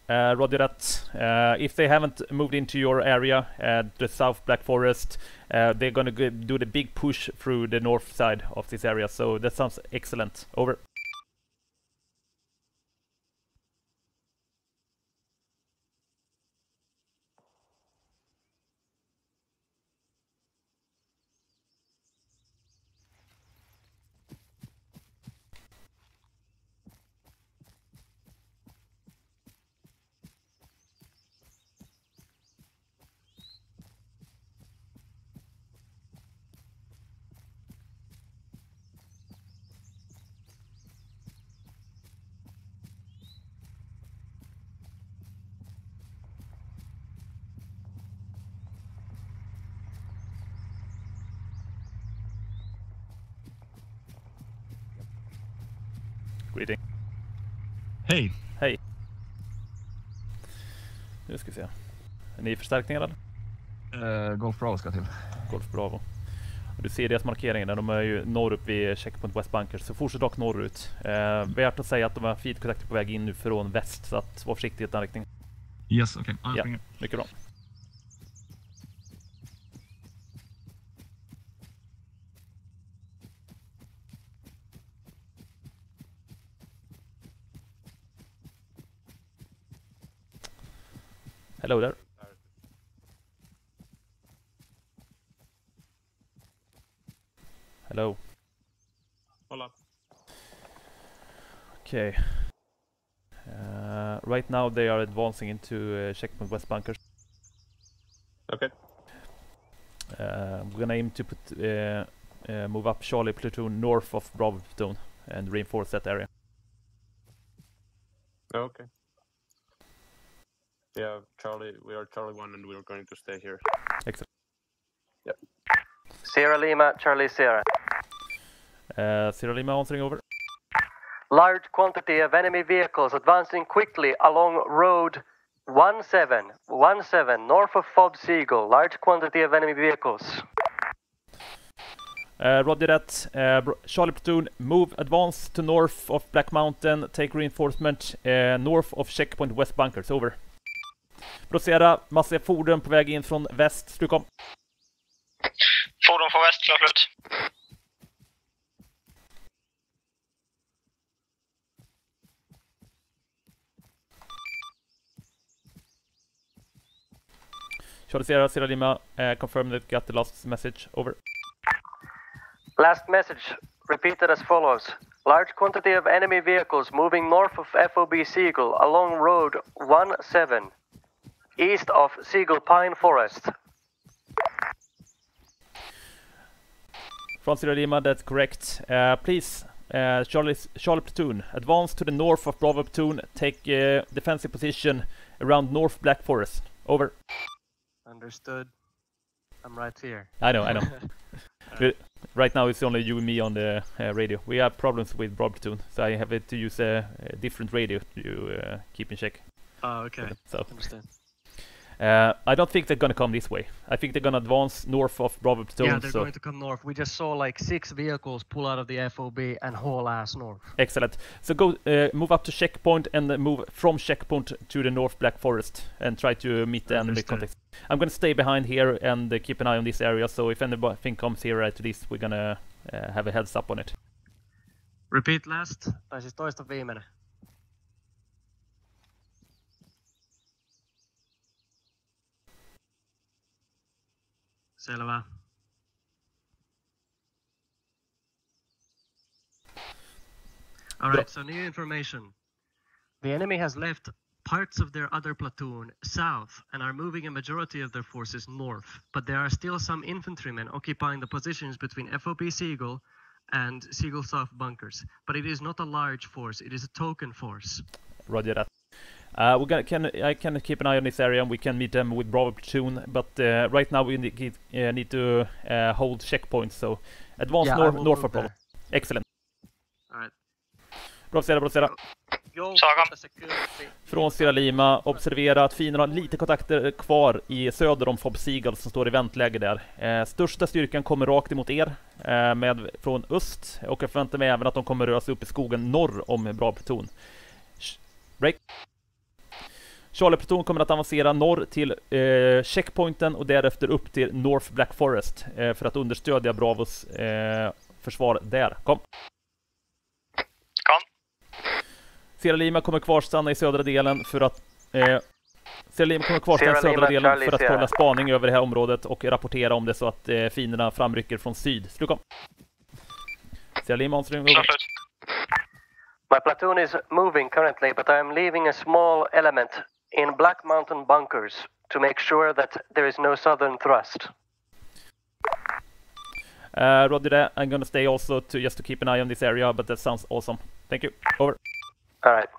Uh, roger that. Uh, if they haven't moved into your area, uh, the South Black Forest, uh, they're gonna go do the big push through the north side of this area. So that sounds excellent. Over. Förstärkningar eller? Uh, Golf Bravo ska till. Golf Bravo. Du ser deras markeringar där, de är ju norr upp vid Checkpoint West Bunkers. Så fortsätt rakt norrut. Eh, värt att säga att de har feedkontakter på väg in nu från väst, så att var försiktig i den riktningen. Yes, okej. Okay. Ja, mycket bra. Hello there. Okay. Uh, right now they are advancing into uh, checkpoint west bunkers. Okay. Uh, we're gonna aim to put uh, uh, move up Charlie platoon north of Bravo platoon and reinforce that area. Okay. Yeah, Charlie, we are Charlie 1 and we're going to stay here. Excellent. Yep. Sierra Lima, Charlie Sierra. Uh, Sierra Lima answering over. Large quantity of enemy vehicles advancing quickly along road 17, 17, north of Fob Seagull. Large quantity of enemy vehicles. Uh, roger that. Uh, Br- Charlie platoon, move, advance to north of Black Mountain, take reinforcement uh, north of checkpoint West Bunkers, over. Procera, massiva fordon på väg in från väst, stryk om. Fordon från väst, klart slut. Charlie Sierra, Sierra Lima, uh, confirm that you got the last message, over. Last message repeated as follows. Large quantity of enemy vehicles moving north of FOB Seagull along road 17, east of Seagull Pine Forest. From Sierra Lima, that's correct. Uh, please, uh, Charlie, Charlie platoon, advance to the north of Bravo platoon, take uh, defensive position around North Black Forest, over. Understood. I'm right here. I know, I know. We- right now it's only you and me on the uh, radio. We have problems with platoon, so I have to use a, a different radio to uh, keep in check. Oh, okay. So. Understand. Uh, I don't think they're gonna come this way. I think they're gonna advance north of Bravo platoon. yeah, they're so going to come north. We just saw like six vehicles pull out of the FOB and haul ass north. excellent. So go uh, move up to checkpoint and then move from checkpoint to the North Black Forest and try to meet the enemy. I'm gonna stay behind here and uh, keep an eye on this area. So if anything comes here at least we're gonna uh, have a heads up on it. Repeat last. Tai siis toista viimeinen. Selvä. Alright, so new information. The enemy has left parts of their other platoon south and are moving a majority of their forces north, but there are still some infantrymen occupying the positions between FOB Seagull and Seagull South bunkers. But it is not a large force, it is a token force. Roger that. Uh, we gonna, can I can keep an eye on this area and we can meet them with Bravo platoon. But uh, right now we need, uh, need to uh, hold checkpoints. So advance Yeah, north north of Bravo. Excellent. Alright. Bra Sierra, bra Sierra. For. Från Sierra Lima, observera att fienden har lite kontakter kvar i söder om Fob Seagull som står i väntläge där. Eh, största styrkan kommer rakt emot er eh, med, från öst och jag förväntar mig även att de kommer röra sig upp i skogen norr om Bra Pluton. Break. Charlie Pluton kommer att avancera norr till eh, checkpointen och därefter upp till North Black Forest eh, för att understödja Bravos eh, försvar där. Kom! Kom. Sierra Lima kommer kvarstanna i södra delen för att eh, Sierra Lima kommer kvarstanna i södra delen för att kolla spaning över det här området och rapportera om det så att eh, fienderna framrycker från syd. Slut kom! Sierra Lima, slut. My platoon is moving currently, but I am leaving a small element in Black Mountain bunkers to make sure that there is no southern thrust. Uh, Roger. I'm gonna stay also to just to keep an eye on this area, but that sounds awesome. Thank you. Over. All right.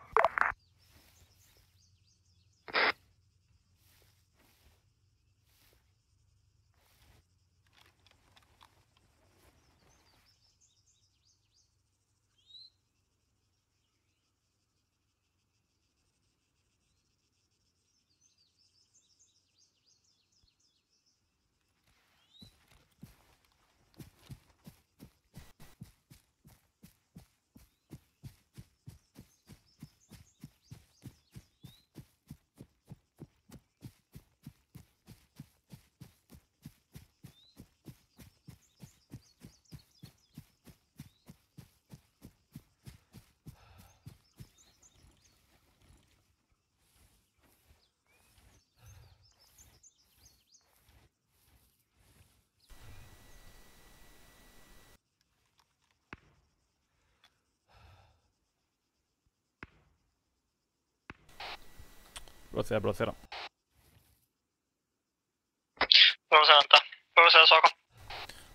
Bra säga, bra säga. Bravo säga vänta. Bravo säga Saga.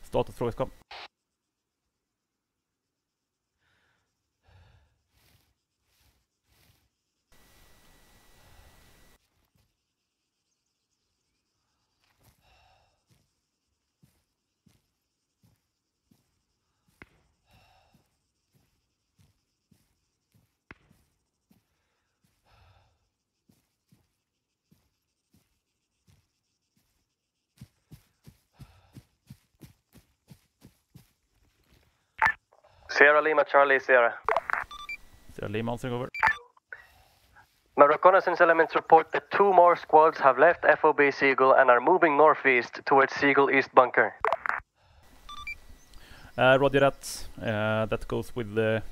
Statusfråga kom. Sierra Lima, Charlie, Sierra. Sierra Lima, ansvarig over. My reconnaissance elements report that two more squads have left FOB Seagull and are moving northeast towards Seagull East Bunker. Uh, Roger that. Uh, that goes with the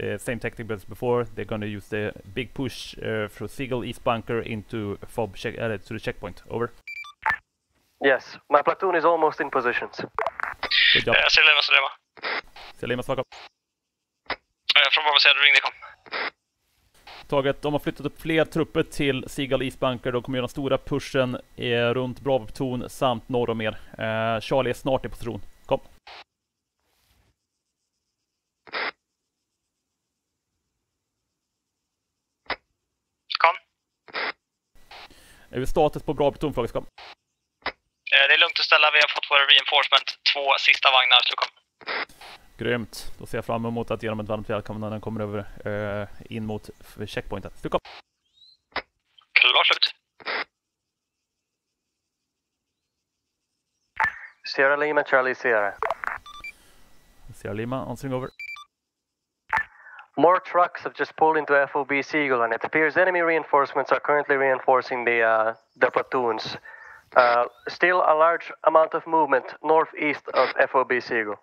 uh, same tactic as before. They're gonna use the big push uh, through Seagull East Bunker into Fob check uh, to the checkpoint. Over. Yes, my platoon is almost in positions. Good job. Eh, Sierra Lima, Sierra Lima. Sierra Eh, Från Bravo säga du ringde kom. Taget, de har flyttat upp fler trupper till Seagull East Bunker. De kommer göra den stora pushen eh, runt Bravo Pluton samt norr om er. Eh, Charlie är snart i position. Kom. Kom. Är vi status på Bravo Pluton? Fråga kom. Eh, Det är lugnt att ställa. Vi har fått vår reinforcement. Två sista vagnar. Slut kom. Grymt. Då ser jag fram emot att ge dem ett varmt välkomnande när den kommer över eh, in mot checkpointen. Slut kom. Klart slut. Sierra Lima, Charlie, Sierra. Sierra Lima, answering over. More trucks have just pulled into FOB Seagull, and it appears enemy reinforcements are currently reinforcing the uh, the platoons. Uh, still a large amount of movement northeast of FOB Seagull.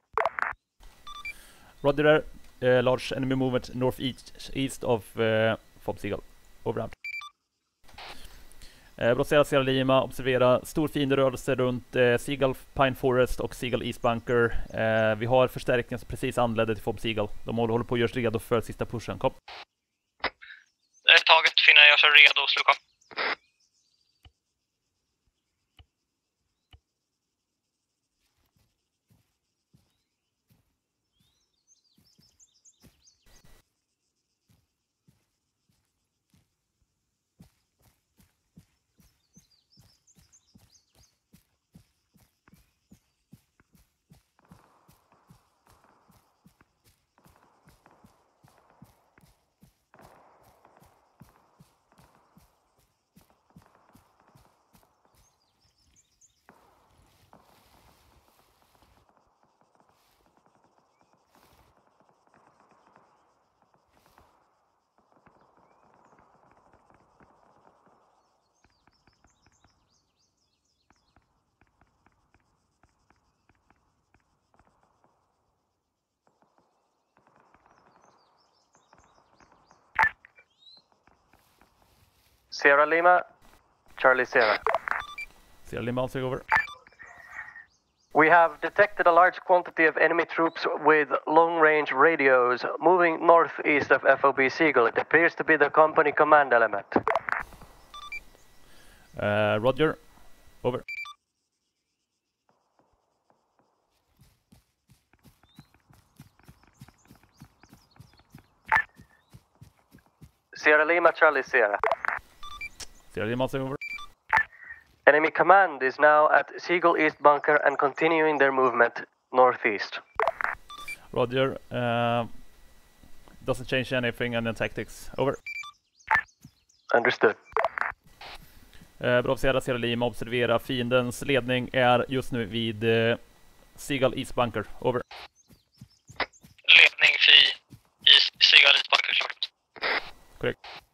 Roger there. Uh, large enemy movement northeast east of eh, uh, Fob Seagull. Over out. Eh, Brottsera Sierra Lima, observera stor fienderörelse runt eh, Seagull Pine Forest och Seagull East Bunker. Eh, vi har förstärkningar som precis anlände till Fob Seagull. De håller på att göra sig redo för sista pushen. Kom. Det är Taget. Finna gör sig redo. Slut Sierra Lima, Charlie Sierra. Sierra Lima answer over. We have detected a large quantity of enemy troops with long range radios moving northeast of FOB Seagull. It appears to be the company command element. Uh, Roger. Over. Sierra Lima, Charlie Sierra. Answer over. Enemy command is now at Seagull East Bunker and continuing their movement northeast. Roger. Uh, doesn't change anything and then tactics. Over. Understood. Eh, bra Sierra, Sierra Lima, observera fiendens ledning är just nu vid eh, Seagull East Bunker. Over. Ledning Fi i Seagull East Bunker. Korrekt.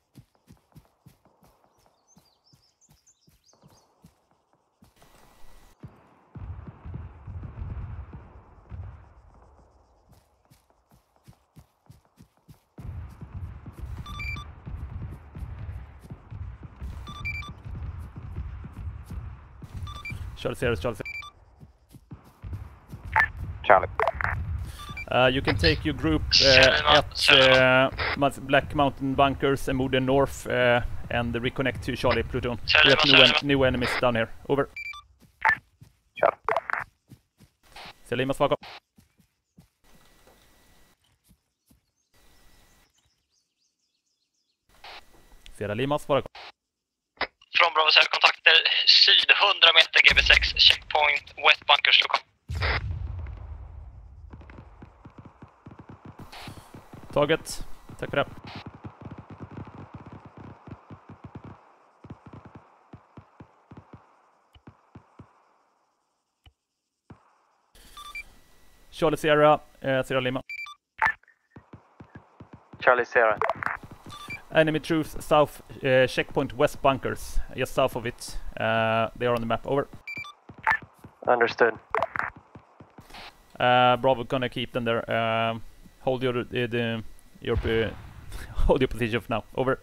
Charlie Sierra, Charlie. Charlie. Uh, you can take your group uh, at uh, Black Mountain Bunkers and move them north uh, and reconnect to Charlie Pluton. We have new, en- new enemies down here. Over. Charlie. Selima svaka. Sierra Lima svara. Från Bravo kontakter syd 100 meter GB6 checkpoint West Bunkers lokal. Taget. Tack för det. Charlie Sierra, eh, Sierra Lima. Charlie Sierra. Enemy troops south, uh, checkpoint west bunkers, just south of it. Uh, they are on the map. Over. Understood. Uh, Bravo gonna keep them there. Um hold your uh, the, your uh, hold your position for now. Over.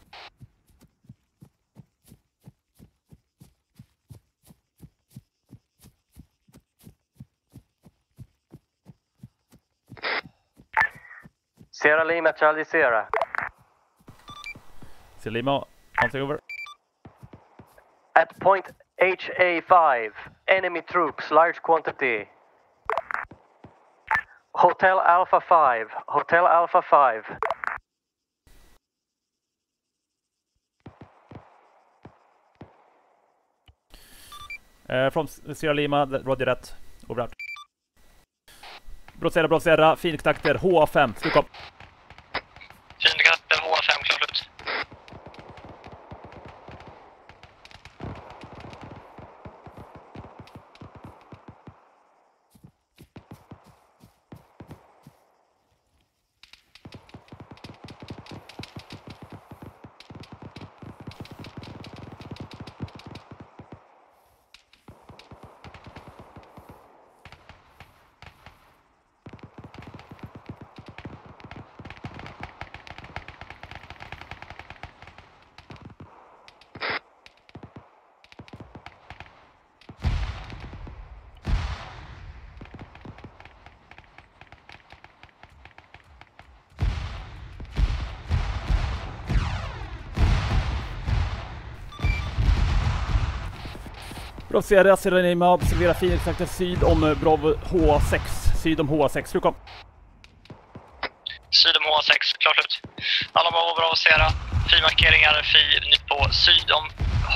Sierra Lima, Charlie Sierra. Sierra Lima, answer over. At point HA5, enemy troops, large quantity. Hotel Alpha 5, Hotel Alpha 5. Uh, from Sierra Lima, Roger that. Over out. Brottsera, Brottsera, finiktakter, HA5, stuk Brottsera, Sierra Lima, observera finiktakter syd om eh, Bravo HA6. Syd om HA6, stuk upp. Syd om HA6, klart slut. Alla Bravo, Bravo, Sierra. Fi-markeringar, Fi nytt på syd om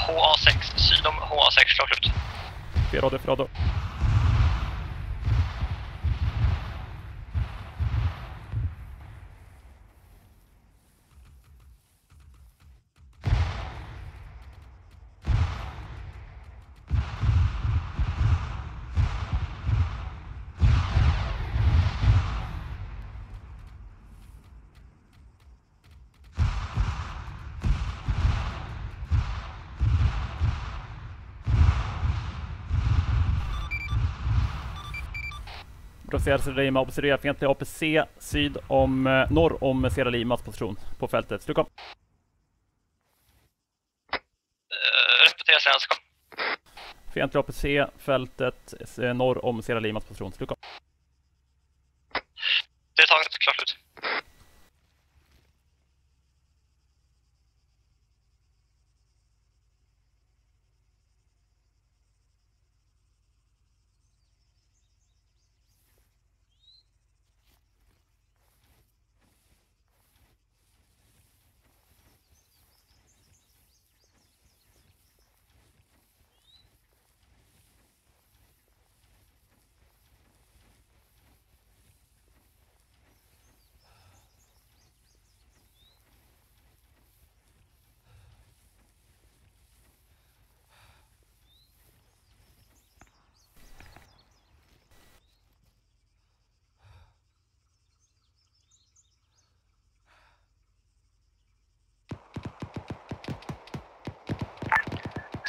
HA6. Syd om HA6, klart slut. Ferrado, Ferrado. Brottsera, Sierra Lima, observera fientliga APC syd om, norr om Sierra Limas position på fältet. Upp. Uh, repetera sällskap. Fientlig APC, fältet norr om Sierra Limas position. Sluka.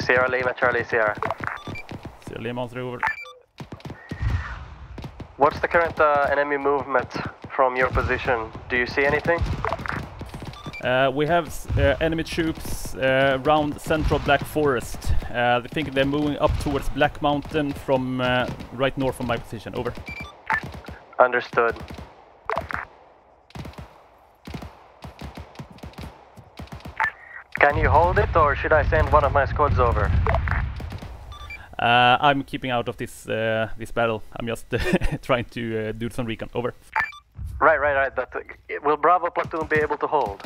Sierra Lima, Charlie Sierra. Sierra Lima on through over. What's the current uh, enemy movement from your position? Do you see anything? Uh, we have uh, enemy troops uh, around central Black Forest. Uh, I think they're moving up towards Black Mountain from uh, right north of my position. Over. Understood. Can you hold it or should I send one of my squads over? Uh, I'm keeping out of this uh, this battle. I'm just trying to uh, do some recon. Over. Right, right, right. That, will Bravo platoon be able to hold?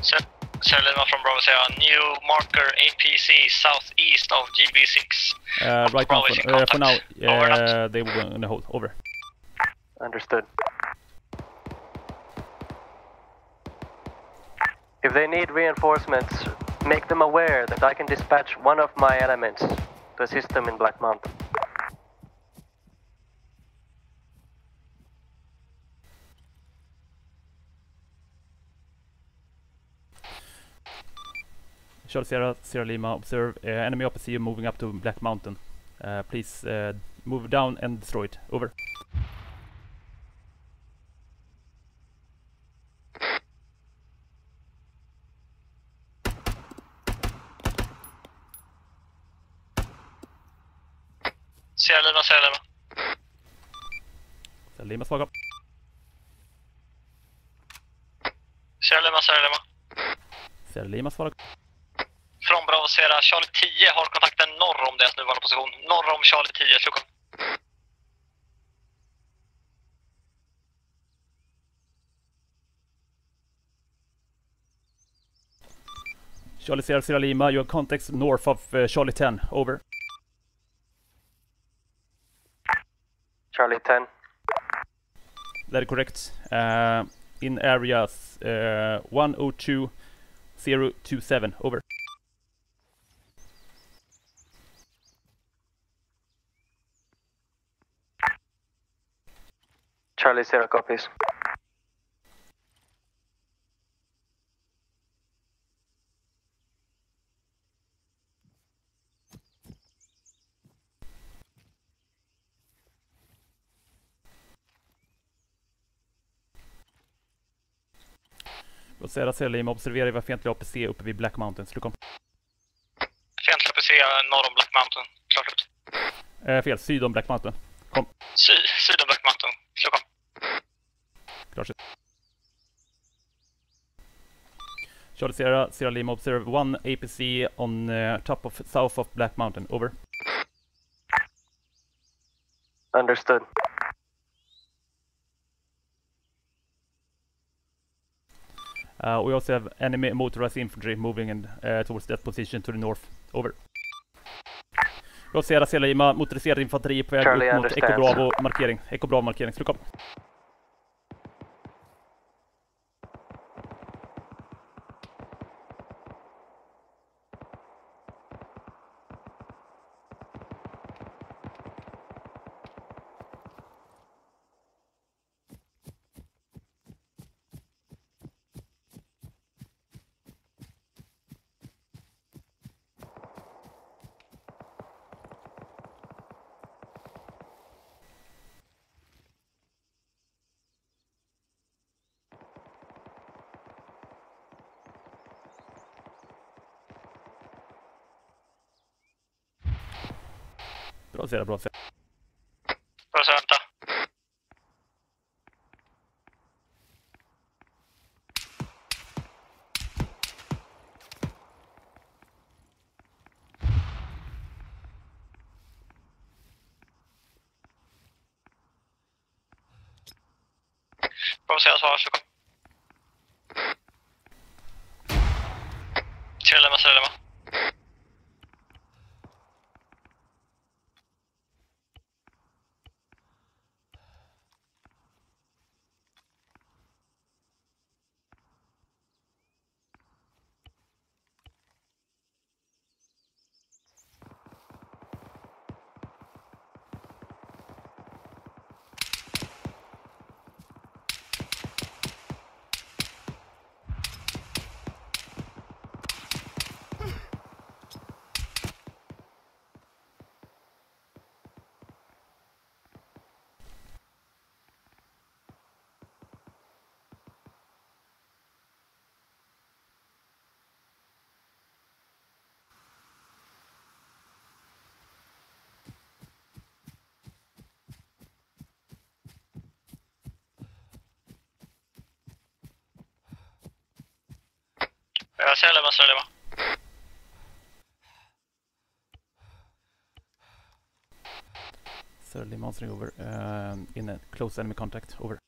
Sir, Sierra Lima from Bravo Sierra. New marker APC southeast of GB6. Uh, right now, Bravo is for, uh, for now, contact. Over and uh, they will hold. Over. Understood. If they need reinforcements, make them aware that I can dispatch one of my elements to assist them in Black Mountain. Charlie Sierra, Sierra Lima, observe uh, enemy OPC moving up to Black Mountain. Uh, please uh, move down and destroy it. Over. Sierra Lima, Sierra Lima. Sierra Lima svaga. Sierra Lima, Sierra Lima. Sierra Lima svaga. Från Bravo Sierra, Charlie 10 har kontakten norr om deras nuvarande position. Norr om Charlie 10, sluka. Charlie Sierra, Sierra Lima, you have contacts north of uh, Charlie 10. Over. Charlie 10. That is correct. Uh, in areas uh, 102027. Over. Charlie Sierra copies. Säga Sierra Lima, observera vad fientlig APC uppe vid Black Mountain. Slukom. Fientlig APC norr om Black Mountain. Klart ut. Eh, fel, syd om Black Mountain. Kom. Sy syd om Black Mountain. Sluka. Klart sett. Charlie Sierra, Sierra Lima, observe one APC on uh, top of south of Black Mountain. Over. Understood. Uh, we also have enemy motorized infantry moving in, uh, towards that position to the north. Over. Sierra Lima, motoriserad infanteri på väg Charlie upp mot Eco. Bravo markering. Eco Bravo markering. Sluka. Bra buonasera prof. Ja, Sirelema, Sirelema. Sir monstering over. Uh, in a close enemy contact, over.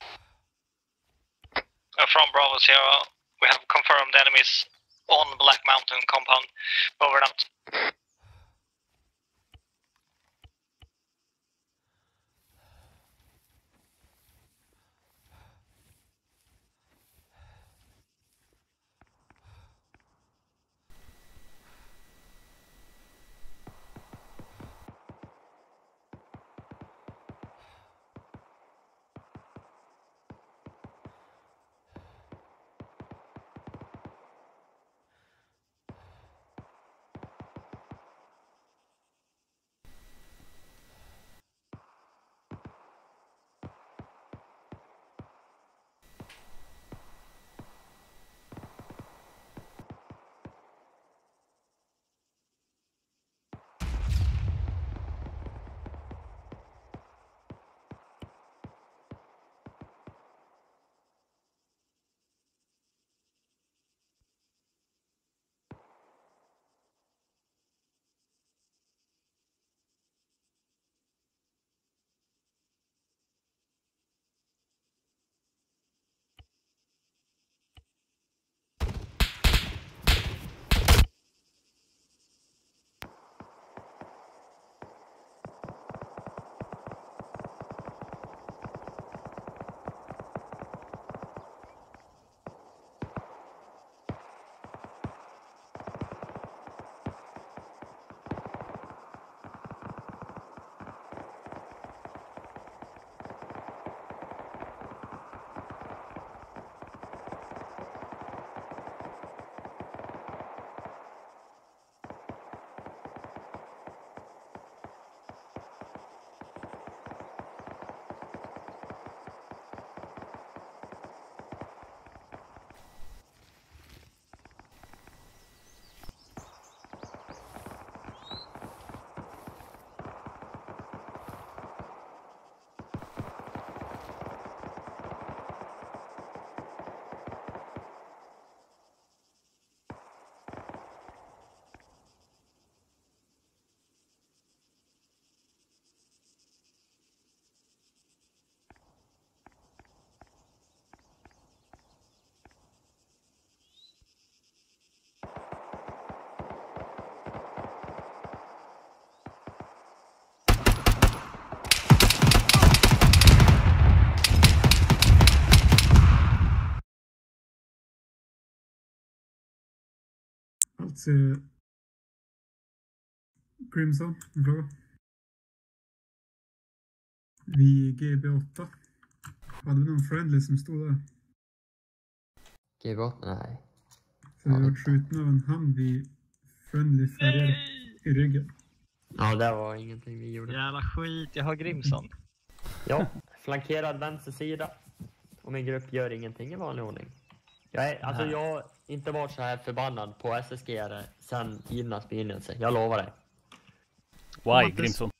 Uh, From Bravo Sierra, we have confirmed enemies on Black Mountain compound. Over and out. Ser... Crimson, en fråga. Vid GB8. Hade vi någon friendly som stod där? GB8? Nej. För vi vart skjutna av en hand vid friendly färger i ryggen. Ja, det var ingenting vi gjorde. Jävla skit, jag har Grimson. Ja, flankerad vänster sida. Och min grupp gör ingenting i vanlig ordning. Jag, är, alltså, jag inte varit så här förbannad på SSG sen tidernas begynnelse. Jag lovar dig. Why, Grimson?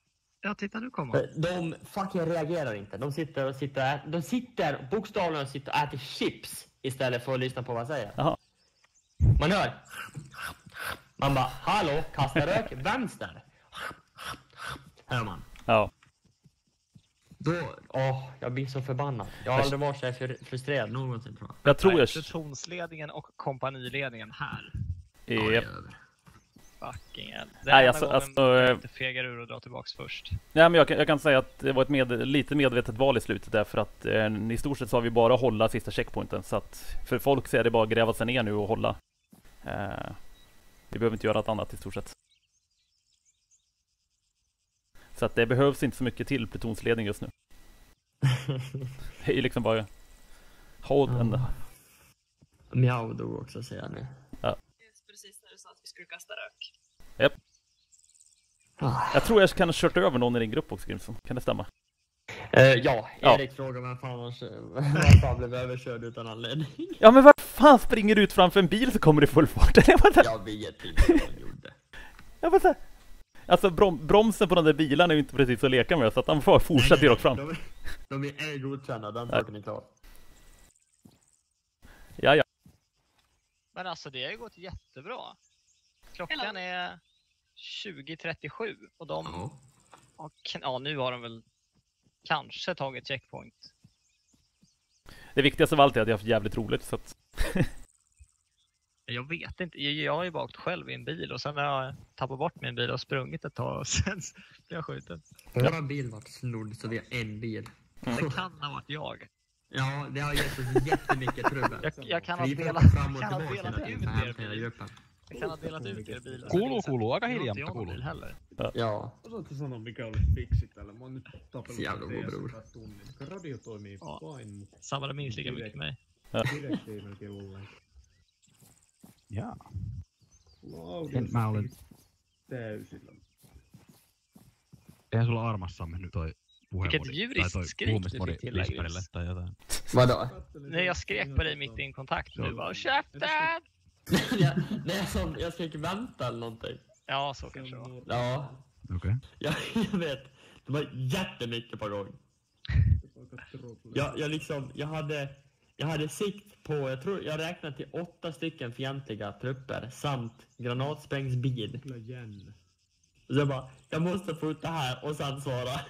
Ja, titta nu kommer De fucking reagerar inte. De sitter och sitter och äter, De sitter bokstavligen sitter och äter chips istället för att lyssna på vad jag säger. Jaha. Man hör. Man bara, hallå, kasta rök vänster. Hör man. Ja. Då, åh, jag blir så förbannad. Jag har aldrig varit så här fr- frustrerad någonsin tror jag. Jag tror jag... Plutonsledningen och kompaniledningen här. Japp. Fucking hell. Det Nej, är alltså- gången alltså, jag eh, inte fegar ur och drar tillbaks först. Nej, men jag kan, jag kan säga att det var ett med, lite medvetet val i slutet därför att eh, i stort sett så har vi bara hålla sista checkpointen. Så att för folk så är det bara att gräva sig ner nu och hålla. Eh, vi behöver inte göra något annat i stort sett. Så att det behövs inte så mycket till plutonsledning just nu. Det är ju liksom bara hold and... Mjau dog också ser jag nu. Ja. Precis när du sa att vi skulle kasta rök. Japp. Jag tror jag kan ha kört över någon i din grupp också Grimson. Kan det stämma? Eh, ja, Ja. Erik frågar vem fan han blev överkörd utan anledning. Ja men vad fan springer du ut framför en bil så kommer du i full fart? Jag vet inte vad han gjorde. Jag bara Alltså brom bromsen på de där bilarna är ju inte precis att leka med så att han får fortsätta rakt fram. De, de är ej godkända, den saken är klar. Ja, ja. Men alltså det har ju gått jättebra. Klockan är 20.37 och de... Och, ja, nu har de väl kanske tagit checkpoint. Det viktigaste av allt är att jag har haft jävligt roligt så att... Jag vet inte. Jag- har ju bara åkt själv i en bil och sen har jag tappat bort min bil och sprungit ett tag och sen blev jag skjuten. Vår bil vart snodd så vi har en bil. Det kan ha varit jag. Ja, det har gett oss jättemycket trubbel. Jag, jag kan ha delat, fram och kan ha tillbaka delat hela ut er bil. Jag kan ha delat ut er bil. Kuuluu, kuuluu. Aika hiljaa, mutta kuuluu. Ja. Osaatko sanoa mikä olisi fiksi tällä? Mä oon nyt tapellut Jävla TS bror. tätä tunnin. Radio toimii Ja. vain, Sabbade minst lika mycket för mig. direktiivillä ollenkaan. Jaa. On En mä olen- täysillä. Eihän sulla armassa mennyt toi puheenvuoro. djuriskt tai toi Lisperille Gris. tai jotain. Vadå? Nej, jag skrek på dig mitt i en kontakt. Du bara käften! nej, jag, sa- jag skrek vänta eller någonting. Ja, så kanske det var. Ja, Okej. ja, jag vet. Det var jättemycket på gång. Jag, jag liksom, jag hade, jag hade sikt på, jag tror jag räknade till åtta stycken fientliga trupper samt granatsprängsbil. Så jag bara, jag måste få ut det här och sen svara.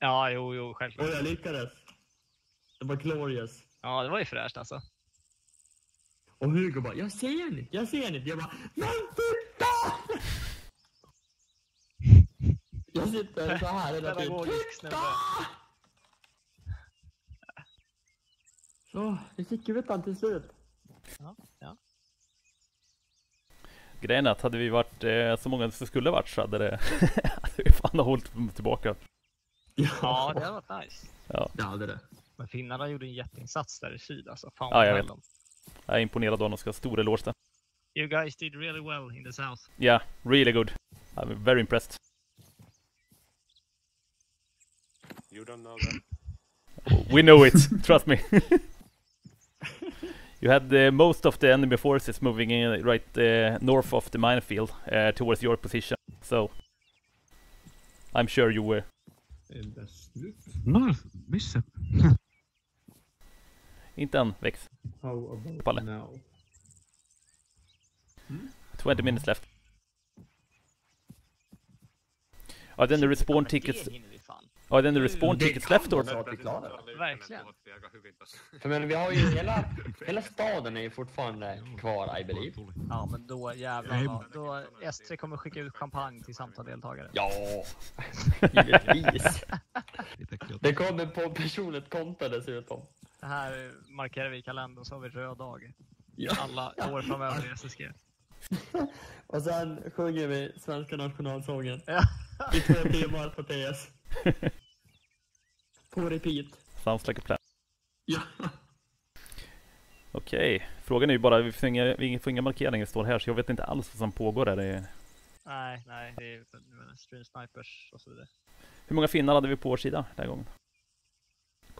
Ja, jo, jo, självklart. Och jag lyckades. Det var glorious. Ja, det var ju fräscht alltså. Och Hugo bara, jag ser inte, jag ser inte. Jag bara, men titta! Jag sitter så här hela tiden. Pedagogisk snubbe. Så, vi fick ut han till slut. Ja, ja. Grejen är att hade vi varit eh, så många som skulle varit så hade det... hade vi fan hållit tillbaka. Ja, det hade varit nice. Ja. Det hade det. Men finnarna gjorde en jätteinsats där i syd alltså. Fan Ja, jag vet. Jag är imponerad av dem ska ha stor eloge där. You guys did really well in the south. Yeah, really good. I'm very impressed. You don't know that. We know it, trust me. you had uh, most of the enemy forces moving in right uh, north of the minefield uh, towards your position. So I'm sure you were. Entäs nyt? No, missä? Inte än, Vex. How about Palle. now? 20 minutes left. Ja, den är respawn tickets. Ja, den är respawn Det tickets left or? Verkligen. För men vi har ju hela, hela staden är ju fortfarande kvar, I believe. Ja, men då jävlar. Då S3 kommer skicka ut champagne till samtalsdeltagare. Ja, givetvis. Det kommer på personligt konto dessutom. Det här markerar vi i kalendern så har vi röd dag. Ja. Alla år framöver i SSG. Och sen sjunger vi svenska nationalsången Ja. i två timmar på TS. På repeat. Sounds like a plan. Ja. Okej, frågan är ju bara, vi får inga, vi får inga markeringar står här så jag vet inte alls vad som pågår där. Det är... Nej, nej, det är stream snipers och så vidare. Hur många finnar hade vi på vår sida den här gången?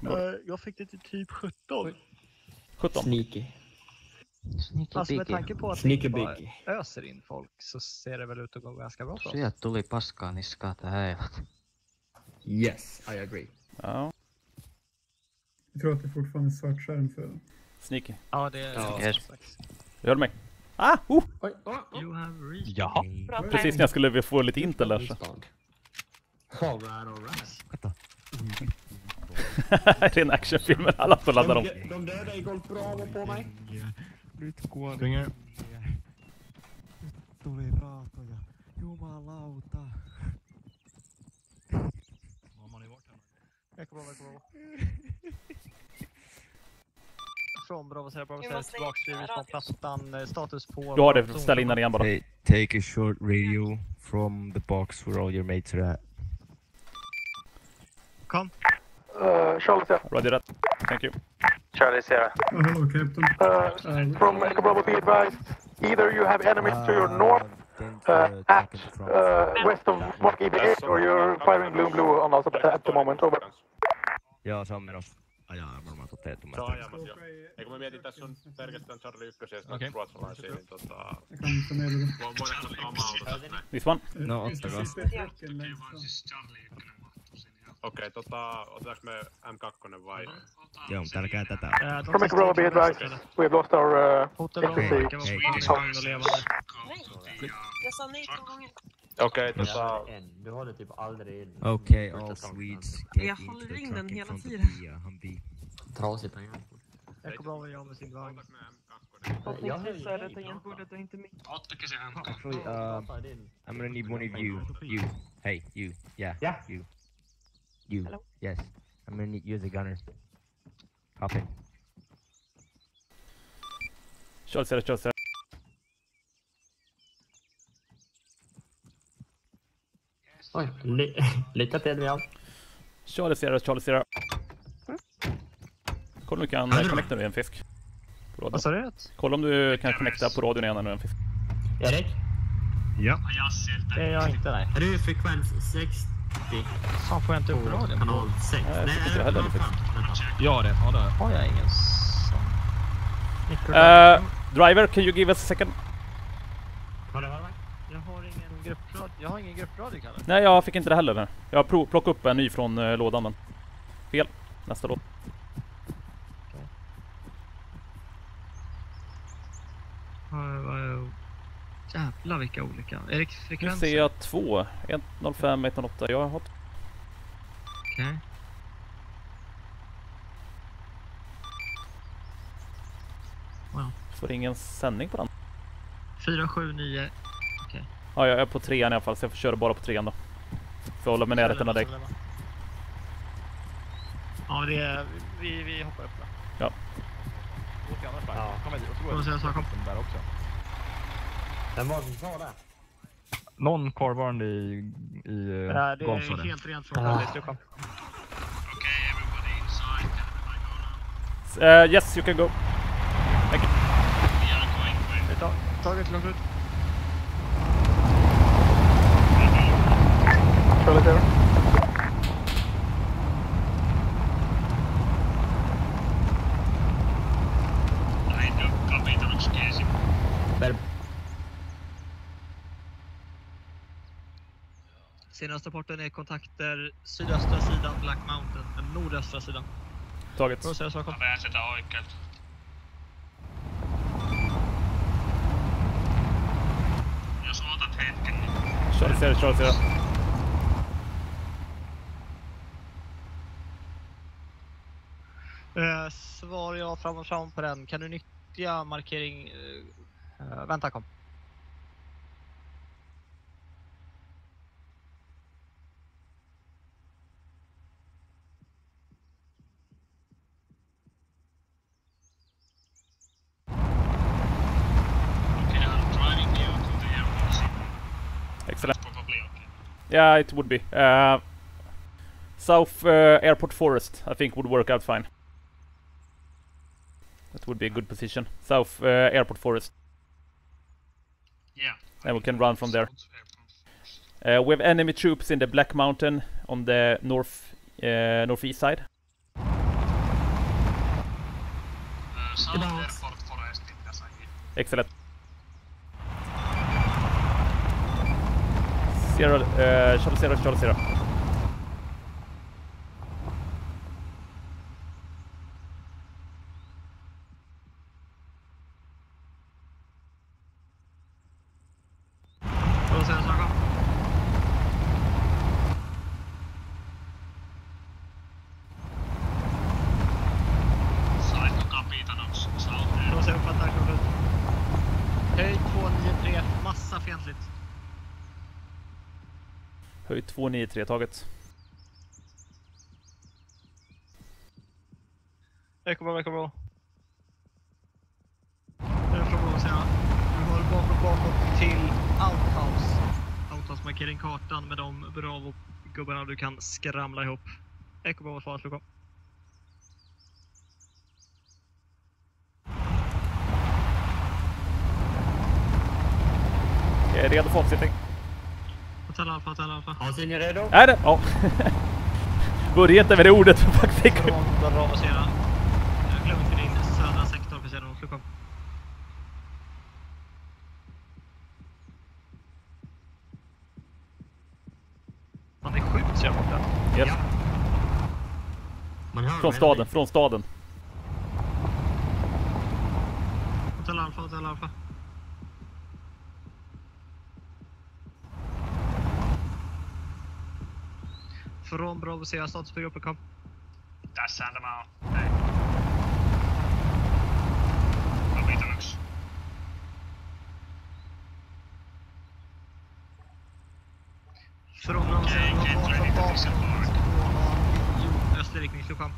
Eh, Jag fick det till typ 17. 17? Sneaky. Alltså med tanke på att Sneaky vi bara öser in folk så ser det väl ut att gå ganska bra för oss. Sieltä tuli paskaa niskaa tähän. Yes, I agree. Ja. Jag tror att det fortfarande är svart skärm för den. Sneaky. Ja, det är... Ja. Du hörde mig? Ah! Oh! You have reached Jaha. Bra Precis när jag skulle få lite intel där så. Alright, alright. Ren actionfilm, alla får ladda dem. De, de döda i Golf Bravo på mig. Springer. Tuli raatoja. Jumalauta. Jag kommer ihåg, jag kommer ihåg. Från Bravo Sierra Bravo Vi Sierra måste tillbaks till respawnplattan. eh, Status på... Du har det, ställ in den igen bara. Hey, take a short radio from the box where all your mates are at. Kom. Uh, Charlie Sierra. Roger that. Thank you. Charlie Sierra. Oh, hello, Captain. Uh, from Echo Bravo, be advised. Either you have enemies to your north, uh, at uh, west of Mark EBA, or you're firing blue blue on us at the moment. Over. Joo, se on menossa ajaa varmaan Se on ajamassa jo. Eikö mä mietin, tässä on pelkästään Charlie 1 ja sitten Okei. ruotsalaisia, niin tota... Kannattaa meidän. Vo- Voidaanko ottaa oma auto tästä näin? This one? No, ottakaa. Okei, tota, otetaanko me M2 vai? Joo, mutta älkää tätä. Echo Bravo, be advised. We have lost our uh. Jag. Okej, tota... Du håller typ aldrig in. Okay, all Swedes Jag håller in den hela tiden. uh. Trasigt han gör. Echo Bravo gör med sin vagn. Är det tangentbordet och inte mitt. Actually, um, I'm gonna need one of you. You. Hey, you. Yeah. Yeah. You. You. Hello? Yes. I'm gonna need you as a gunner. Hop in. Kör Sierra. Oj, li lycka till med allt. Charlie Sierra, Charlie Sierra. Kolla om du kan connecta nu en fisk. Vad sa du? Kolla om du kan connecta på radion igen nu en fisk. Erik? Ja. Det är jag inte, nej. Är du frekvens 60? Fan, får jag inte upp radion? Kanal 6? Nej, jag Nej, inte det heller kanal det 5? Ja, det har det. Har jag ingen sån? Uh, driver, can you give us a second? Jag har ingen gruppradio. Jag har ingen gruppradio, Kalle. Nej, jag fick inte det heller. Jag plockade upp en ny från uh, lådan men... Fel. Nästa låt. Vad- Jävlar vilka olika. Är det Nu frekvenser? ser jag två. 105, 108. Jag har... Okej. Wow. Får ingen sändning på den. 479. Okej. Ja, jag är på trean i alla fall så jag får köra bara på trean då. Får hålla mig närheten av dig. Ja, det är... Vi, vi hoppar upp då. Ja. Kom med dit och så går säga så, kom. där också. Den var sa det. Någon kvarvarande i, i Ja, det Gomsö är helt rent från Ah. Uh, yes, you can go. Thank you. Vi tar taget lugnt ut. Charlie Sierra. Senaste rapporten är kontakter sydöstra sidan Black Mountain, men nordöstra sidan. Taget. Får jag säga så, kom. Charlie Sierra, Charlie Sierra. Eh, svar ja, fram och fram på den. Kan du nyttja markering... eh, vänta, kom. Excellent. Yeah, it would be. Uh, South uh, Airport Forest, I think would work out fine. That would be a good position. South uh, Airport Forest. Yeah. And we can run from there. Uh, we have enemy troops in the Black Mountain on the north uh, northeast side. South Airport Forestin tässä. Excellent. 0 0 0 0 0 293-taget. Jag kommer, jag. Det är från säga. Du har bakåt, bakåt till Outhouse. Outhouse markering kartan med de Bravo-gubbarna du kan skramla ihop. Ekobo var svaret, Luka. Jag är redo för avsittning. Hotell Alfa, Hotell Alfa. Ja, så är ni redo? Är det? Ja. Börja inte med det ordet för sake. Bravo, säga. Jag glömde till din södra sektor för sedan. Man det är sjukt så jag borta. Yes. Hör Från staden, från staden. Hotell Alfa, Hotell Alfa. vooral, bro. We zijn als altijd terug op de kamp. Dat zijn allemaal. Nee. Dat ready to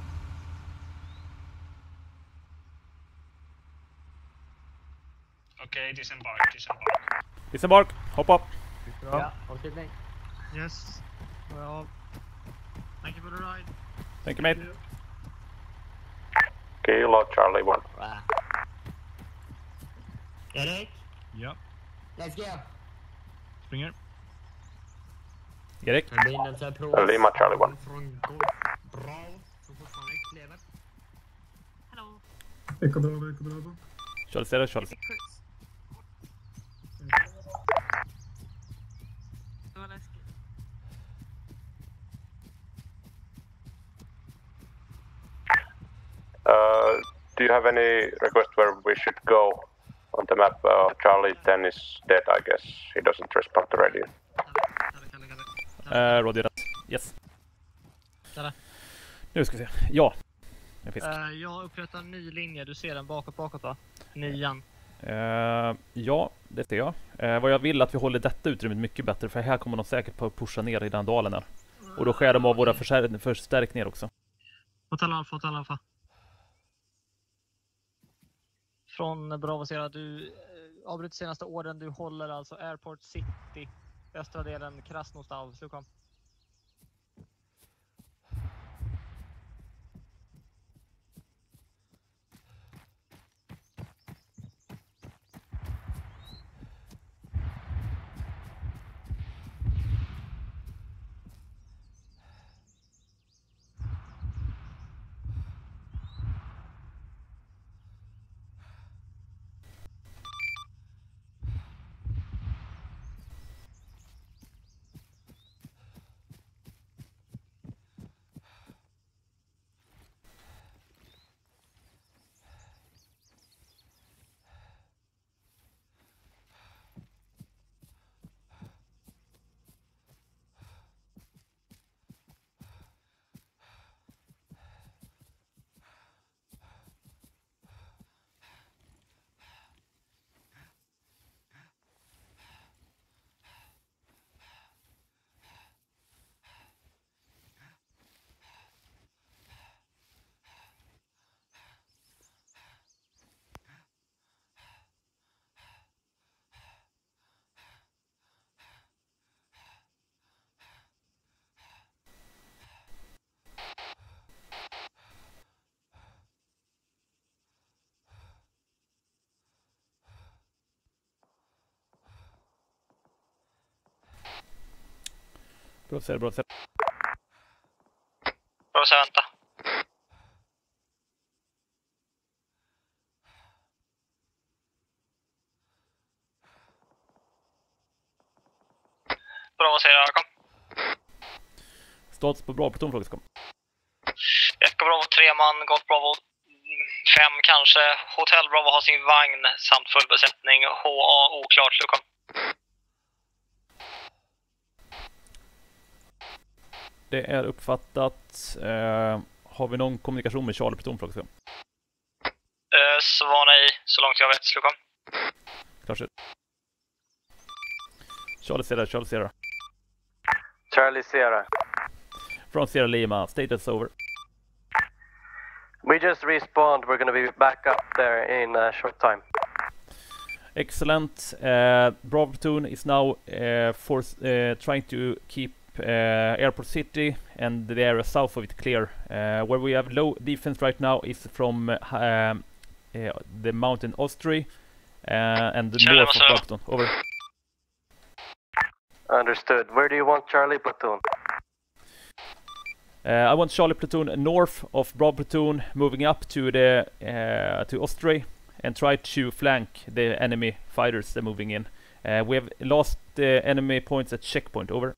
Oké, disembark, disembark. Disembark, hop op. Ja, oké, oh, nee. Yes. Well. Thank you for the ride. Thank you, mate. Okay, you Charlie 1. Right. Get it? Yep. Let's go. Springer. Erik? Lima Charlie 1. Hello. Ecco bravo, ecco bravo. Charles 0, Charles 0. Uh, do you have any request where we should go on the map? Uh, Charlie 10 is dead, I guess. He doesn't respond to radio. Uh, Roger. Yes. Där. Nu ska vi se. Ja. En fisk. Eh, jag upprättar en ny linje. Du ser den bakåt, bakåt va? Nian. Eh, ja, det ser jag. Eh, vad jag vill att vi håller detta utrymmet mycket bättre för här kommer de säkert på pusha ner i den dalen här. Och då skär de av våra förstär- förstärkningar också. Hotell Alfa, Hotell Alfa. Från Bravo Sera, du eh, avbryter senaste åren. Du håller alltså Airport City, östra delen Krasnostav. Så kom. Bra ser, bra. Bravo säger vänta. Jag kom. Status på bra pluton frågetecken. Echo Bravo 3 man, Golf Bravo 5 kanske. Hotell Bravo har sin vagn samt full besättning. HA oklart, så Det är uppfattat. Eh, har vi någon kommunikation med Charlie pluton frågetecken? Eh, svar nej, så långt jag vet, så kom. Klart slut. Charlie Sierra, Charlie Sierra. Charlie Sierra. From Sierra Lima, status over. We just respawned. We're going to be back up there in a short time. Excellent. Uh, Bravo platoon is now uh, for, uh, trying to keep Airport City and the area south of it clear. Uh, where we have low defense right now is from uh, the mountain Ostry uh, and the Charlie, north of Marcelo. Platoon. Over. Understood. Where do you want Charlie platoon? Uh, I want Charlie platoon north of Bravo platoon, moving up to the uh, to Ostray and try to flank the enemy fighters that are moving in. Uh, we have lost the enemy points at checkpoint. Over.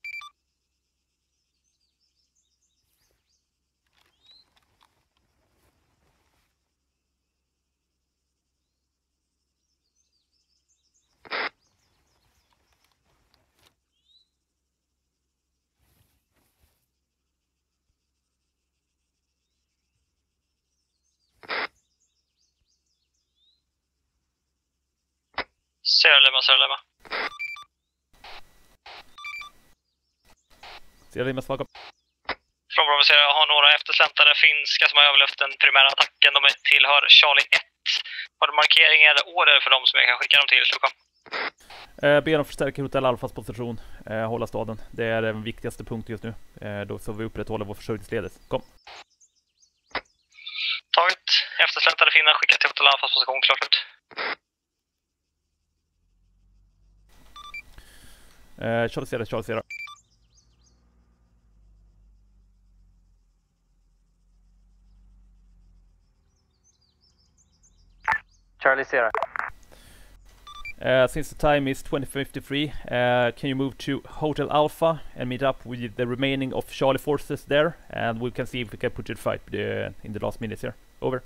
Sierra Lima, Sierra Lima. Sierra Lima svag upp. Från Bravo Sierra, jag har några eftersläntrade finska som har överlevt den primära attacken. De tillhör Charlie 1. Har du markeringar eller order för dem som jag kan skicka dem till Stockholm? Eh, be dem förstärka Hotell Alfas position, eh, hålla staden. Det är den viktigaste punkten just nu. Eh, då så vi upprätthåller vår försörjningsledes. Kom. Taget. Eftersläntrade finnar skickat till Hotel Alfas position. Klart ut. Eh, Charlie Sierra, Charlie Sierra. Charlie Sierra. Uh, since the time is 2053, uh, can you move to Hotel Alpha and meet up with the remaining of Charlie forces there? And we can see if we can put you to fight uh, in the last minutes here. Over.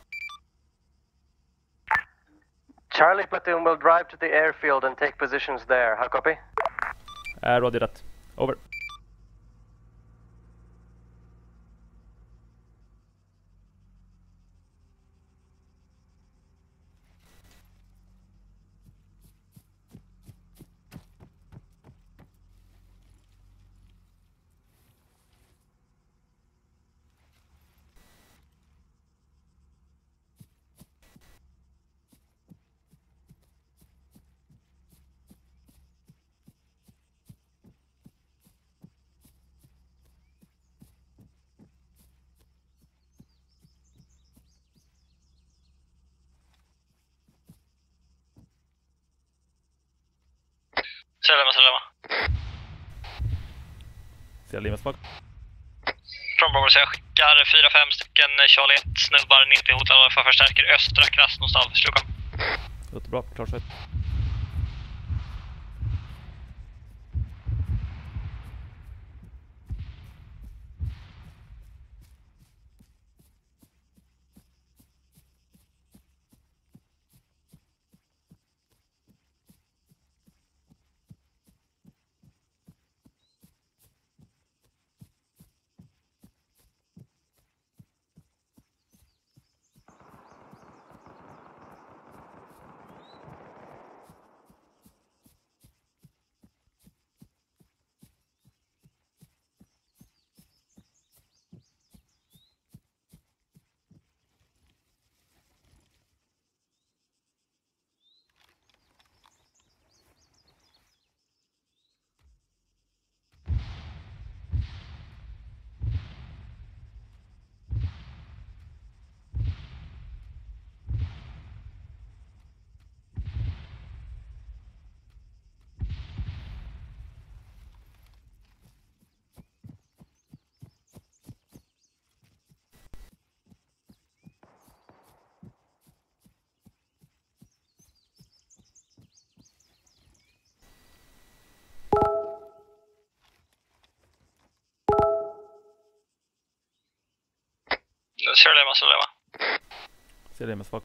Charlie platoon will drive to the airfield and take positions there. How copy? Uh, roger that. Over. Sierra Lima, Sierra Lima. Sierra Lima svag. Från Bravo Sierra, jag skickar 4-5 stycken Charlie 1 snubbar ner till Hotel Alfa förstärker östra Krasnostav. Stockholm. Låter bra. Klart så. Sierra Lima, Sierra Lima. Sierra Lima svag.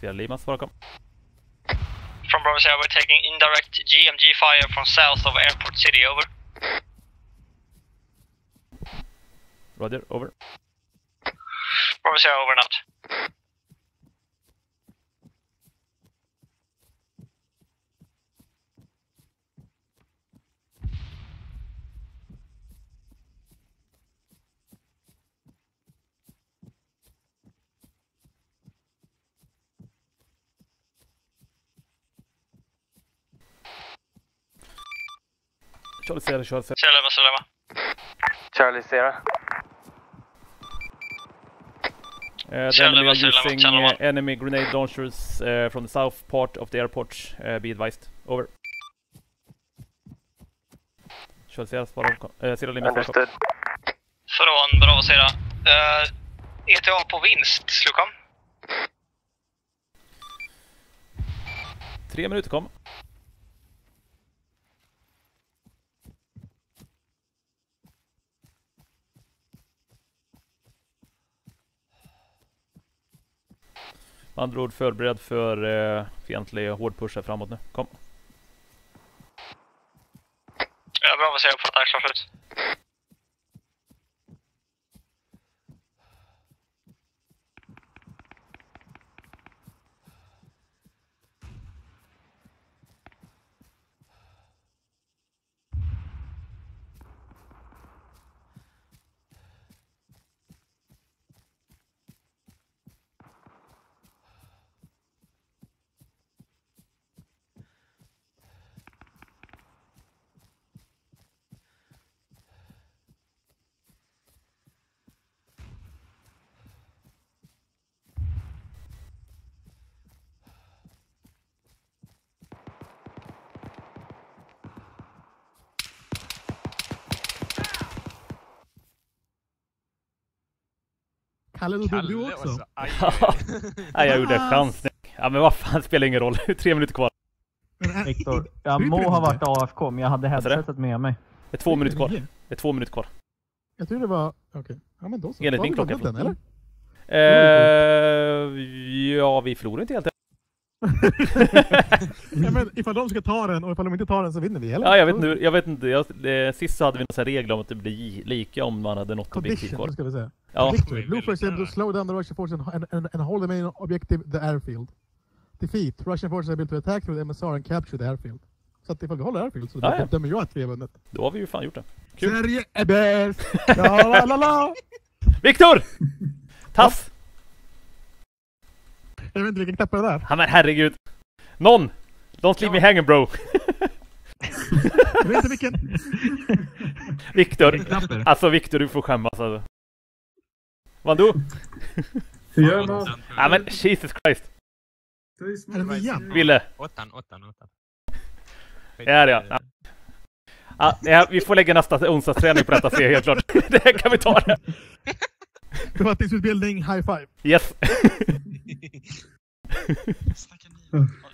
Sierra Lima svag. From Bravo Sierra, we're taking indirect GMG fire from south of Airport City. Over. Roger. Over. Bravo Sierra over and out. Charlie Sierra, Charlie Sierra. Sierra Lima, Sierra Lima. Charlie Sierra. Uh, the enemy are using uh, enemy grenade launchers uh, from the south part of the airport. Uh, be advised. Over. Charlie Sierra svarar på... Uh, Sierra Lima. Understood. Från Bravo Sierra. Uh, ETA på vinst, Slukom. Tre minuter kom. Andra ord förberedd för eh, fientlig hård push här framåt nu. Kom. Ja, Bravo Sierra uppfattar, klart slut. Kalle, då dog du också. Nej, jag gjorde en chansning. Ja men vad fan, spelar ingen roll. Tre minuter kvar. Viktor, jag må ha varit AFK, men jag hade headsetet med mig. Det är två minuter kvar. Det är två minuter kvar. Jag tror det var... Okej. Ja men då så. Enligt min klocka. den, eller? Eh, ja, vi förlorar inte helt ja, men ifall de ska ta den och ifall de inte tar den så vinner vi, eller? Ja, jag vet inte. Jag vet inte. Jag, eh, sist så hade vi någon regel om att det blir lika om man hade något objektiv kvar. ska vi säga. Ja. Victory. Blue to slow down the Russian forces and, and, and hold the main objective, the airfield. Defeat. Russian forces able to attack through the MSR and capture the airfield. Så att ifall vi håller airfield så Ja, ja. dömer jag att vi har vunnit. Då har vi ju fan gjort det. Kul. Sverige är bäst! La, la, la, la. Viktor! Tass! Jag vet inte vilken knapp är det där. Ja men herregud. Någon! Don't leave me hanging bro. Jag vet inte vilken. Viktor. Det? Alltså Viktor, du får skämmas alltså. Vad du? Hur gör man? Ja men Jesus Christ. Är det nian? Ville. Åttan, åttan, åttan. Det är ja. Ja, ja, vi får lägga nästa onsdagsträning på detta, ser jag helt klart. Det kan vi ta det. Befattningsutbildning, high five. Yes.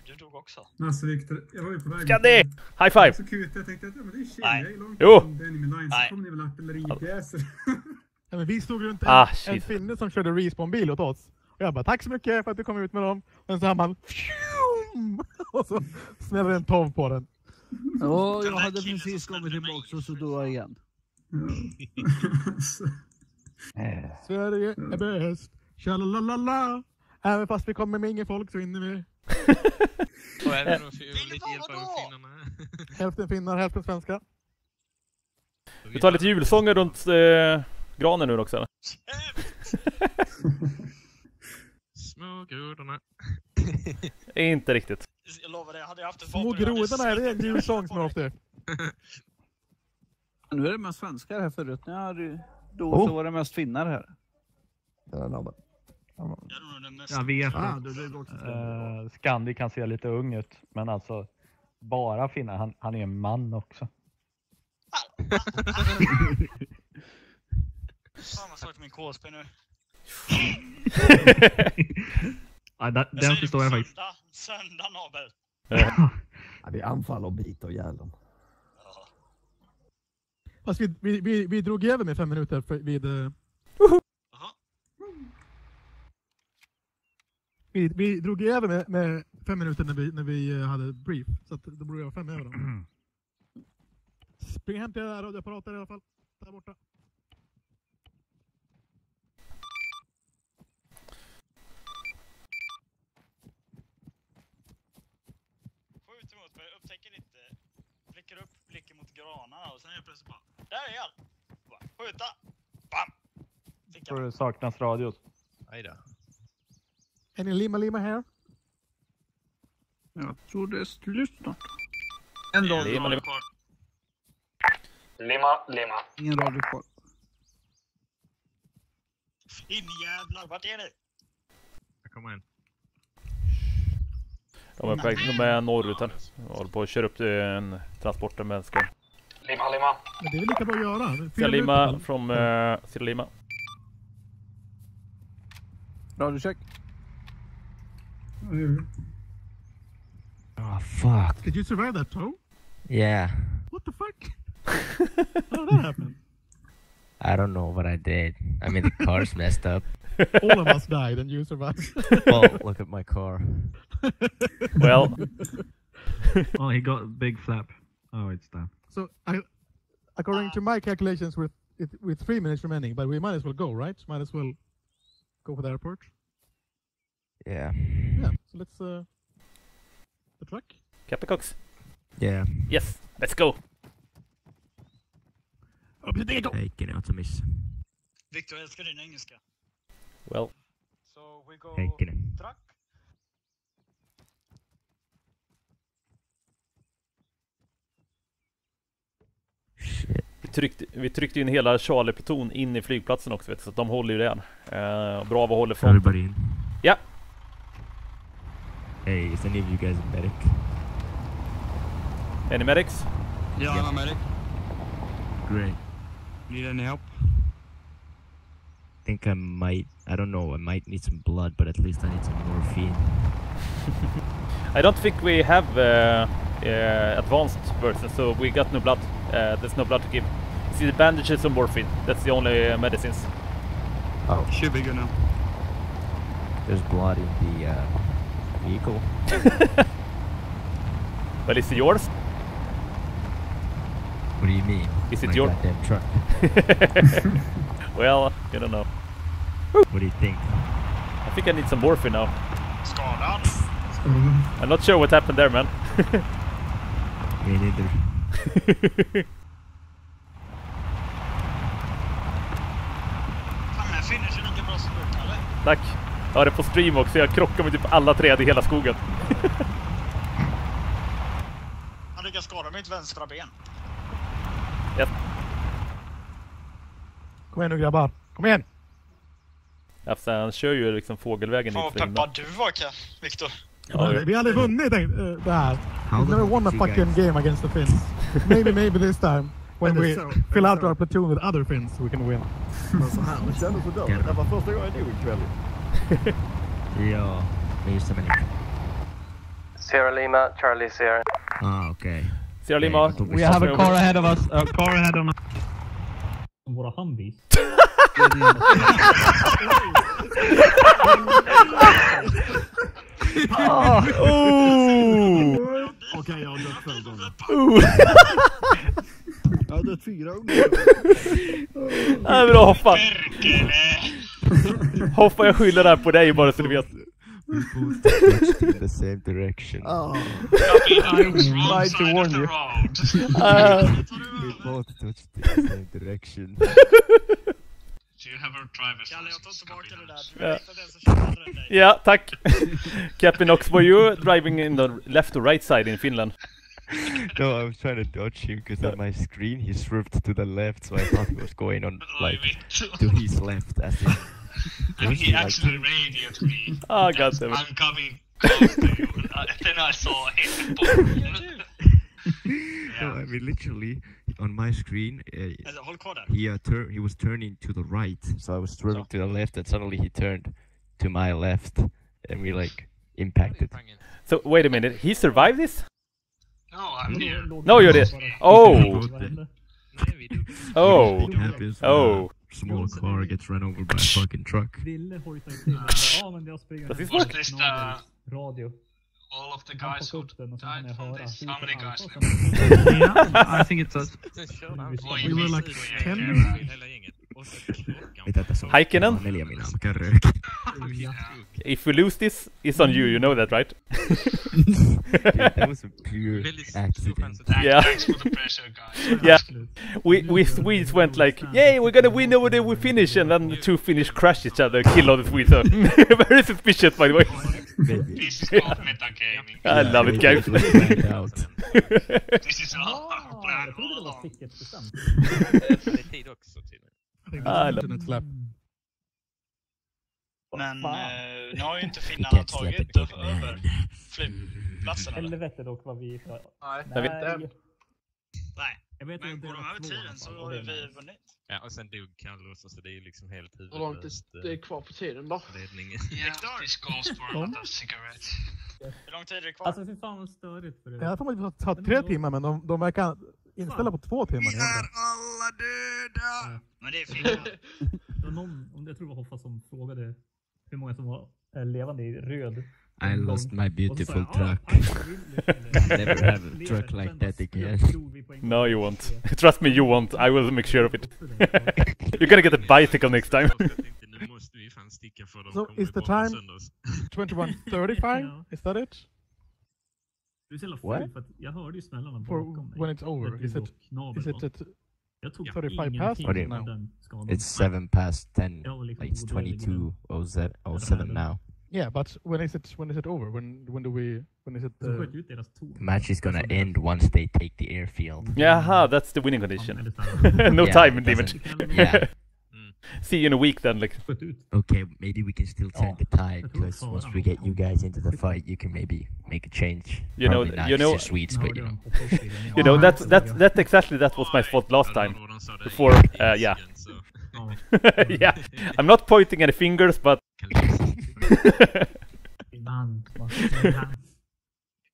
Du dog också. Alltså Viktor, jag var ju på väg... Ska det? High five. Så kul, jag tänkte att ja, men det är chill, Nej. jag är långt Jo. från Enemy Line, så kommer ni väl artilleripjäser. Ja, men vi stod runt en, Ah, en finne som körde respawn-bil åt oss. Och jag bara, tack så mycket för att du kom ut med dem. Och så man fjum! Och så smäller en tov på den. Ja, jag hade precis kommit tillbaka och så dog jag igen. Sverige är bäst. Tjalalala. Även fast vi kommer med ingen folk så vinner vi. Och även om vi lite hjälp av finnarna. Hälften finnar, hälften svenska. Vi tar lite julsånger runt eh, granen nu också eller? Små grodorna. Inte riktigt. Jag lovar dig, hade jag haft ett Små vapen... jag grodorna, är det en julsång som ofta? Nu är det mest svenskar här förut. När jag då Oh. så var det mest finnar här. Jag vet. Ah, Uh, Scandi kan se lite ung ut, men alltså bara finna, han, han är en man också. Fan vad svårt min KSP nu. Ja, den, den förstår jag faktiskt. Söndag, söndag Nobel. Ja, det är anfall och bit och jävlar. Fast vi, vi, vi, vi drog över med fem minuter för, vid... Vi, vi drog över med, med, fem minuter när vi, när vi eh, hade brief, så att då vi ha fem över. Spring hem till radioapparaten i alla fall, där borta. Skjut emot mig, upptäcker inte. Blickar upp, blicken mot granarna och sen är plötsligt bara, där är han! Skjuta! Bam! Fick Tror det saknas radios. Aj då. Any Lima Lima here? Jag tror det är slut snart. En radio Lima, kvar. kvar. Lima, Lima. Ingen radio kvar. In jävlar, vart är ni? Jag kommer in. De är, på väg- de är norrut här. De håller på att köra upp till en transport med vänster. Lima, Lima. Men det är väl lika bra att göra. Sierra Lima från uh, Sierra Lima. Radiocheck. Oh fuck. Did you survive that tow? Yeah. What the fuck? How did that happen? I don't know what I did. I mean the car's messed up. All of us died and you survived. well, look at my car. Well. oh, he got a big flap. Oh, it's done. So, I, according to my calculations, we're it, with three minutes remaining, but we might as well go, right? Might as well go for the airport. Yeah. Yeah. So let's uh, the truck. Captain Cox. Yeah. Yes, let's go. Taken out a miss. Victor, älskar din engelska. Well. So we go Taken truck. Vi tryckte, vi tryckte in hela Charlie-pluton in i flygplatsen också vet du, så att de håller ju den. Uh, bra vad håller fronten. Everybody in? Ja. Hey, is any of you guys a medic? Any medics? Yeah, I'm a medic. Great. Need any help? I think I might, I don't know, I might need some blood, but at least I need some morphine. I don't think we have uh, uh, advanced versions, so we got no blood. Uh, there's no blood to give. It's either bandages or morphine. That's the only uh, medicines. Oh. Should be good now. There's blood in the uh, vehicle. but is it yours? What do you mean? Is it My your- goddamn truck? well, you don't know. What do you think? I think I need some morphine now. Skadad. Mm. I'm not sure what happened there, man. Me neither. Fan, den här finishen är lika bra som du, eller? Tack. Jag har det på stream också. Jag krockar med typ alla träd i hela skogen. Han lyckas skada mitt vänstra ben. Yes. Kom igen nu grabbar. Kom igen! Alltså, han kör ju liksom fågelvägen Fan dit vad för peppad du var. Victor. Ja, vi har aldrig vunnit eh, det här. We've the never won a fucking guys- game against the Finns. maybe, maybe this time. When we så? fill out så? our platoon with other Finns we can win. Så här, det kändes sådär. Det var första gången jag dog ikväll. Ja, men just det, men Sierra Lima, Charlie Sierra. Ah, okay. Sierra Lima. We have a car ahead of us. A car ahead of us. Våra Humvees. Oh! Okej, jag har dött två gånger. Oh. Jag har dött fyra gånger. Det är bra Hoffa. Hoffa, jag skyller det här på dig bara så du vet. Touched in the same direction. Oh. Tried to warn you. Uh, We both touched in the same direction. Do you have a driver's Kalle, jag tar tillbaka det där. Du den som dig. Ja, tack. Captain Ox, were you driving in the left or right side in Finland? no, I was trying to dodge him because on my screen he swerved to the left, so I thought he was going on like to his left, as in. And was he like- actually radioed me. Ah, goddammit. I'm coming close to you. And then I saw him. No, I mean literally on my screen. Uh, Alltså, håll kvar där. he uh, tur- he was turning to the right, so I was swerving to the left, and suddenly he turned to my left, and we like impacted. So, wait a minute. He survived this? No, I'm here. No, you're there. Oh. Oh. Oh. Small car gets run over by a fucking truck. Does this work? just uh, radio. All of the guys who died from this. How many guys? yeah, I think it's us. We were like 10. Yeah. Mitä? Heikkinen? Mä oon Neljä minä, mä käyn röökin. If we lose this, it's on you, you know that, right? Dude, that was a pure accident. Yeah. Thanks for the pressure, guys. yeah. We we Swedes went like, yay, we're gonna win over there, we finish, and then the two Finnish crash each other, kill all the Swedes. So very suspicious, by the way. This is called metagaming. I love it, guys. This is all our plan all along. Det är tid också tydligen. I love Internet Men eh, nu har ju inte finnarna tagit det, över flygplatsen eller? Helvete dock vad vi... Nej. Jag vet Nej. Jag vet Men inte går de över tiden så har vi vunnit. Ja, och sen dog Carlos, så det är ju liksom helt Hur långt huvudlöst. är det kvar på tiden då? Ledningen. Yeah, this calls for another cigarette. Hur lång tid är det kvar? Alltså fy fan vad störigt för det. Jag tror att det tar tre timmar men de, de verkar inställa på två timmar. egentligen. alla döda! Men det är fint. Det var någon, om- jag tror det var Hoffa som frågade hur många som var levande i röd. I lost my beautiful jag, truck. "Ah, Never have a truck like that again. No, you won't. Trust me, you won't. I will make sure of it. You're gonna get a bicycle next time. Vi So is the time sönder oss. 21.35? Is that it? Du är så jävla What? full för att jag hörde ju smällarna bakom mig. when it's over? Is du it, och Knabel is it, var. at, Jag tog 35 past ingenting What do you av know? den skadan. It's seven past ten. Liksom Like it's odödlig twenty-two oh se- oh seven now. yeah, but when is it when is it over? When when do we when is it? De Uh, sköt ut deras tåg. The match is gonna end once they take the airfield. Jaha, that's the winning condition. no Yeah, time it limit. yeah. See you in a week then. Like. Okay, maybe we can still turn the tide because once we get you guys into the fight, you can maybe make a change. You know, Probably not you know, just Swedes, but you know. you know that's that's that's exactly that was my fault last time. Before, uh, yeah, yeah. I'm not pointing any fingers, but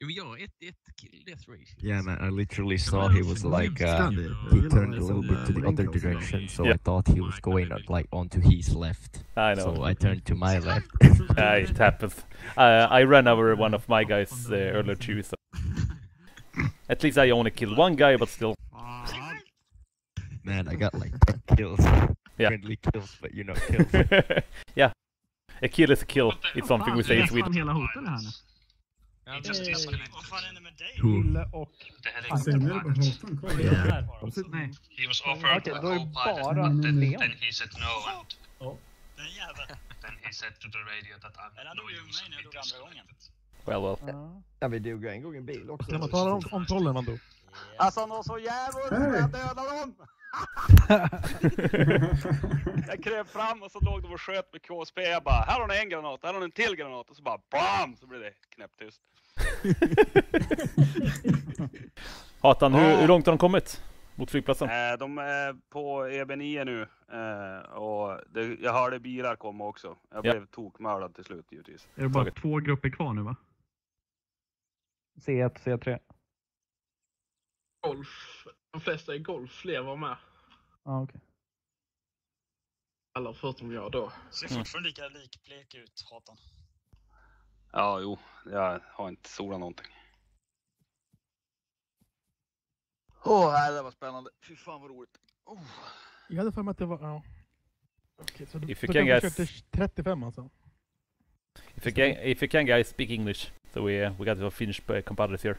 Jo, jag har ett, ett kill death ratio. Yeah, man, I literally saw he was like, uh, he turned a little bit to the other direction, so I thought he was going uh, like onto his left. I know. So I turned to my left. uh, it happens. Uh, I ran over one of my guys uh, earlier too, so at least I only killed one guy, but still. Man, I got like 10 kills. Yeah. Friendly kills, but you know, kills. yeah, a kill is a kill. It's something we say in Läste Sweden. Hoten här nu? Vad fan händer med dig? Who? Lille och... Det här är inte är det. Nej. He was offered Okej, a är det co-pilot, bara but then, then he said no and Ja. den jäveln. Then he said to the radio that I'm no use and he disconnected. Well, well. Ja, vi dog ju en gång i en bil också. Kan man tala om, om trollen man då? Alltså han var så jävligt jag dödade dem! Jag kröp fram och så låg de och sköt med KSP. Jag bara, här har ni en granat, här har ni en till granat. Och så bara BAM! Så blev det knäpptyst. Hatan, hur, hur långt har de kommit? Mot flygplatsen? Eh, de är på EB9 nu. Eh, och det, jag hörde bilar komma också. Jag Ja. blev tokmördad till slut givetvis. Är det bara två grupper kvar nu va? C1, C3. Golf. De flesta i golf, fler var med. Ja, okej. Alla förutom jag då. Ser fortfarande lika likblek ut, Hatan. Ja, jo. Jag har inte solat någonting. Åh, oh, det var spännande. Fy fan vad roligt. Oh. Jag hade för mig att det var... Ja. Okej, så If så you can guys- körde 35 alltså? If you can, if you can, guys, speak English. So we uh, we got to finish uh, competitors here.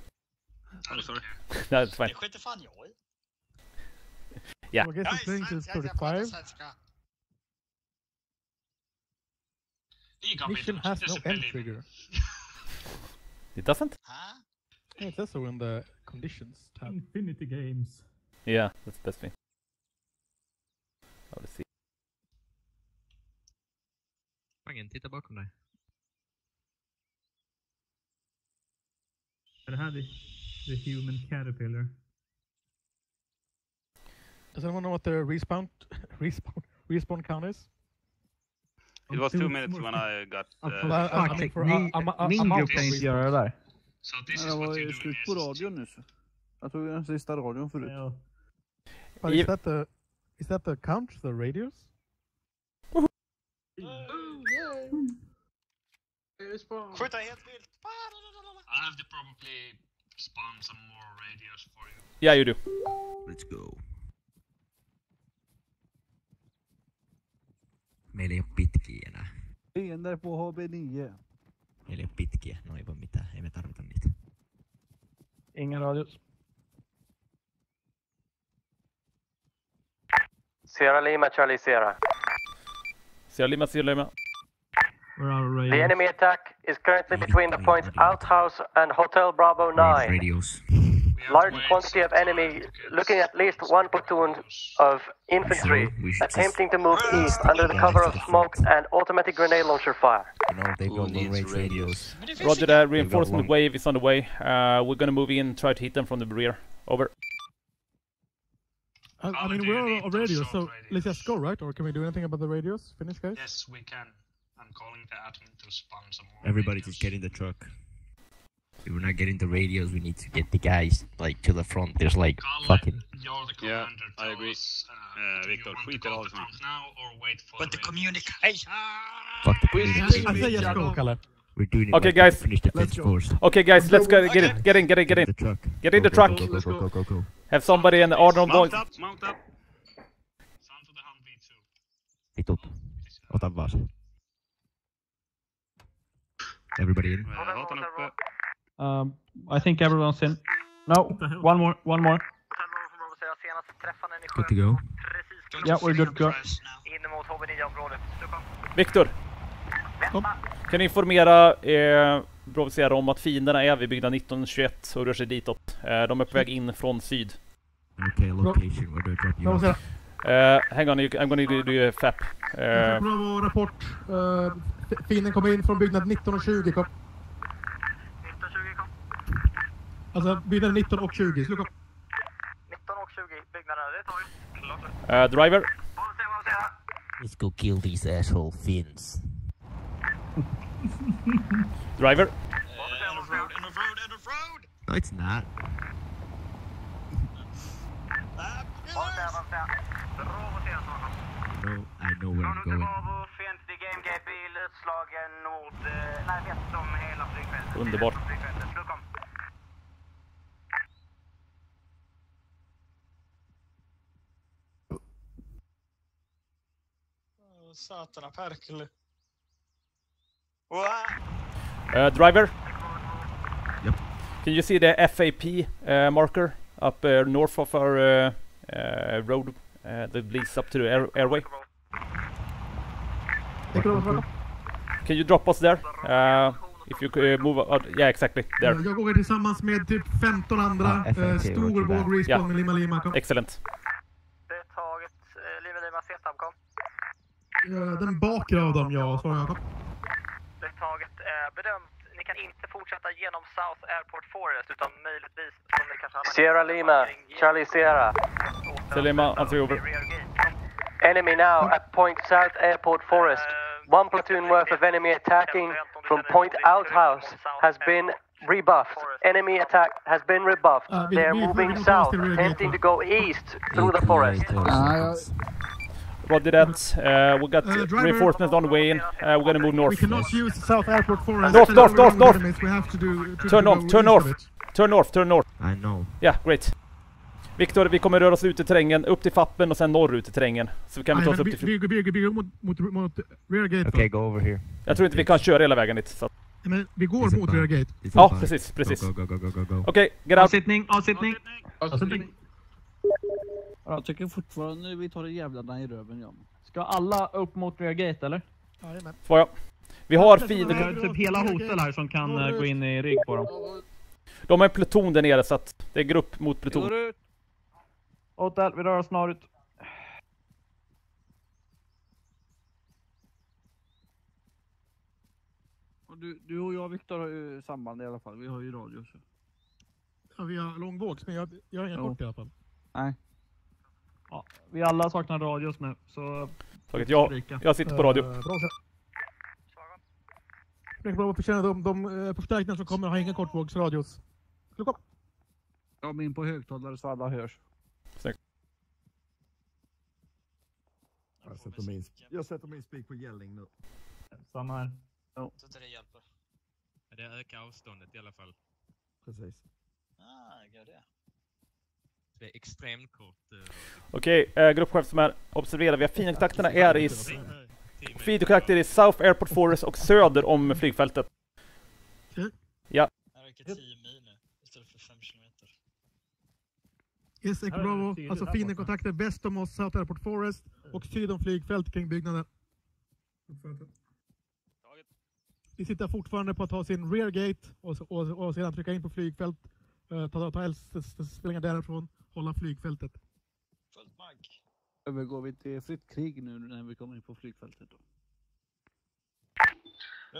I'm sorry. No, it's fine. Det skiter fan jag i. Yeah. I guess it's playing till 35. Ingen Mission has no end trigger. It doesn't? Yeah, it says so in the conditions tab. Infinity Games. Yeah, that's the best thing. Oh, let's see. Mangen, titta bakom dig. Är det här the, the Human Caterpillar? Does anyone know what the respawn respawn respawn count is? It was two minutes when I got... Uh, Well, I- I mean, for, uh, I'm- I'm- Min grupp kan inte göra det där. So this is what var you ju do in slut på radion nyss. Jag tog den sista radion förut. But is that the is that the count the radius? Skjuta helt vilt. I have to probably spawn some more radios for you. Yeah, you do. Let's go. Meillä ei oo pitkiä enää. Fiender på HB9. Meillä ei oo pitkiä. No ei voi mitään. Ei me tarvita niitä. Ingen radios. Sierra Lima, Charlie Sierra. Sierra Lima, Sierra Lima. The enemy attack is currently between the points Outhouse and Hotel Bravo 9. Radios. Large quantity of enemy, looking at least one platoon of infantry, So, we should attempting to move east under the cover of smoke and automatic grenade launcher fire. You know, they've got long range radios. Roger that. Reinforcement wave is on the way. Uh, we're gonna move in, try to hit them from the rear. Over. I, I mean, we're on a radio, so let's just go, right? Or can we do anything about the radios? Finish, guys? Yes, we can. I'm calling the admin to spawn some more. Everybody just get in the truck. If we're not getting the radios, we need to get the guys like to the front. There's like fucking. You're the Yeah. I agree. us, uh, do you Victor, want to skit i call allt the nu. front now or wait for But the radio? communication. Fuck the I communication. say just go, Kalle. We're doing it Okay, like guys. Finish the Let's go. course. Okay, guys, let's go. Get in, get in, get in, get in. The truck. Get in the truck. Go, go, go, go, go, go. Have somebody in the Arnold Mount boys. up, mount up. Vitut. Ota vaan se. Everybody in. Låt den uppe. Um, I think everyone's in. No, one more, one more. Good to go. Yeah, we're good to go. In mot HB9-området. Viktor. Kan du informera eh, Brovicera om att fienderna är vid byggnad 1921 och rör sig ditåt. Eh, de är på väg in från syd. Okay, location. Where do I drop you off? Uh, hang on, you, I'm gonna do, do a FAP. Uh, Bravo, rapport. Uh, fienden kommer in från byggnad 1920. Kom. Alltså byggnad 19 och 20. Slå kom. 19 och 20 byggnader, det tar vi. uh, driver. Let's go kill these asshole Finns. Driver. End of road, end of road, end of road! No, it's not. No, I know where I'm going. Fientlig GMG-bil utslagen nord... eh, Nej, väst om hela flygfältet. Underbart. Satana perkele. Uh, driver. Yep. Can you see the FAP uh, marker up uh, north of our uh, uh, road uh, that leads up to the air airway? Can you drop us there? Uh, if you could move, uh, yeah, exactly there. Jag går tillsammans med typ 15 andra. Ah, FNT, stor våg respawn med Lima Lima. Kom. Excellent. Det är taget. eh, Lima Lima Z kom. Uh, den bakre av dem, ja. Svarar jag. Kom. Det är taget. Eh, bedömt. Ni kan inte fortsätta genom South Airport Forest utan möjligtvis som ni kanske har Sierra Lima, Charlie Sierra. Selima, answer over. Enemy now at Point South Airport Forest. One platoon worth of enemy attacking from Point Outhouse has been rebuffed. Enemy attack has been rebuffed. We- They're we- moving south, attempting to go east through the forest. Roger that. Uh, we got Uh, reinforcements on the way in. Uh, we're gonna move We north. cannot use South Airport. North, to north, north, north. enemies. We have to do... to Turn north, turn north. Turn north, turn north. I know. Ja, great. Viktor, vi kommer röra oss ut i terrängen, upp till Fappen och sen norrut i terrängen. Så vi kan vi ta oss upp till... vi, vi går mot, mot, mot rear gate. Okay, va? go over here. Jag tror inte vi kan köra hela vägen dit. Så. Men vi går mot rear gate. Ja, precis, precis. Go, go, go, go, go, go, go. Okej, get out. Avsittning, avsittning. Avsittning. Jag tycker fortfarande vi tar det jävlarna i röven ja. Ska alla upp mot rear gate eller? Jajamän. Får jag? Vi har Vi fiender... har typ hela hotel här som kan eh, gå in i rygg på dem. De har en pluton där nere så att det är grupp mot Vi pluton. går ut. Hotel, vi rör oss norrut. Och du, du och jag Viktor har ju samband i alla fall. Vi har ju radio. Så. Ja, vi har långvågs, men jag, jag har inga Jo. kort i alla fall. Nej. Ja, vi alla saknar radios nu, så... Taget, jag, jag sitter på radio. Eh, bra så. Jag kan förtjäna de, de eh, förstärkningar som kommer har inga kortvågsradios. Kom. Jag är in på högtalare så alla hörs. Jag sätter min, jag sätter min spik på gällning nu. Samma här. Jag tror inte det hjälper. Det ökar avståndet i alla fall. Precis. Ah, gör det. Det är extremt kort. eh, Okej, eh, gruppchef som är observera, vi har fiendkontakterna är i... feederkontakter i South Airport Forest och söder om flygfältet. Ja. Jag räcker 10 mil nu istället för 5 kilometer. Yes, Echo Här Bravo. Alltså fina kontakter väst om oss, South Airport Forest och syd om flygfält kring byggnaden. Vi sitter fortfarande på att ta sin rear gate och, och, och sedan trycka in på flygfält. Uh, ta ta eldsprängningar därifrån, hålla flygfältet. Fullt mark. Övergår vi till fritt krig nu när vi kommer in på flygfältet då?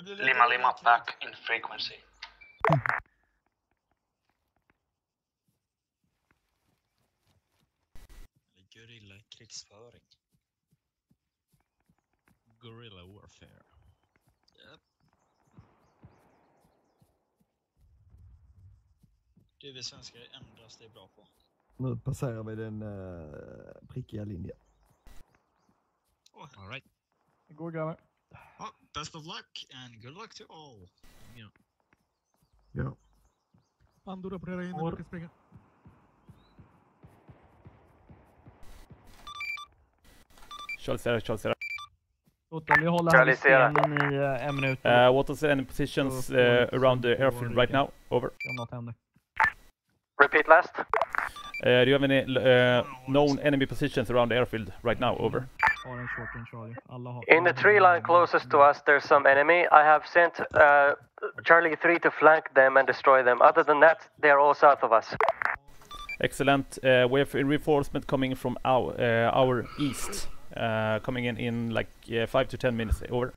Lima Lima back in frequency. Eller Guerrilla krigsföring. Guerrilla warfare. Japp. Det är vi svenskar endast är bra på. Nu passerar vi den uh, prickiga linjen. All right. Det går grabbar. Oh, best of luck and good luck to all. Ja. Ja. Ando rapporterar in när vi ska springa. Charlie Sierra, Charlie Sierra. Otto, vi håller Charlie här Sierra. vid stenen i eh, en minut. Uh, what is any positions uh, around the airfield right now? Over. Om något händer. Repeat last. Uh, do you have any uh, known enemy positions around the airfield right now? Over. Har en short range radio. Alla har. In the tree line closest to us, there's some enemy. I have sent uh, Charlie 3 to flank them and destroy them. Other than that, they are all south of us. Excellent. Uh, we have reinforcement coming from our uh, our east, uh, coming in in like uh, five to ten minutes. Over.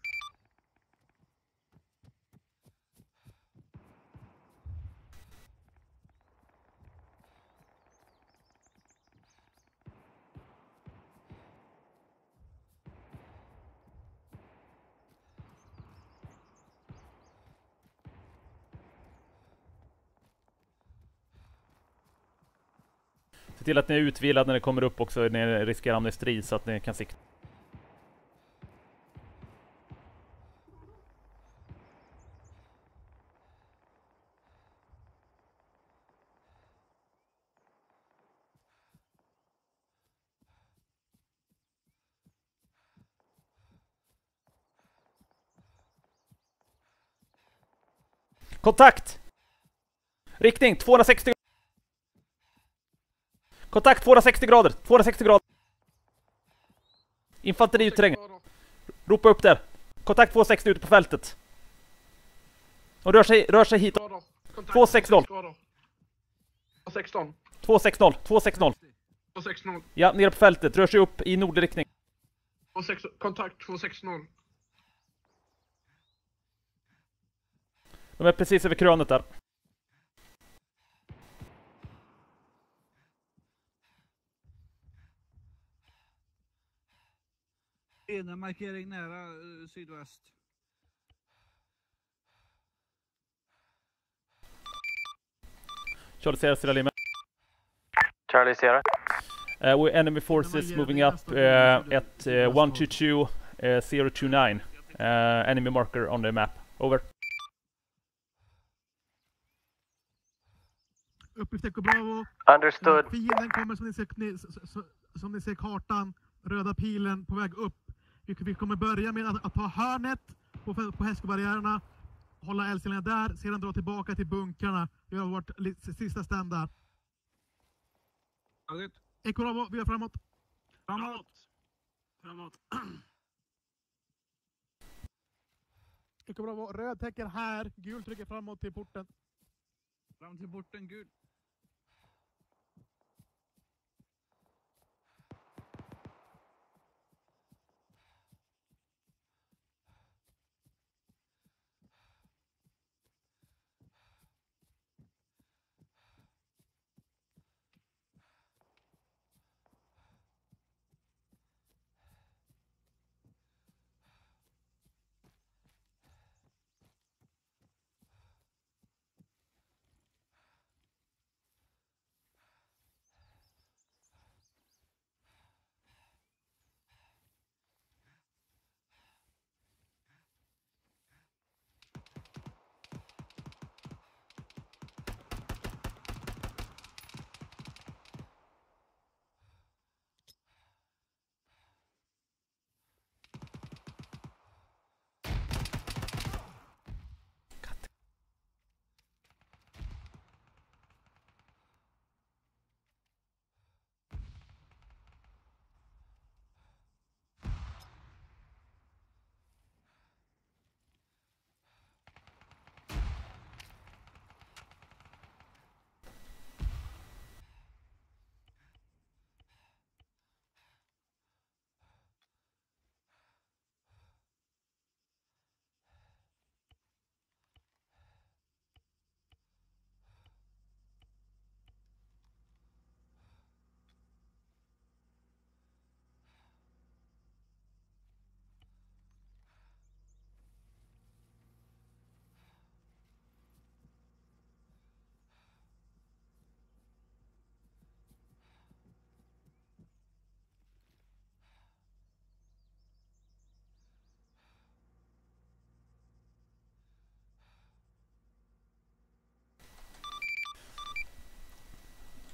Till att ni är utvilade när ni kommer upp också, när ni riskerar hamna i strid så att ni kan sikta. Kontakt! Riktning 260 Kontakt 260 grader, 260 grader. Infanteri ut terrängen. Ropa upp där. Kontakt 260 ute på fältet. Och rör sig, rör sig hit. 260. 16. 260, 260. 260. Ja, nere på fältet. Rör sig upp i nordlig riktning. 26, kontakt 260. De är precis över krönet där. Ena markering nära eh, sydväst. Charlie Sierra, Sierra Lima. Charlie Sierra. Uh, we enemy forces moving up uh, at uh, 122 uh, 029. Uh, enemy marker on the map. Over. Uppgift Echo Bravo. Understood. Fienden kommer som ni ser, som ni ser kartan, röda pilen på väg upp. Vi, vi kommer börja med att, att ta hörnet på, på hästskobarriärerna, hålla eldställningar där, sedan dra tillbaka till bunkrarna. Vi har vårt sista stand där. Echo Bravo, vi är framåt. Framåt. Framåt. Echo Bravo, röd täcker här, gul trycker framåt till porten. Fram till porten, gul.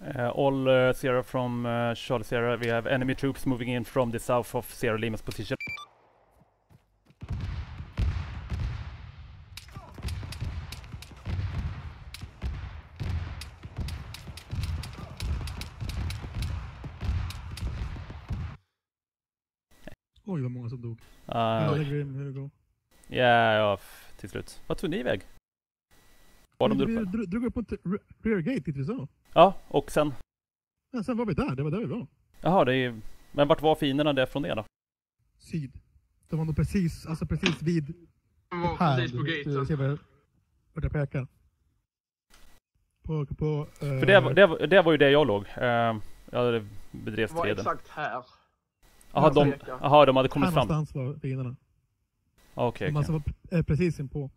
Uh, all uh, Sierra from uh, Charlie Sierra. We have enemy troops moving in from the south of Sierra Lima's position. Oj, vad många som dog. Uh, Ja. Ja, till slut. Vad tog ni väg? Var de där vi uppe? dro- drog upp mot re- rear gate dit vi sa. Ja, och sen? Men sen var vi där, det var där vi var. Jaha, det är Men vart var fienderna där från det då? Syd. De var nog precis, alltså precis vid... var här. precis på gaten. Du ser var- vart jag pekar. På... på eh, För det, var- det, var- det var ju där jag låg. Uh, jag bedrev Det var striden. exakt här. Jaha, de, aha, de hade kommit här fram? någonstans var fienderna. Okej, De okej. alltså var eh, precis inpå.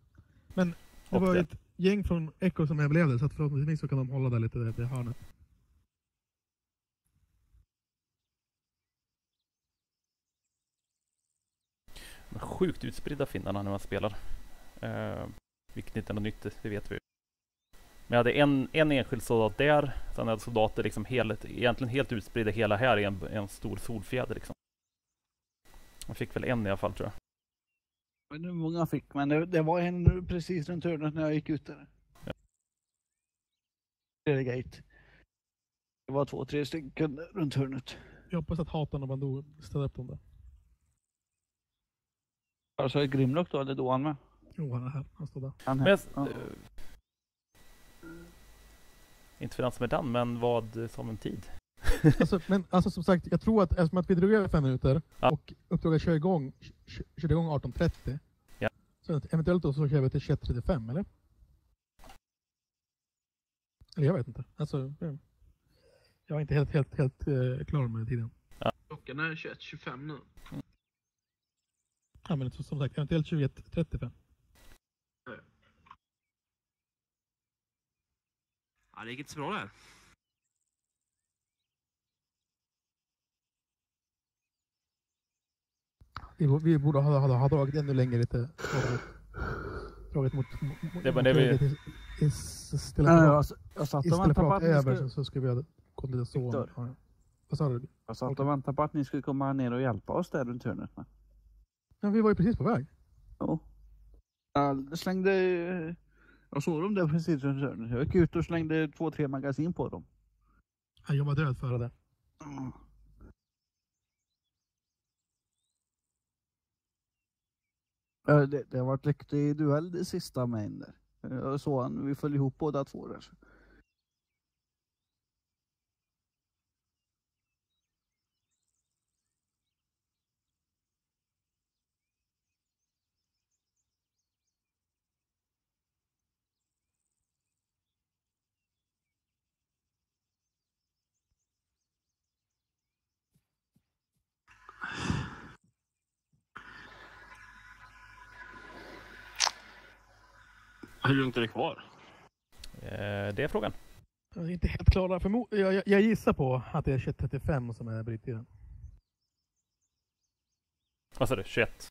Men det Och var det- ett gäng från Echo som överlevde, så att förhoppningsvis så kan de hålla där lite i hörnet. De är sjukt utspridda finnarna när man spelar. Eh, vilket inte är något nytt, det vet vi ju. Men jag hade en, en enskild soldat där, sen hade jag soldater liksom helt, egentligen helt utspridda hela här i en, en stor solfjäder liksom. Jag fick väl en i alla fall tror jag. Jag vet inte hur många jag fick, men det, det var en precis runt hörnet när jag gick ut där. Ja. Gate. Det var två, tre stycken runt hörnet. Jag hoppas att Hatan och Bandor ställer upp dem där. Alltså är Grimlock då, eller då han med? Jo, han är här. Han står där. Han Men här. jag, eh, inte för den som är den, men vad som en tid? alltså, men alltså som sagt, jag tror att eftersom att vi drog över fem minuter och uppdraget kör igång, kö- körde igång 18.30. Ja. Så eventuellt då så kör vi till 21.35 eller? Eller jag vet inte. Alltså, jag- är inte helt, helt, helt eh, klar med tiden. Klockan är 21.25 nu. Ja men som sagt, eventuellt 21.35. Ja, det gick inte så bra där. Vi, vi borde ha, ha, ha dragit ännu längre lite. Dragit, mot... mot Det var det vi- Istället för jag att- ni över skulle- så, så skulle vi ha gått lite så. Ja, ja. Vad sa du? Jag satt och väntade på att ni skulle komma ner och hjälpa oss där runt hörnet. Ja, vi var ju precis på väg. Jo. Jag slängde... Jag såg dem där precis runt hörnet. Jag gick ut och slängde två, tre magasin på dem. Ja, Jag var död före det. Ja, Eh, det, det har varit riktig duell det sista med Ender. Jag eh, såg han, vi föll ihop båda två där. Hur långt är det kvar? Eh, det är frågan. Jag är inte helt klar där. Förmo- jag, jag, jag gissar på att det är 21.35 som är bryttiden. Vad sa du? 21?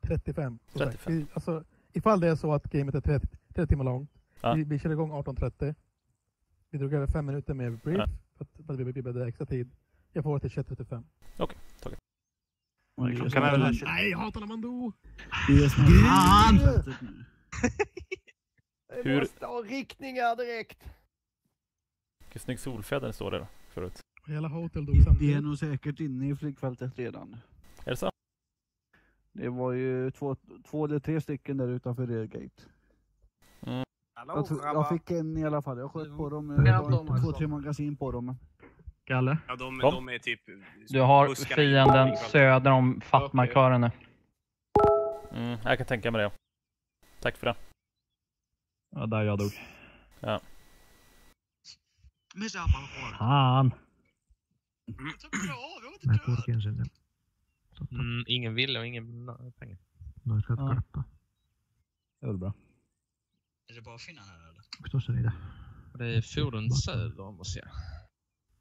35. som sagt. 35. Vi, alltså, ifall det är så att gamet är 30, 30 timmar långt. Ja. Vi, vi kör igång 18.30. Vi drog över fem minuter med brief. Ja. För att, för att vi behövde extra tid. Jag får det till 21.35. Okej, taget. Klockan är väl- Nej, jag hatar när man dog! Fan! Hur- måste ha riktningar direkt. Vilken snygg solfjäder står det förut. Hela hotel dog De är samtidigt. nog säkert inne i flygfältet redan. Är det så? Det var ju två, två eller tre stycken där utanför rear gate. Mm. Jag, jag fick en i alla fall. Jag sköt på dem. Ja, Jag också. två, tre magasin på dem. Galle? Ja, de, Kom. de är typ... Du har fienden söder om Fatma-kören nu. Mm, jag kan tänka mig det. Tack för det. Ja, där jag dog. Ja. Men så har man kvar. Fan. Mm. Jag får kanske inte. Mm, ingen vill och ingen pengar. Då ska jag klappa. Det är väl bra. Är det bara att finna här eller? Förstås är det det. Det är fordon söder om oss ja.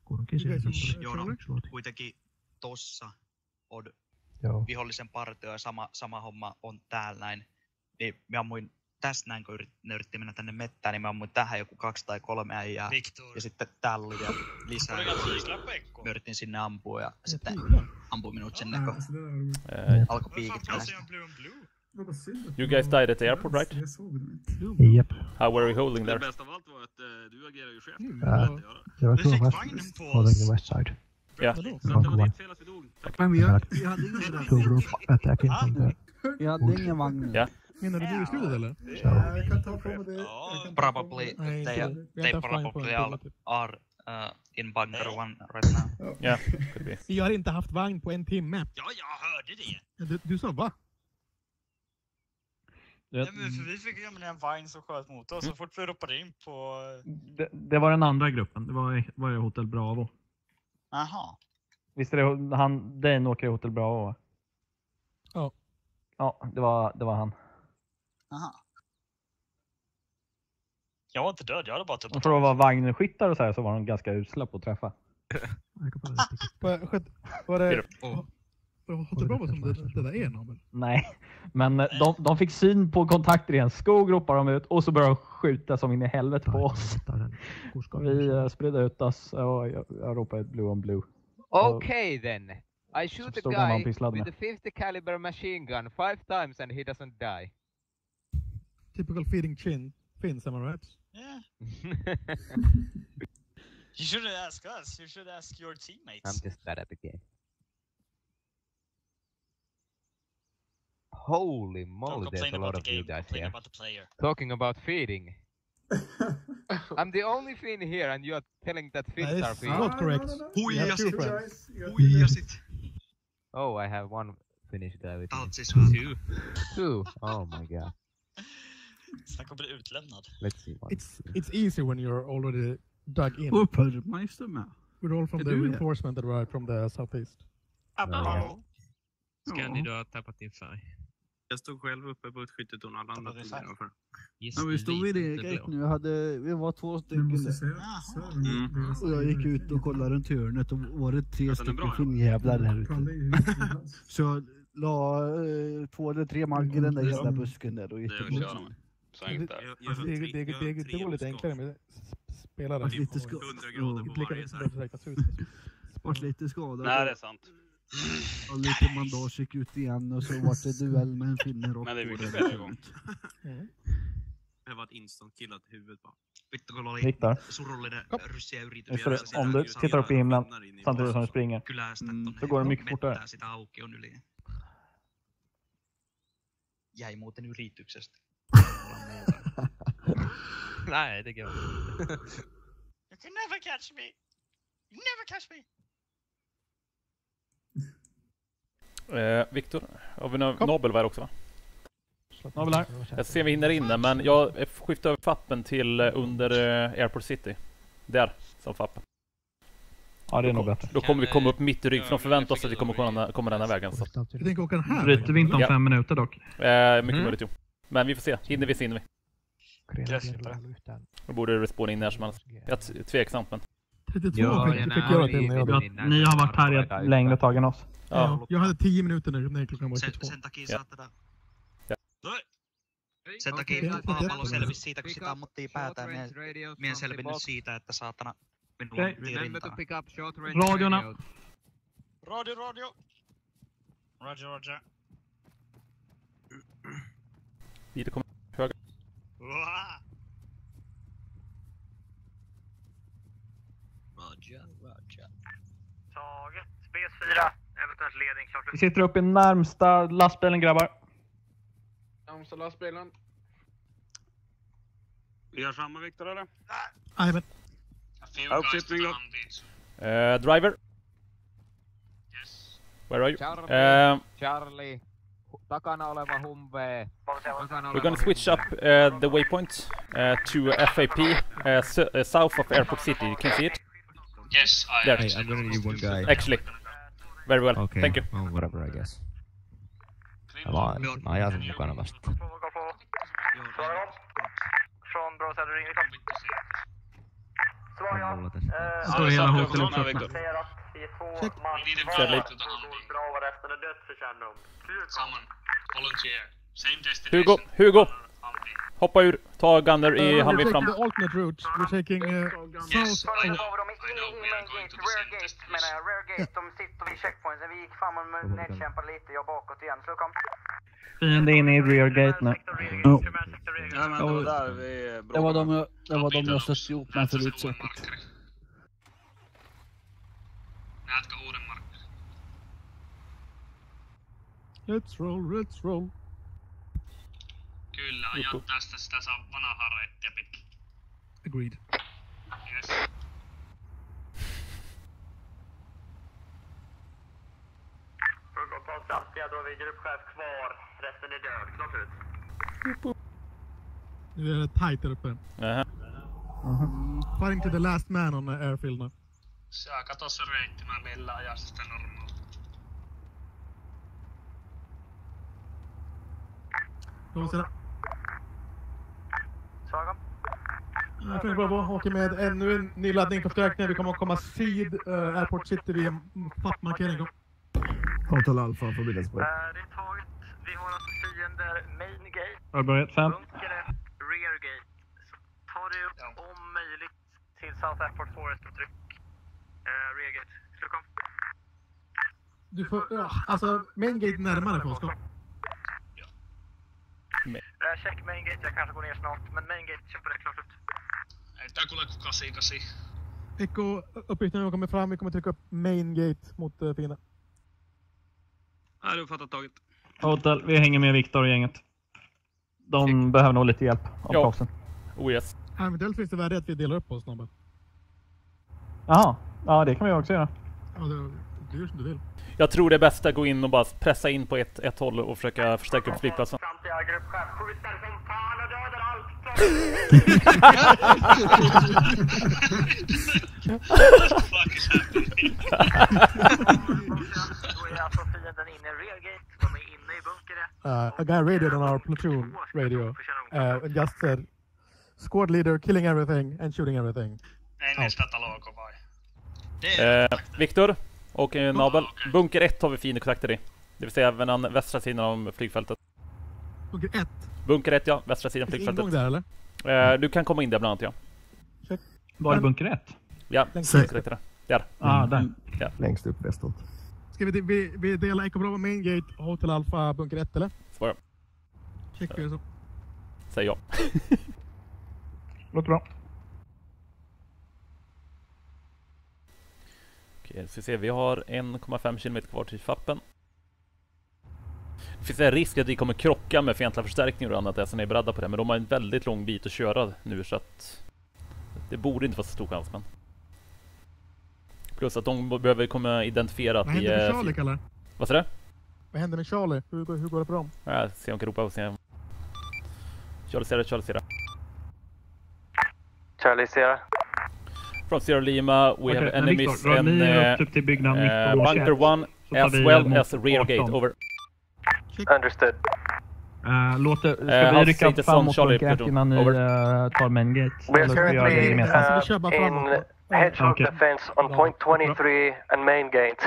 Kulki siellä. Joona, kuitenkin tossa on Joo. vihollisen partio ja sama, sama homma on täällä näin. Niin mä ammuin tästä näin, kun yrit, ne yritti mennä tänne mettään, niin mä ammuin tähän joku kaksi tai kolme äijää. Victor. Ja sitten täällä oli vielä lisää. Mä yritin sinne ampua ja sitten ampui minut sinne, kun Eh, alkoi piikit Fan, päästä. jag blue and blue. You guys died at the airport, right? Japp. How were you holding Det there? bästa av allt var att eh, du agerar ju chef. Ja, jag var på west, holding the west side. Yeah. Front one. Men jag, jag hade ingen Two group attacking from the Jag hade ingen vagn. Ja. Menar du du i slutet eller? Jag kan ta på mig det. Probably, they, det. Har they inte haft vagn på probably en all timme, typ. are uh, in bunker one right now. Yeah, could be. Vi har inte haft vagn på en timme. Ja, jag hörde det. Du, du sa va? Nej, men vi fick ju en vagn som sköt mot oss så fort vi ropade in på... Det, det var den andra gruppen. Det var, var i Hotel Bravo. Aha. Visst är det han, Dane åker i Hotel Bravo va? Ja. Ja, det var, det var han. Aha. Jag var inte död, jag hade bara typ... Och för att vara vagnskyttar och så här så var de ganska usla på att träffa. Var, var det... Var det Hotel Bravo som det, det där är Nobel? Nej, men eh, de, de fick syn på kontakter i en skog ropade de ut och så började de skjuta som in i helvete på oss. Vi eh, spridde ut oss och jag, jag ropade ett blue on blue. Okay then. I shoot a guy with a 50 caliber machine gun five times and he doesn't die. Typical feeding chin. Finns, am I right? Yeah. You shouldn't ask us. You should ask your teammates. I'm just bad at the game. Holy moly, Don't there's a lot of the you game. guys Complain here. about the player. Talking about feeding. I'm the only Finn here and you are telling that Finns That are is feeding. not correct. You have two friends. Oh, I have one Finnish guy with oh, me. Allt is two. Two? Oh my god. Snacka om att bli utlämnad. Let's see. It's it's easy when you're already dug in. Purrmeister med. We're all from Är the du det? reinforcement that arrived from the southeast. Ja. Scandy, du har tappat din färg. Jag stod själv uppe på ett skyttetorn och alla andra tog. Ja, vi stod vid det gate nu. Jag hade, vi var två stycken deras Och jag gick ut och kollade runt hörnet och var det tre den är stycken bra, ja. där ute. Så jag la eh, två eller tre magg i den där jävla Mm. busken där och gick Det är det. Jag- jag det, det, det, det, tre det går lite skott. enklare med spelare. Skott. 100 grader på varje så. Vart lite skadad. Nej, det är sant. Och lite bandage gick ut igen och så vart det duell med en finne rakt Men det är mycket det. spel igång. Mm. Det var ett instant killat i huvudet bara. Vittu kun oli Viktor. surullinen ryssiä yritys Just det, vielä sitä om du tittar upp i himlen samtidigt som du springer Mm. så går det mycket fortare. sitä aukion yli. Jäi muuten yrityksestä. Nej, det går inte. You can never catch me. You never catch me. Eh, Viktor, har vi någon Nobel var här också va? Nobel här. Jag ser vi hinner in det, men jag skiftar över fappen till eh, under eh, Airport City. Där, som fappen. Ja, det är nog bättre. Då kommer vi komma upp mitt i rygg, för de förväntar oss att vi kommer komma, komma den här vägen. Så. Du tänker åka den här Bryter vi inte om Ja. fem minuter dock? Eh, mycket Mm. möjligt jo. Men vi får se. Hinner vi så hinner vi. Då borde det respawna in när som helst. Jag är tveksamt men. 32 Ja, fick, fick till när Ni har varit här i ett längre tag än oss. Ja. Jag hade 10 minuter när, när klockan var Sen, 22. sen takia Ja. saattaa... Ja. Sen takia okei. maapallo selvisi siitä, kun sitä ammuttiin päätään. Mie, en selvinnyt siitä, että saatana minulla okay. Range Radiona. radios. Radio, radio. Roger, roger. Bil kommer höger. Wah! Roger, roger. Taget. BS4. Eventuellt ledning. Klart Vi sitter upp i närmsta lastbilen grabbar. Närmsta lastbilen. Vi gör samma Viktor eller? Jajamän. Outfitting då. Eh, driver. Where are you? Charlie, Eh, Charlie. Hu- Takana oleva Humvee. We're gonna switch up uh, the waypoint uh, to FAP uh, s- uh, south of Airport City. You can see it. Yes, I There. Hey, I'm gonna need one guy. Actually. Very well. Okay. Thank you. Oh, whatever, I guess. Mä vaan, mä ajan sen mukana vasta. Från Bravo Söder Ring. Svar ja. Mulla tästä. Står hela hotellet Check. Hugo, Hugo! Hoppa ur, ta Gunner Uh, i we're handvid taking fram. the alternate route. We're taking uh, Yes, south. I know. I know we are going to the same destination. Rear gate, de sitter vid checkpointen. Vi gick fram och nedkämpade lite, jag bakåt igen. Så kom. Fiende inne i rear gate nu. Ja. Ja, men det var där vi de jag, det var de jag stötte ihop med förut säkert. Näetkö uuden markkerin? Let's roll, let's roll. Kyllä, ajan tästä sitä saa vanhaa reittiä pitkin. Agreed. Yes. Frukost på samtliga, då har vi gruppchef kvar. Resten är död. Klart ut. Nu är det tight där uppe. Nähä. Mm, fighting to the last man on the airfield nu. Saa kato se reitti, mä millä ajaa se sitä normaali. Då ser det. Saga. Jag tänkte bara på åker med ännu en ny laddning-förstärkning. Vi kommer att komma syd uh, Airport City vid en FAP-markering. Hotel Alpha förbindelsebrev. Eh, Det är taget. Vi har alltså fiender main gate. Förberett fem. Bunker är rear gate. Så ta dig upp om möjligt till South Airport Forest och tryck uh, rear gate. Slukom. Du får, ja, alltså main gate närmare på oss. Kom. Uh, check main gate. Jag kanske går ner snart. Men main gate, kör på det. Klart ut. Tää kuule ku 88. Echo, uppgiften när vi kommer fram. Vi kommer trycka upp main gate mot uh, fienden. Ja, du har fattat taget. Hotel, vi hänger med Viktor och gänget. De behöver nog lite hjälp av Ja. proffsen. Oh yes. Eventuellt finns det värde att vi delar upp oss snabbt. Jaha, ja det kan vi också göra. Ja, du gör som du vill. Jag tror det är bäst att gå in och bara pressa in på ett, ett håll och försöka förstärka upp flygplatsen. Uh, a guy radioed on our platoon radio uh, and just said, "Squad leader killing everything and shooting everything." Vai? Eh, Viktor och eh, Nabel. Bunker 1 har vi fiendekontakter i. Det vill säga även den västra sidan av flygfältet. Bunker 1. Bunker 1 ja, västra sidan ingång flygfältet. där eller? Eh, du kan komma in där bland annat ja. Var är bunker 1? Ja, Längst fiendekontakter där. Där. Ah, där. Ja. Längst upp västerut. Ska vi, vi, vi dela Echo Bravo main gate, Hotel Alpha, bunker 1 eller? Svara. Check vi så. Säg ja. Låter bra. Så vi ser. Vi har 1,5 km kvar till Fappen. Det finns en risk att vi kommer krocka med fientliga förstärkningar och annat så ni är beredda på det. Men de har en väldigt lång bit att köra nu så att det borde inte vara så stor chans men. Plus att de behöver komma identifiera att Vad vi händer med är... Charlie, Kalle? Vad sa du? Vad händer med Charlie? Hur, går- hur går det för dem? Ja, se om jag kan ropa och se. Charlie Sierra, Charlie Sierra. Charlie Sierra. From Sierra Lima, we Okej, have enemies Victor, in uh, uh, 19 bunker 1 så tar as well as rear 18. gate, over. Understood. Uh, låter, ska Eh, vi rycka fram mot Charlie bunker 1 Pluton. innan ni uh, tar main gate? We are Eller ska vi göra det currently uh, in hedgehog Okej. defense on point 23 and main gate.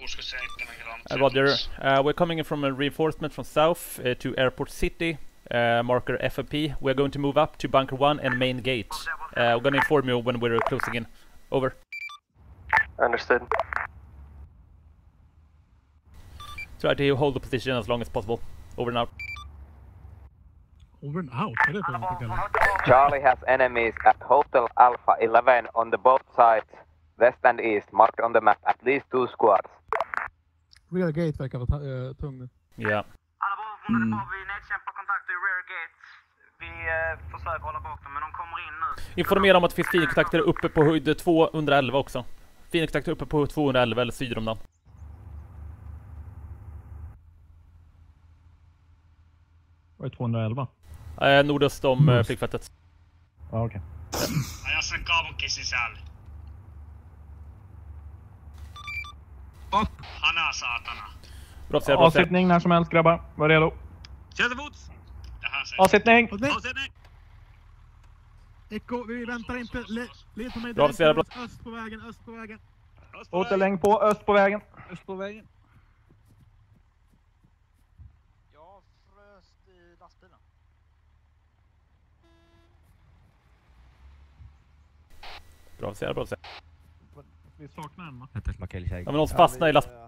67 gram. Uh, Roger. Uh, we're coming in from a reinforcement from south uh, to Airport City. Uh, marker FFP. We're going to move up to Bunker 1 and main gate. Uh, we're going to inform you when we're closing in. Over. Understood. Try to hold the position as long as possible. Over and out. Over and out? Vad är det för? Charlie has enemies at Hotel Alpha 11 on the both sides, west and east, marked on the map. At least two squads. Rear gate verkar vara ta- tung nu. Ja. Från mm. vi nedkämpar kontakt i rear gate. Vi eh, försöker hålla bak dem, men de kommer in nu. Informera om att det finns fiendekontakter uppe på höjd 211 också. Fiendekontakter uppe på 211 eller syder om den. Var det 211? Eh, nordöst om eh, flygfältet. Ja, okej. Aja sen kaupunkiin sisälle. Hana saatana. Brottsigare, Avsittning när som helst grabbar. Var redo. Kör till fots! Avsittning! Eko, vi väntar inte. Le, led på mig direkt. Öst på vägen, öst på vägen. Återlängd på, öst på vägen. Öst på vägen. Jag frös i. Bra officer, bra. Vi saknar en va? Ja men de fastnar i lastbilen.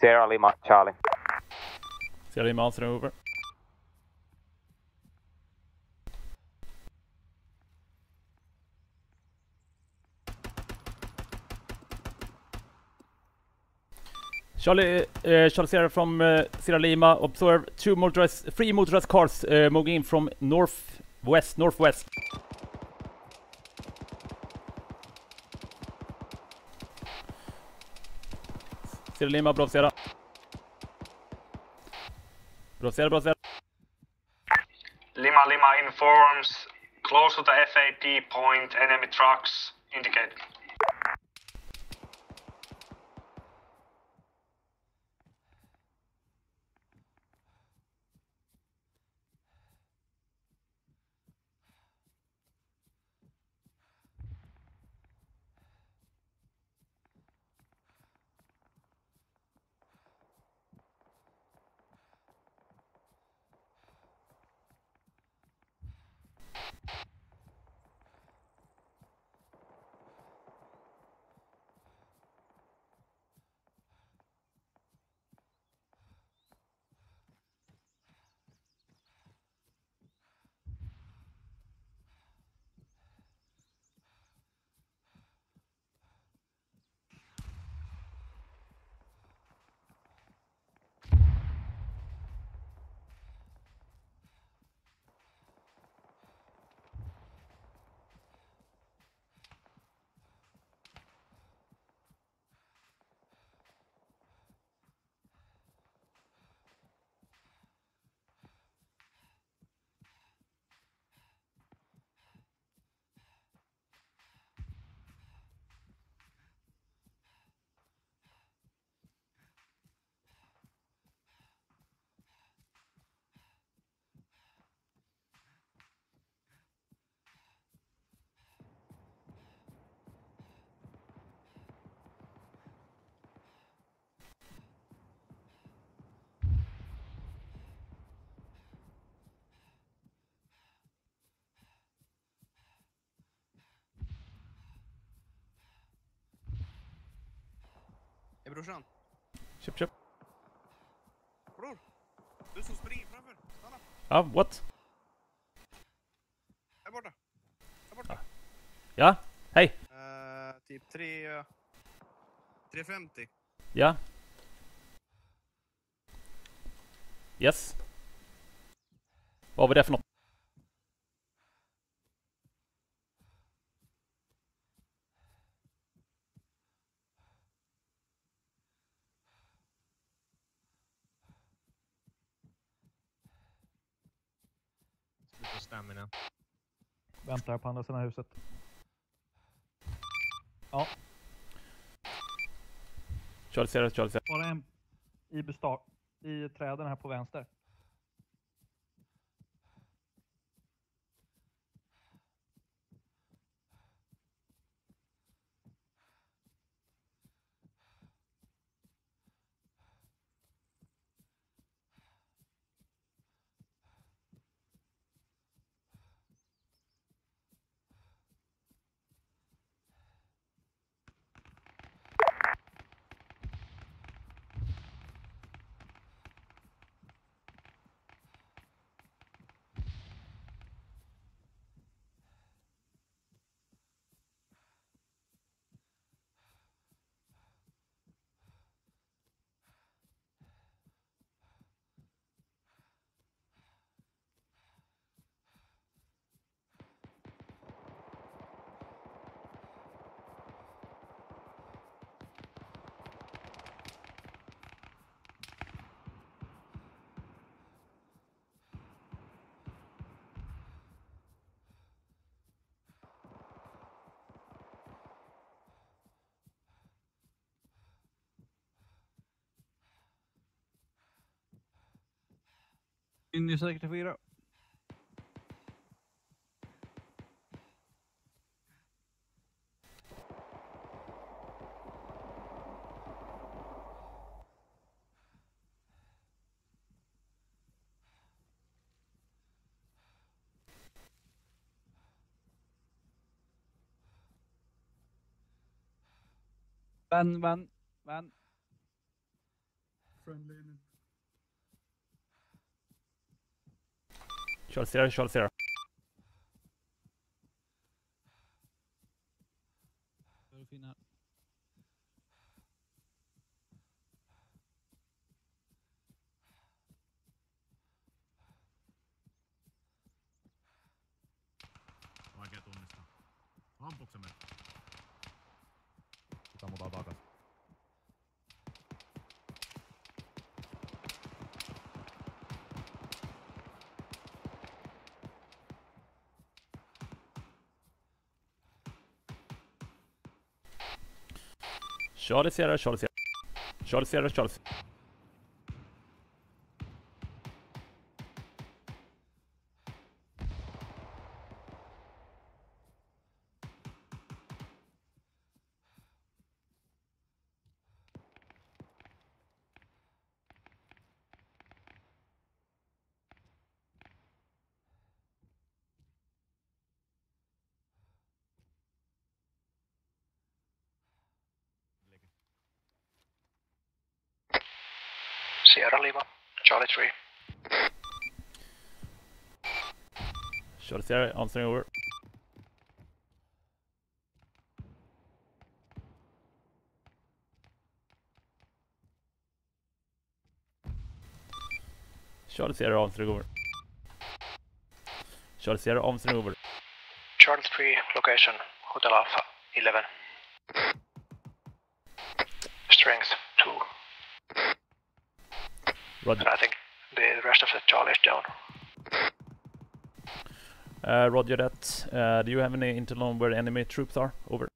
Sierra Lima, Charlie. Sierra Lima answering over. Charlie, uh, Charlie Sierra from uh, Sierra Lima. Observe two motorized, three motorized cars uh, moving in from northwest, northwest. Tira lima, Lima Lima informs. Close to the FAP point enemy trucks indicated. Hej brorsan. Köp, köp. Bror. Du som springer framför. Stanna. Ja, what? Här borta. Här borta. Ja, hej. Eh, typ 3... 350. Ja. Yes. Vad var det för något? Väntar på andra sidan huset. Ja, Charlie Sierra, Charlie Sierra. bara en i bestag. I träden här på vänster. In försöker aktivera. Van, van, van. Charles Sarah, Charles Sarah. Charlie Sierra, Charlie Sierra. Charlie Sierra, Charlie Sierra. Sierra, answering over. Charlie Sierra, answering over. Charlie Sierra, answering over. Charlie 3, location, Hotel Alpha 11. Strength 2. Roger. And I think the rest of the Charlie is down. Uh, roger that. Uh, do you have any intel on where enemy troops are? Over.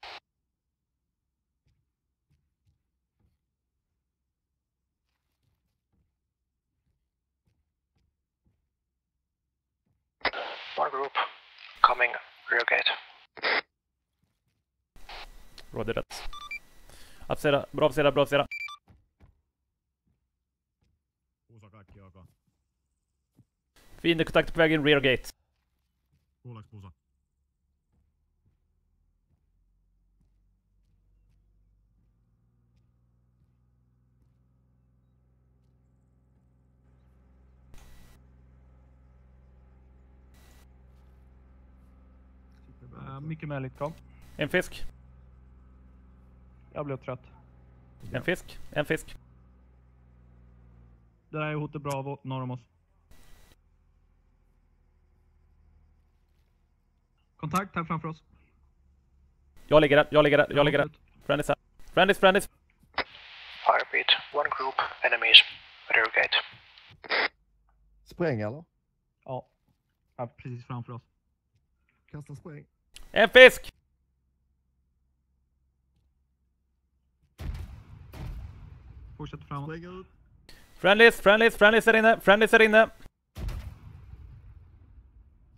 One group coming rear gate. Roger that. Avisera, bra avisera, bra avisera. Puusa kaikki ok. Fiendekontakt på väg in rear gate. Kuuleeks Puusa? Uh, mycket möjligt kom. En fisk. Jag blev trött. En fisk. En fisk. Det där är hotet Bravo norr om oss. Kontakt här framför oss. Jag ligger där, jag ligger där, jag ligger där. Friendlies här. Friendlies, friendlies. I repeat, one group, enemies, rear gate. Spräng eller? Ja. ja. Precis framför oss. Kasta spräng. En fisk! Fortsätt framåt. Spräng ut. Friendlies, friendlies, friendlies är inne, friendlies är inne.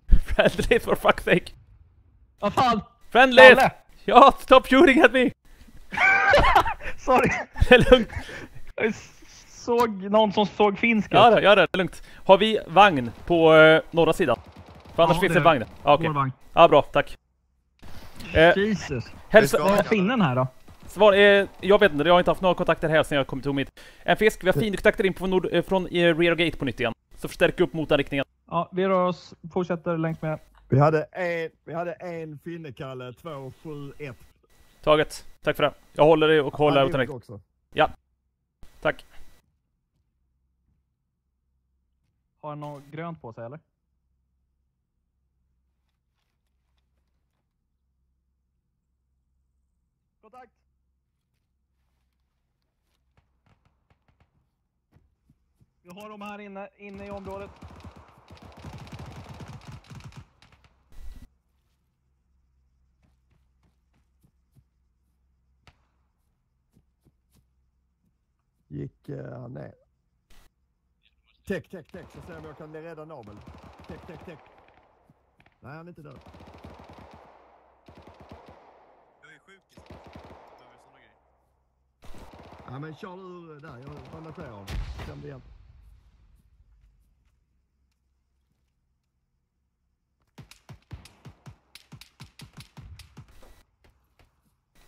Friendlies for fuck's sake. Vad fan? Friendlies! Nalle! Ja, stop shooting at me! Sorry! Det är lugnt. Jag såg någon som såg finsk Ja, ut. det, ja det är lugnt. Har vi vagn på eh, norra sidan? För annars Ja, finns det är vagn. Ja, okej. vagn. Ja, bra, tack. Eh, Jesus. hälsa... Finnen här då? Svar, eh, jag vet inte, jag har inte haft några kontakter här sedan jag kom till hit. En fisk, vi har fiendekontakter in på nord, eh, från eh, rear gate på nytt igen. Så förstärk upp mot den riktningen. Ja, vi rör oss, fortsätter längs med. Vi hade en, vi hade en finnekalle, två, sju, ett. Taget. Tack för det. Jag håller det och håller utan det också. Ja. Tack. Har han något grönt på sig eller? Kontakt! Vi har dem här inne, inne i området. Gick uh, han ner? Täck, täck, täck. Så ser jag om jag kan rädda Nabel. Täck, täck, täck. Nej, han är inte död. Jag är sjukis. Över såna grejer. Ja, men kör ur där. Jag bandagerar honom.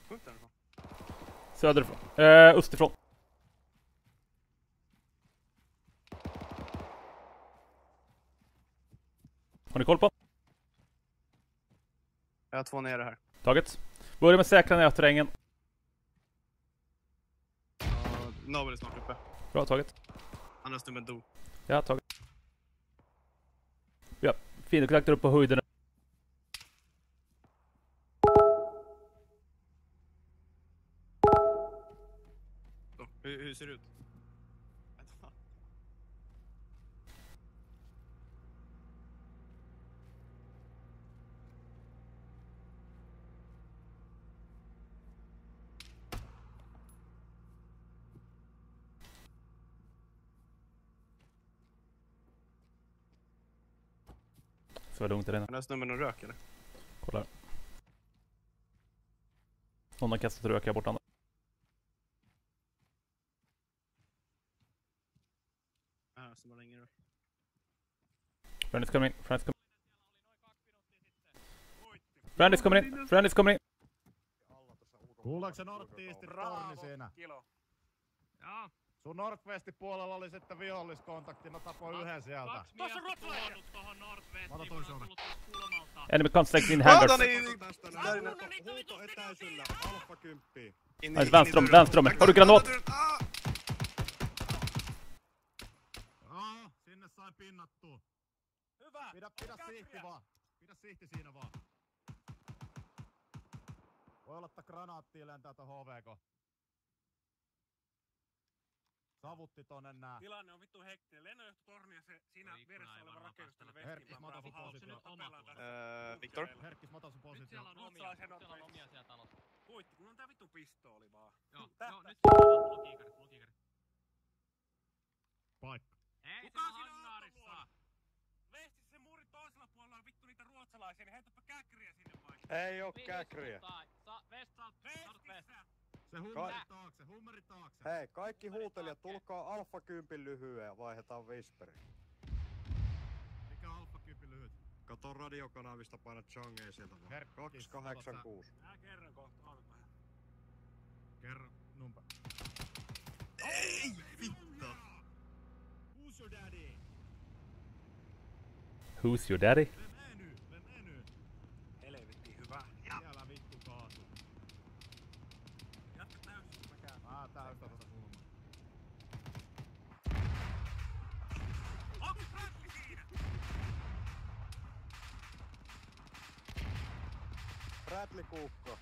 Punkt därifrån. Söderifrån. Eh, österifrån. Har ni koll på? Jag har två nere här. Taget. Börja med säkra närterrängen. Uh, Nobel är snart uppe. Bra taget. Andra snubben dog. Ja, taget. Ja, fiendekontakter upp på höjden. Hur, hur ser det ut? Det lugnt där inne. Är den här snubben och rök eller? Kolla här. Någon har kastat rök här borta. Var det ingen rök. Friendlies kommer in. Friendlies kommer kommer in. Friendlies kommer in. Kuuleeko se norttiisti torni siinä? Kilo. Jaa. Sun northwestin puolella oli sitten viholliskontakti, no tapoi yhden sieltä. Tuossa ruotsalainen! Tuohon Northwestiin. Mä otan toisen. Enemy contact in hangars. Huuto etäisyllä, alfa kymppiin. Nice, Wernström, Wernström. Har du granat? Sinne sain pinnattua. Hyvä! Pidä, pidä sihti vaan. Pidä sihti siinä vaan. Voi olla, että granaattia lentää ton HVK. Savutti tonne nää. Tilanne on vittu hektinen. Lennonjohtotorni ja se siinä vieressä oleva rakennus tänne Herkkis, mä otan sun positio. Öö, Victor? Herkkis, mä otan sun positio. Siellä on omia, siellä on omia siellä talossa. Huitti, kun on tää vittu pistooli vaan. Joo, joo nyt mulla on mulla on kiikari. Paikka. Ei se hangarissa. Vesti se muurin toisella puolella on vittu niitä ruotsalaisia, niin heitäpä käkriä sinne vai. Ei oo käkriä. Sa, West, Northwest. Se hummeri taakse, hummeri taakse. Hei, kaikki huutelijat, tulkaa alfa kympin lyhyen ja vaihdetaan Whisperi. Mikä on alfa kymppi lyhyt? Kato radiokanavista, paina Changei sieltä vaan. Herkkis, 286. Mä kerron kohta, on vähän. Kerro numpa. Ei vittu! Who's your daddy? Who's your daddy? Vem är nu? Vem är nu? Helvetti hyvä. Siellä vittu kaatu. Jatka täysin, mä käyn. Mä täytän tota kulmaa. Onko Bradley siinä? Bradley Kuukko.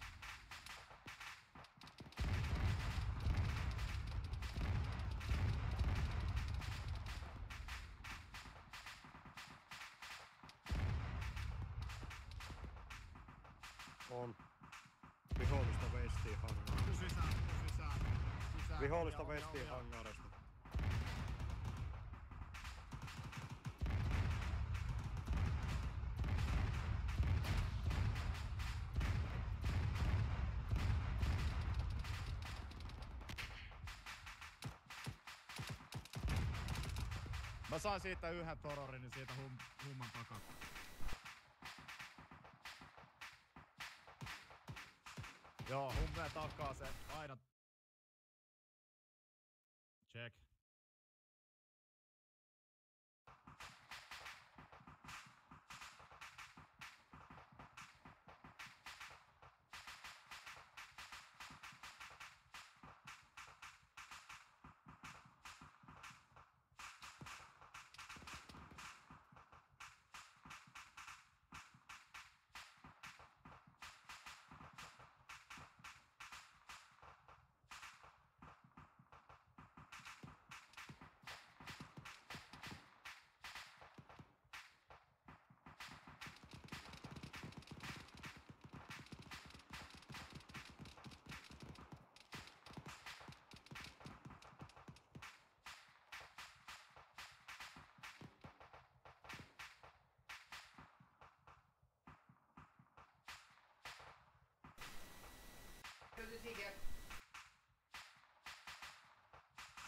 On. Vihollista vestiin hangarista. Tuu sisään, sisään. Sisään. Vihollista vestiin ovia. Mä sain siitä yhden tororin, niin siitä hum, humman takaa. Joo, hummeen takaa se aina. Check.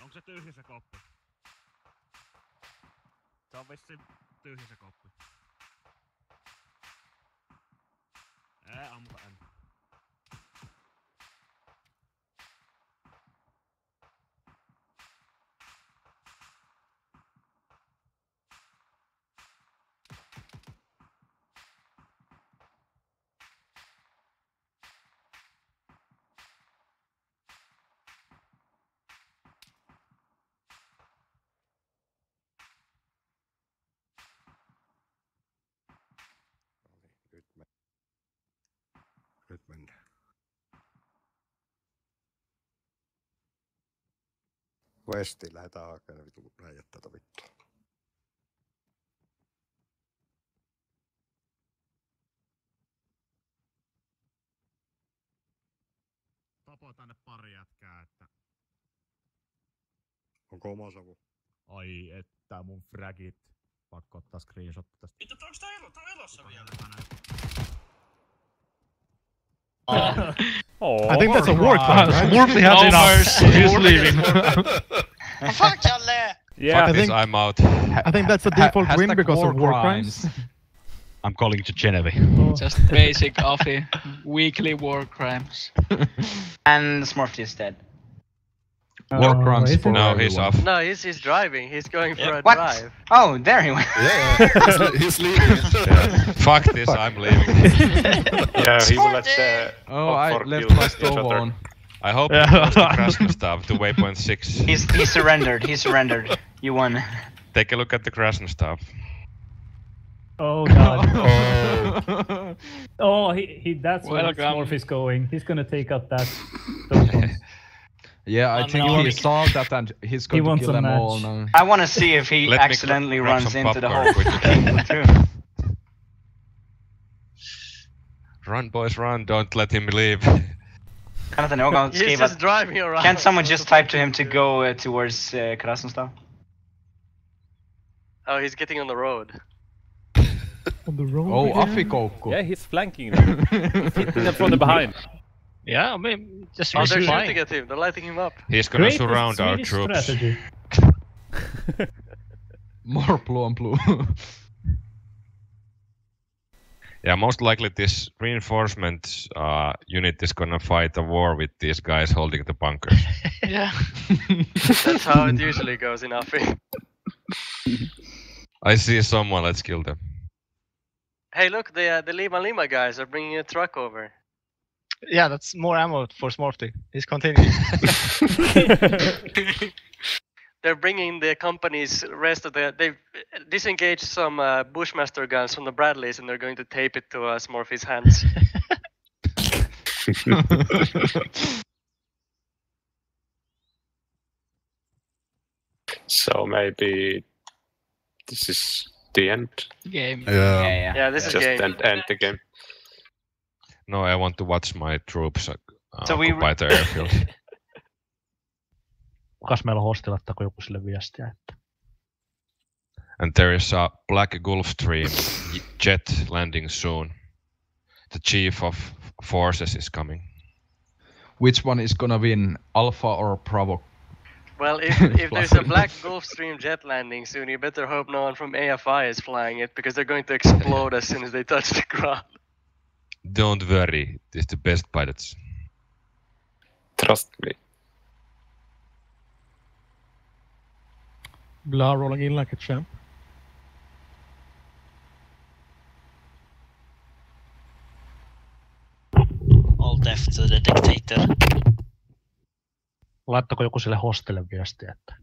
Onko se tyhjä koppi? Se on vissiin tyhjä koppi. Ei ammuta en. Westiin lähdetään hakemaan ne vitun äijät tätä vittua. Tapo tänne pari jätkää, että... Onko oma savu? Ai että mun fragit. Pakko ottaa screenshot tästä. Vittu, onks tää elo? Tää on elossa vielä. Oh. I think that's a war crime, right? Smurfy has No enough. He's leaving. Fan Challe! Yeah, Fuck I think, I'm out. I think that's a Ha- default win because war of war crimes. crimes. I'm calling to Genevieve. Just basic Offie weekly war crimes. And Smurfy is dead. Uh, War crimes is for it? No, he's off. No, he's, he's driving. He's going for a What? drive. Oh, there he went. Yeah, he's, he's leaving. Fuck this, I'm leaving. Yeah, he will let uh, the... Oh, I Oxford left kill my each stove on. I hope Yeah. yeah. the Krasnodar to waypoint 6. He's he surrendered. He surrendered. You won. Take a look at the Krasnodar. Oh god. Oh. oh, he, he that's where Welcome. Smurf um, is going. He's gonna take up that. Those ones. Yeah, I think no. he saw that and he's going to wants kill a them all now. I want to see if he Let accidentally grab runs some into the hole. whole Run, boys, run. Don't let him leave. Jonathan Ogon He's gave just driving around. Can't someone just type to him to go uh, towards uh, Krasnodar? Oh, he's getting on the road. On the road Oh, again? Afikoukko. Yeah, he's flanking them. He's hitting them from the behind. Yeah, I mean, just Oh, they're flying. shooting at him. They're lighting him up. He's gonna Great surround our Swedish troops. More blue and blue. Yeah, most likely this reinforcement uh, unit is gonna fight a war with these guys holding the bunkers. Yeah. That's how it usually goes in Afi. I see someone, let's kill them. Hey, look, the uh, the Lima Lima guys are bringing a truck over. Yeah, that's more ammo for Smurfy. He's continuing. They're bringing the company's rest of the. They've disengaged some uh, Bushmaster guns from the Bradleys, and they're going to tape it to uh, Smurfy's hands. So maybe this is the end. Game. Yeah. Yeah, yeah. Yeah, this is Just game. end, end the game. No, I want to watch my troops uh, So we- occupy the airfield. Kukas meillä on hostilattako joku sille viestiä, että... and there is a Black Gulfstream y- jet landing soon. The chief of forces is coming. Which one is gonna win, Alpha or Bravo? Well, if, if there's a black Gulfstream jet landing soon, you better hope no one from AFI is flying it because they're going to explode as soon as they touch the ground. Don't worry, it's the best pilots. Trust me. Blah rolling in like a champ. All death to the dictator. Laittako joku sille hostille viestiä, että...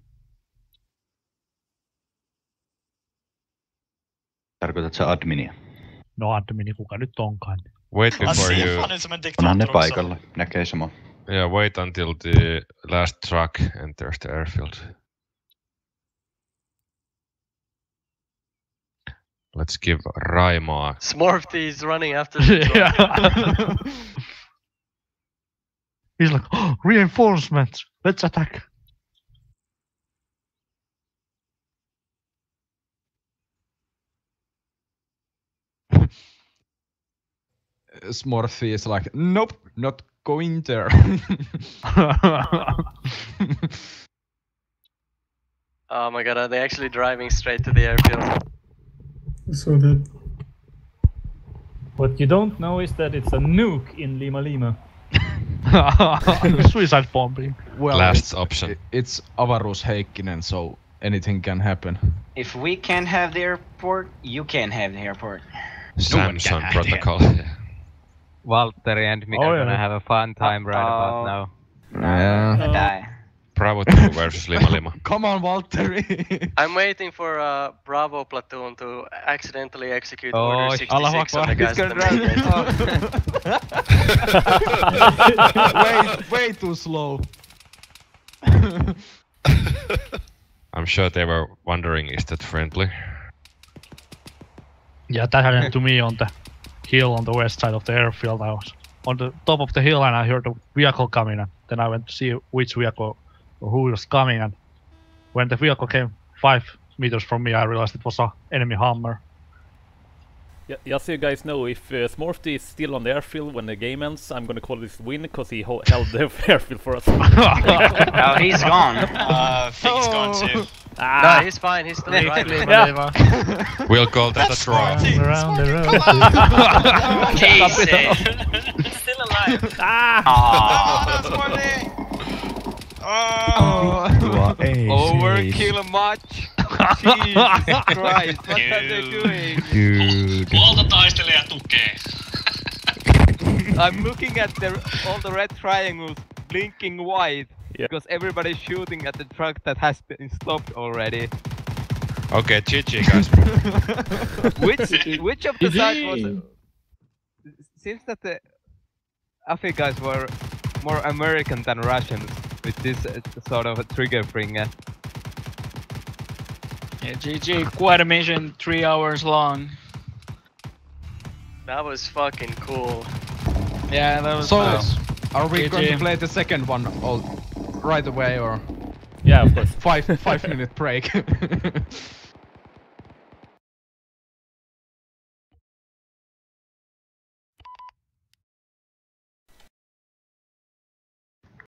Tarkoitat sä adminia? No admini, kuka nyt onkaan. Wait before you. Onhan ne paikalla, näkee sama. Yeah, wait until the last truck enters the airfield. Let's give Raima. Smurfy is running after the truck. He's like, oh, reinforcements! Let's attack! Smurfy is like, nope, not going there. Oh my god, are they actually driving straight to the airfield? So that What you don't know is that it's a nuke in Lima Lima. Suicide bombing. well, Last it's, option. i- It's Avarus Heikkinen, so anything can happen. If we can't have the airport, you can't have the airport. Samsung protocol. Valtteri and me Oh, are yeah. gonna have a fun time right about Oh. now. Yeah. Die. Bravo 2 versus Lima Lima. Come on, Valtteri. I'm waiting for uh, Bravo platoon to accidentally execute Oh, Order 66 Allahu on Akbar, the guys at the way, way too slow. I'm sure they were wondering, is that friendly? Yeah, that happened to me on the hill on the west side of the airfield. I was on the top of the hill and I heard a vehicle coming and then I went to see which vehicle or who was coming and when the vehicle came five meters from me I realized it was a enemy Hummer. Yeah, just so you guys know, if uh, Smorfty is still on the airfield when the game ends, I'm gonna call this win because he ho- held the airfield for us. oh, he's gone. Uh, Fink's gone too. Ah. No, he's fine. He's still alive. Yeah. We'll call that a draw. Around the road. He's still alive. Ah! Oh, Oh, overkill much. Jesus Christ, what are they doing? Dude. Valtataistelija tukee. I'm looking at the all the red triangles blinking white because everybody's shooting at the truck that has been stopped already. Okay, GG guys. which which of the sides was? GG. Seems that the Afi guys were more American than Russians with this uh, sort of a trigger thing. uh. Yeah, GG. Quite a mission, three hours long. That was fucking cool. Yeah, that was So, nice. are we going to play the second one all right away or? Yeah, of course. Five five minute break.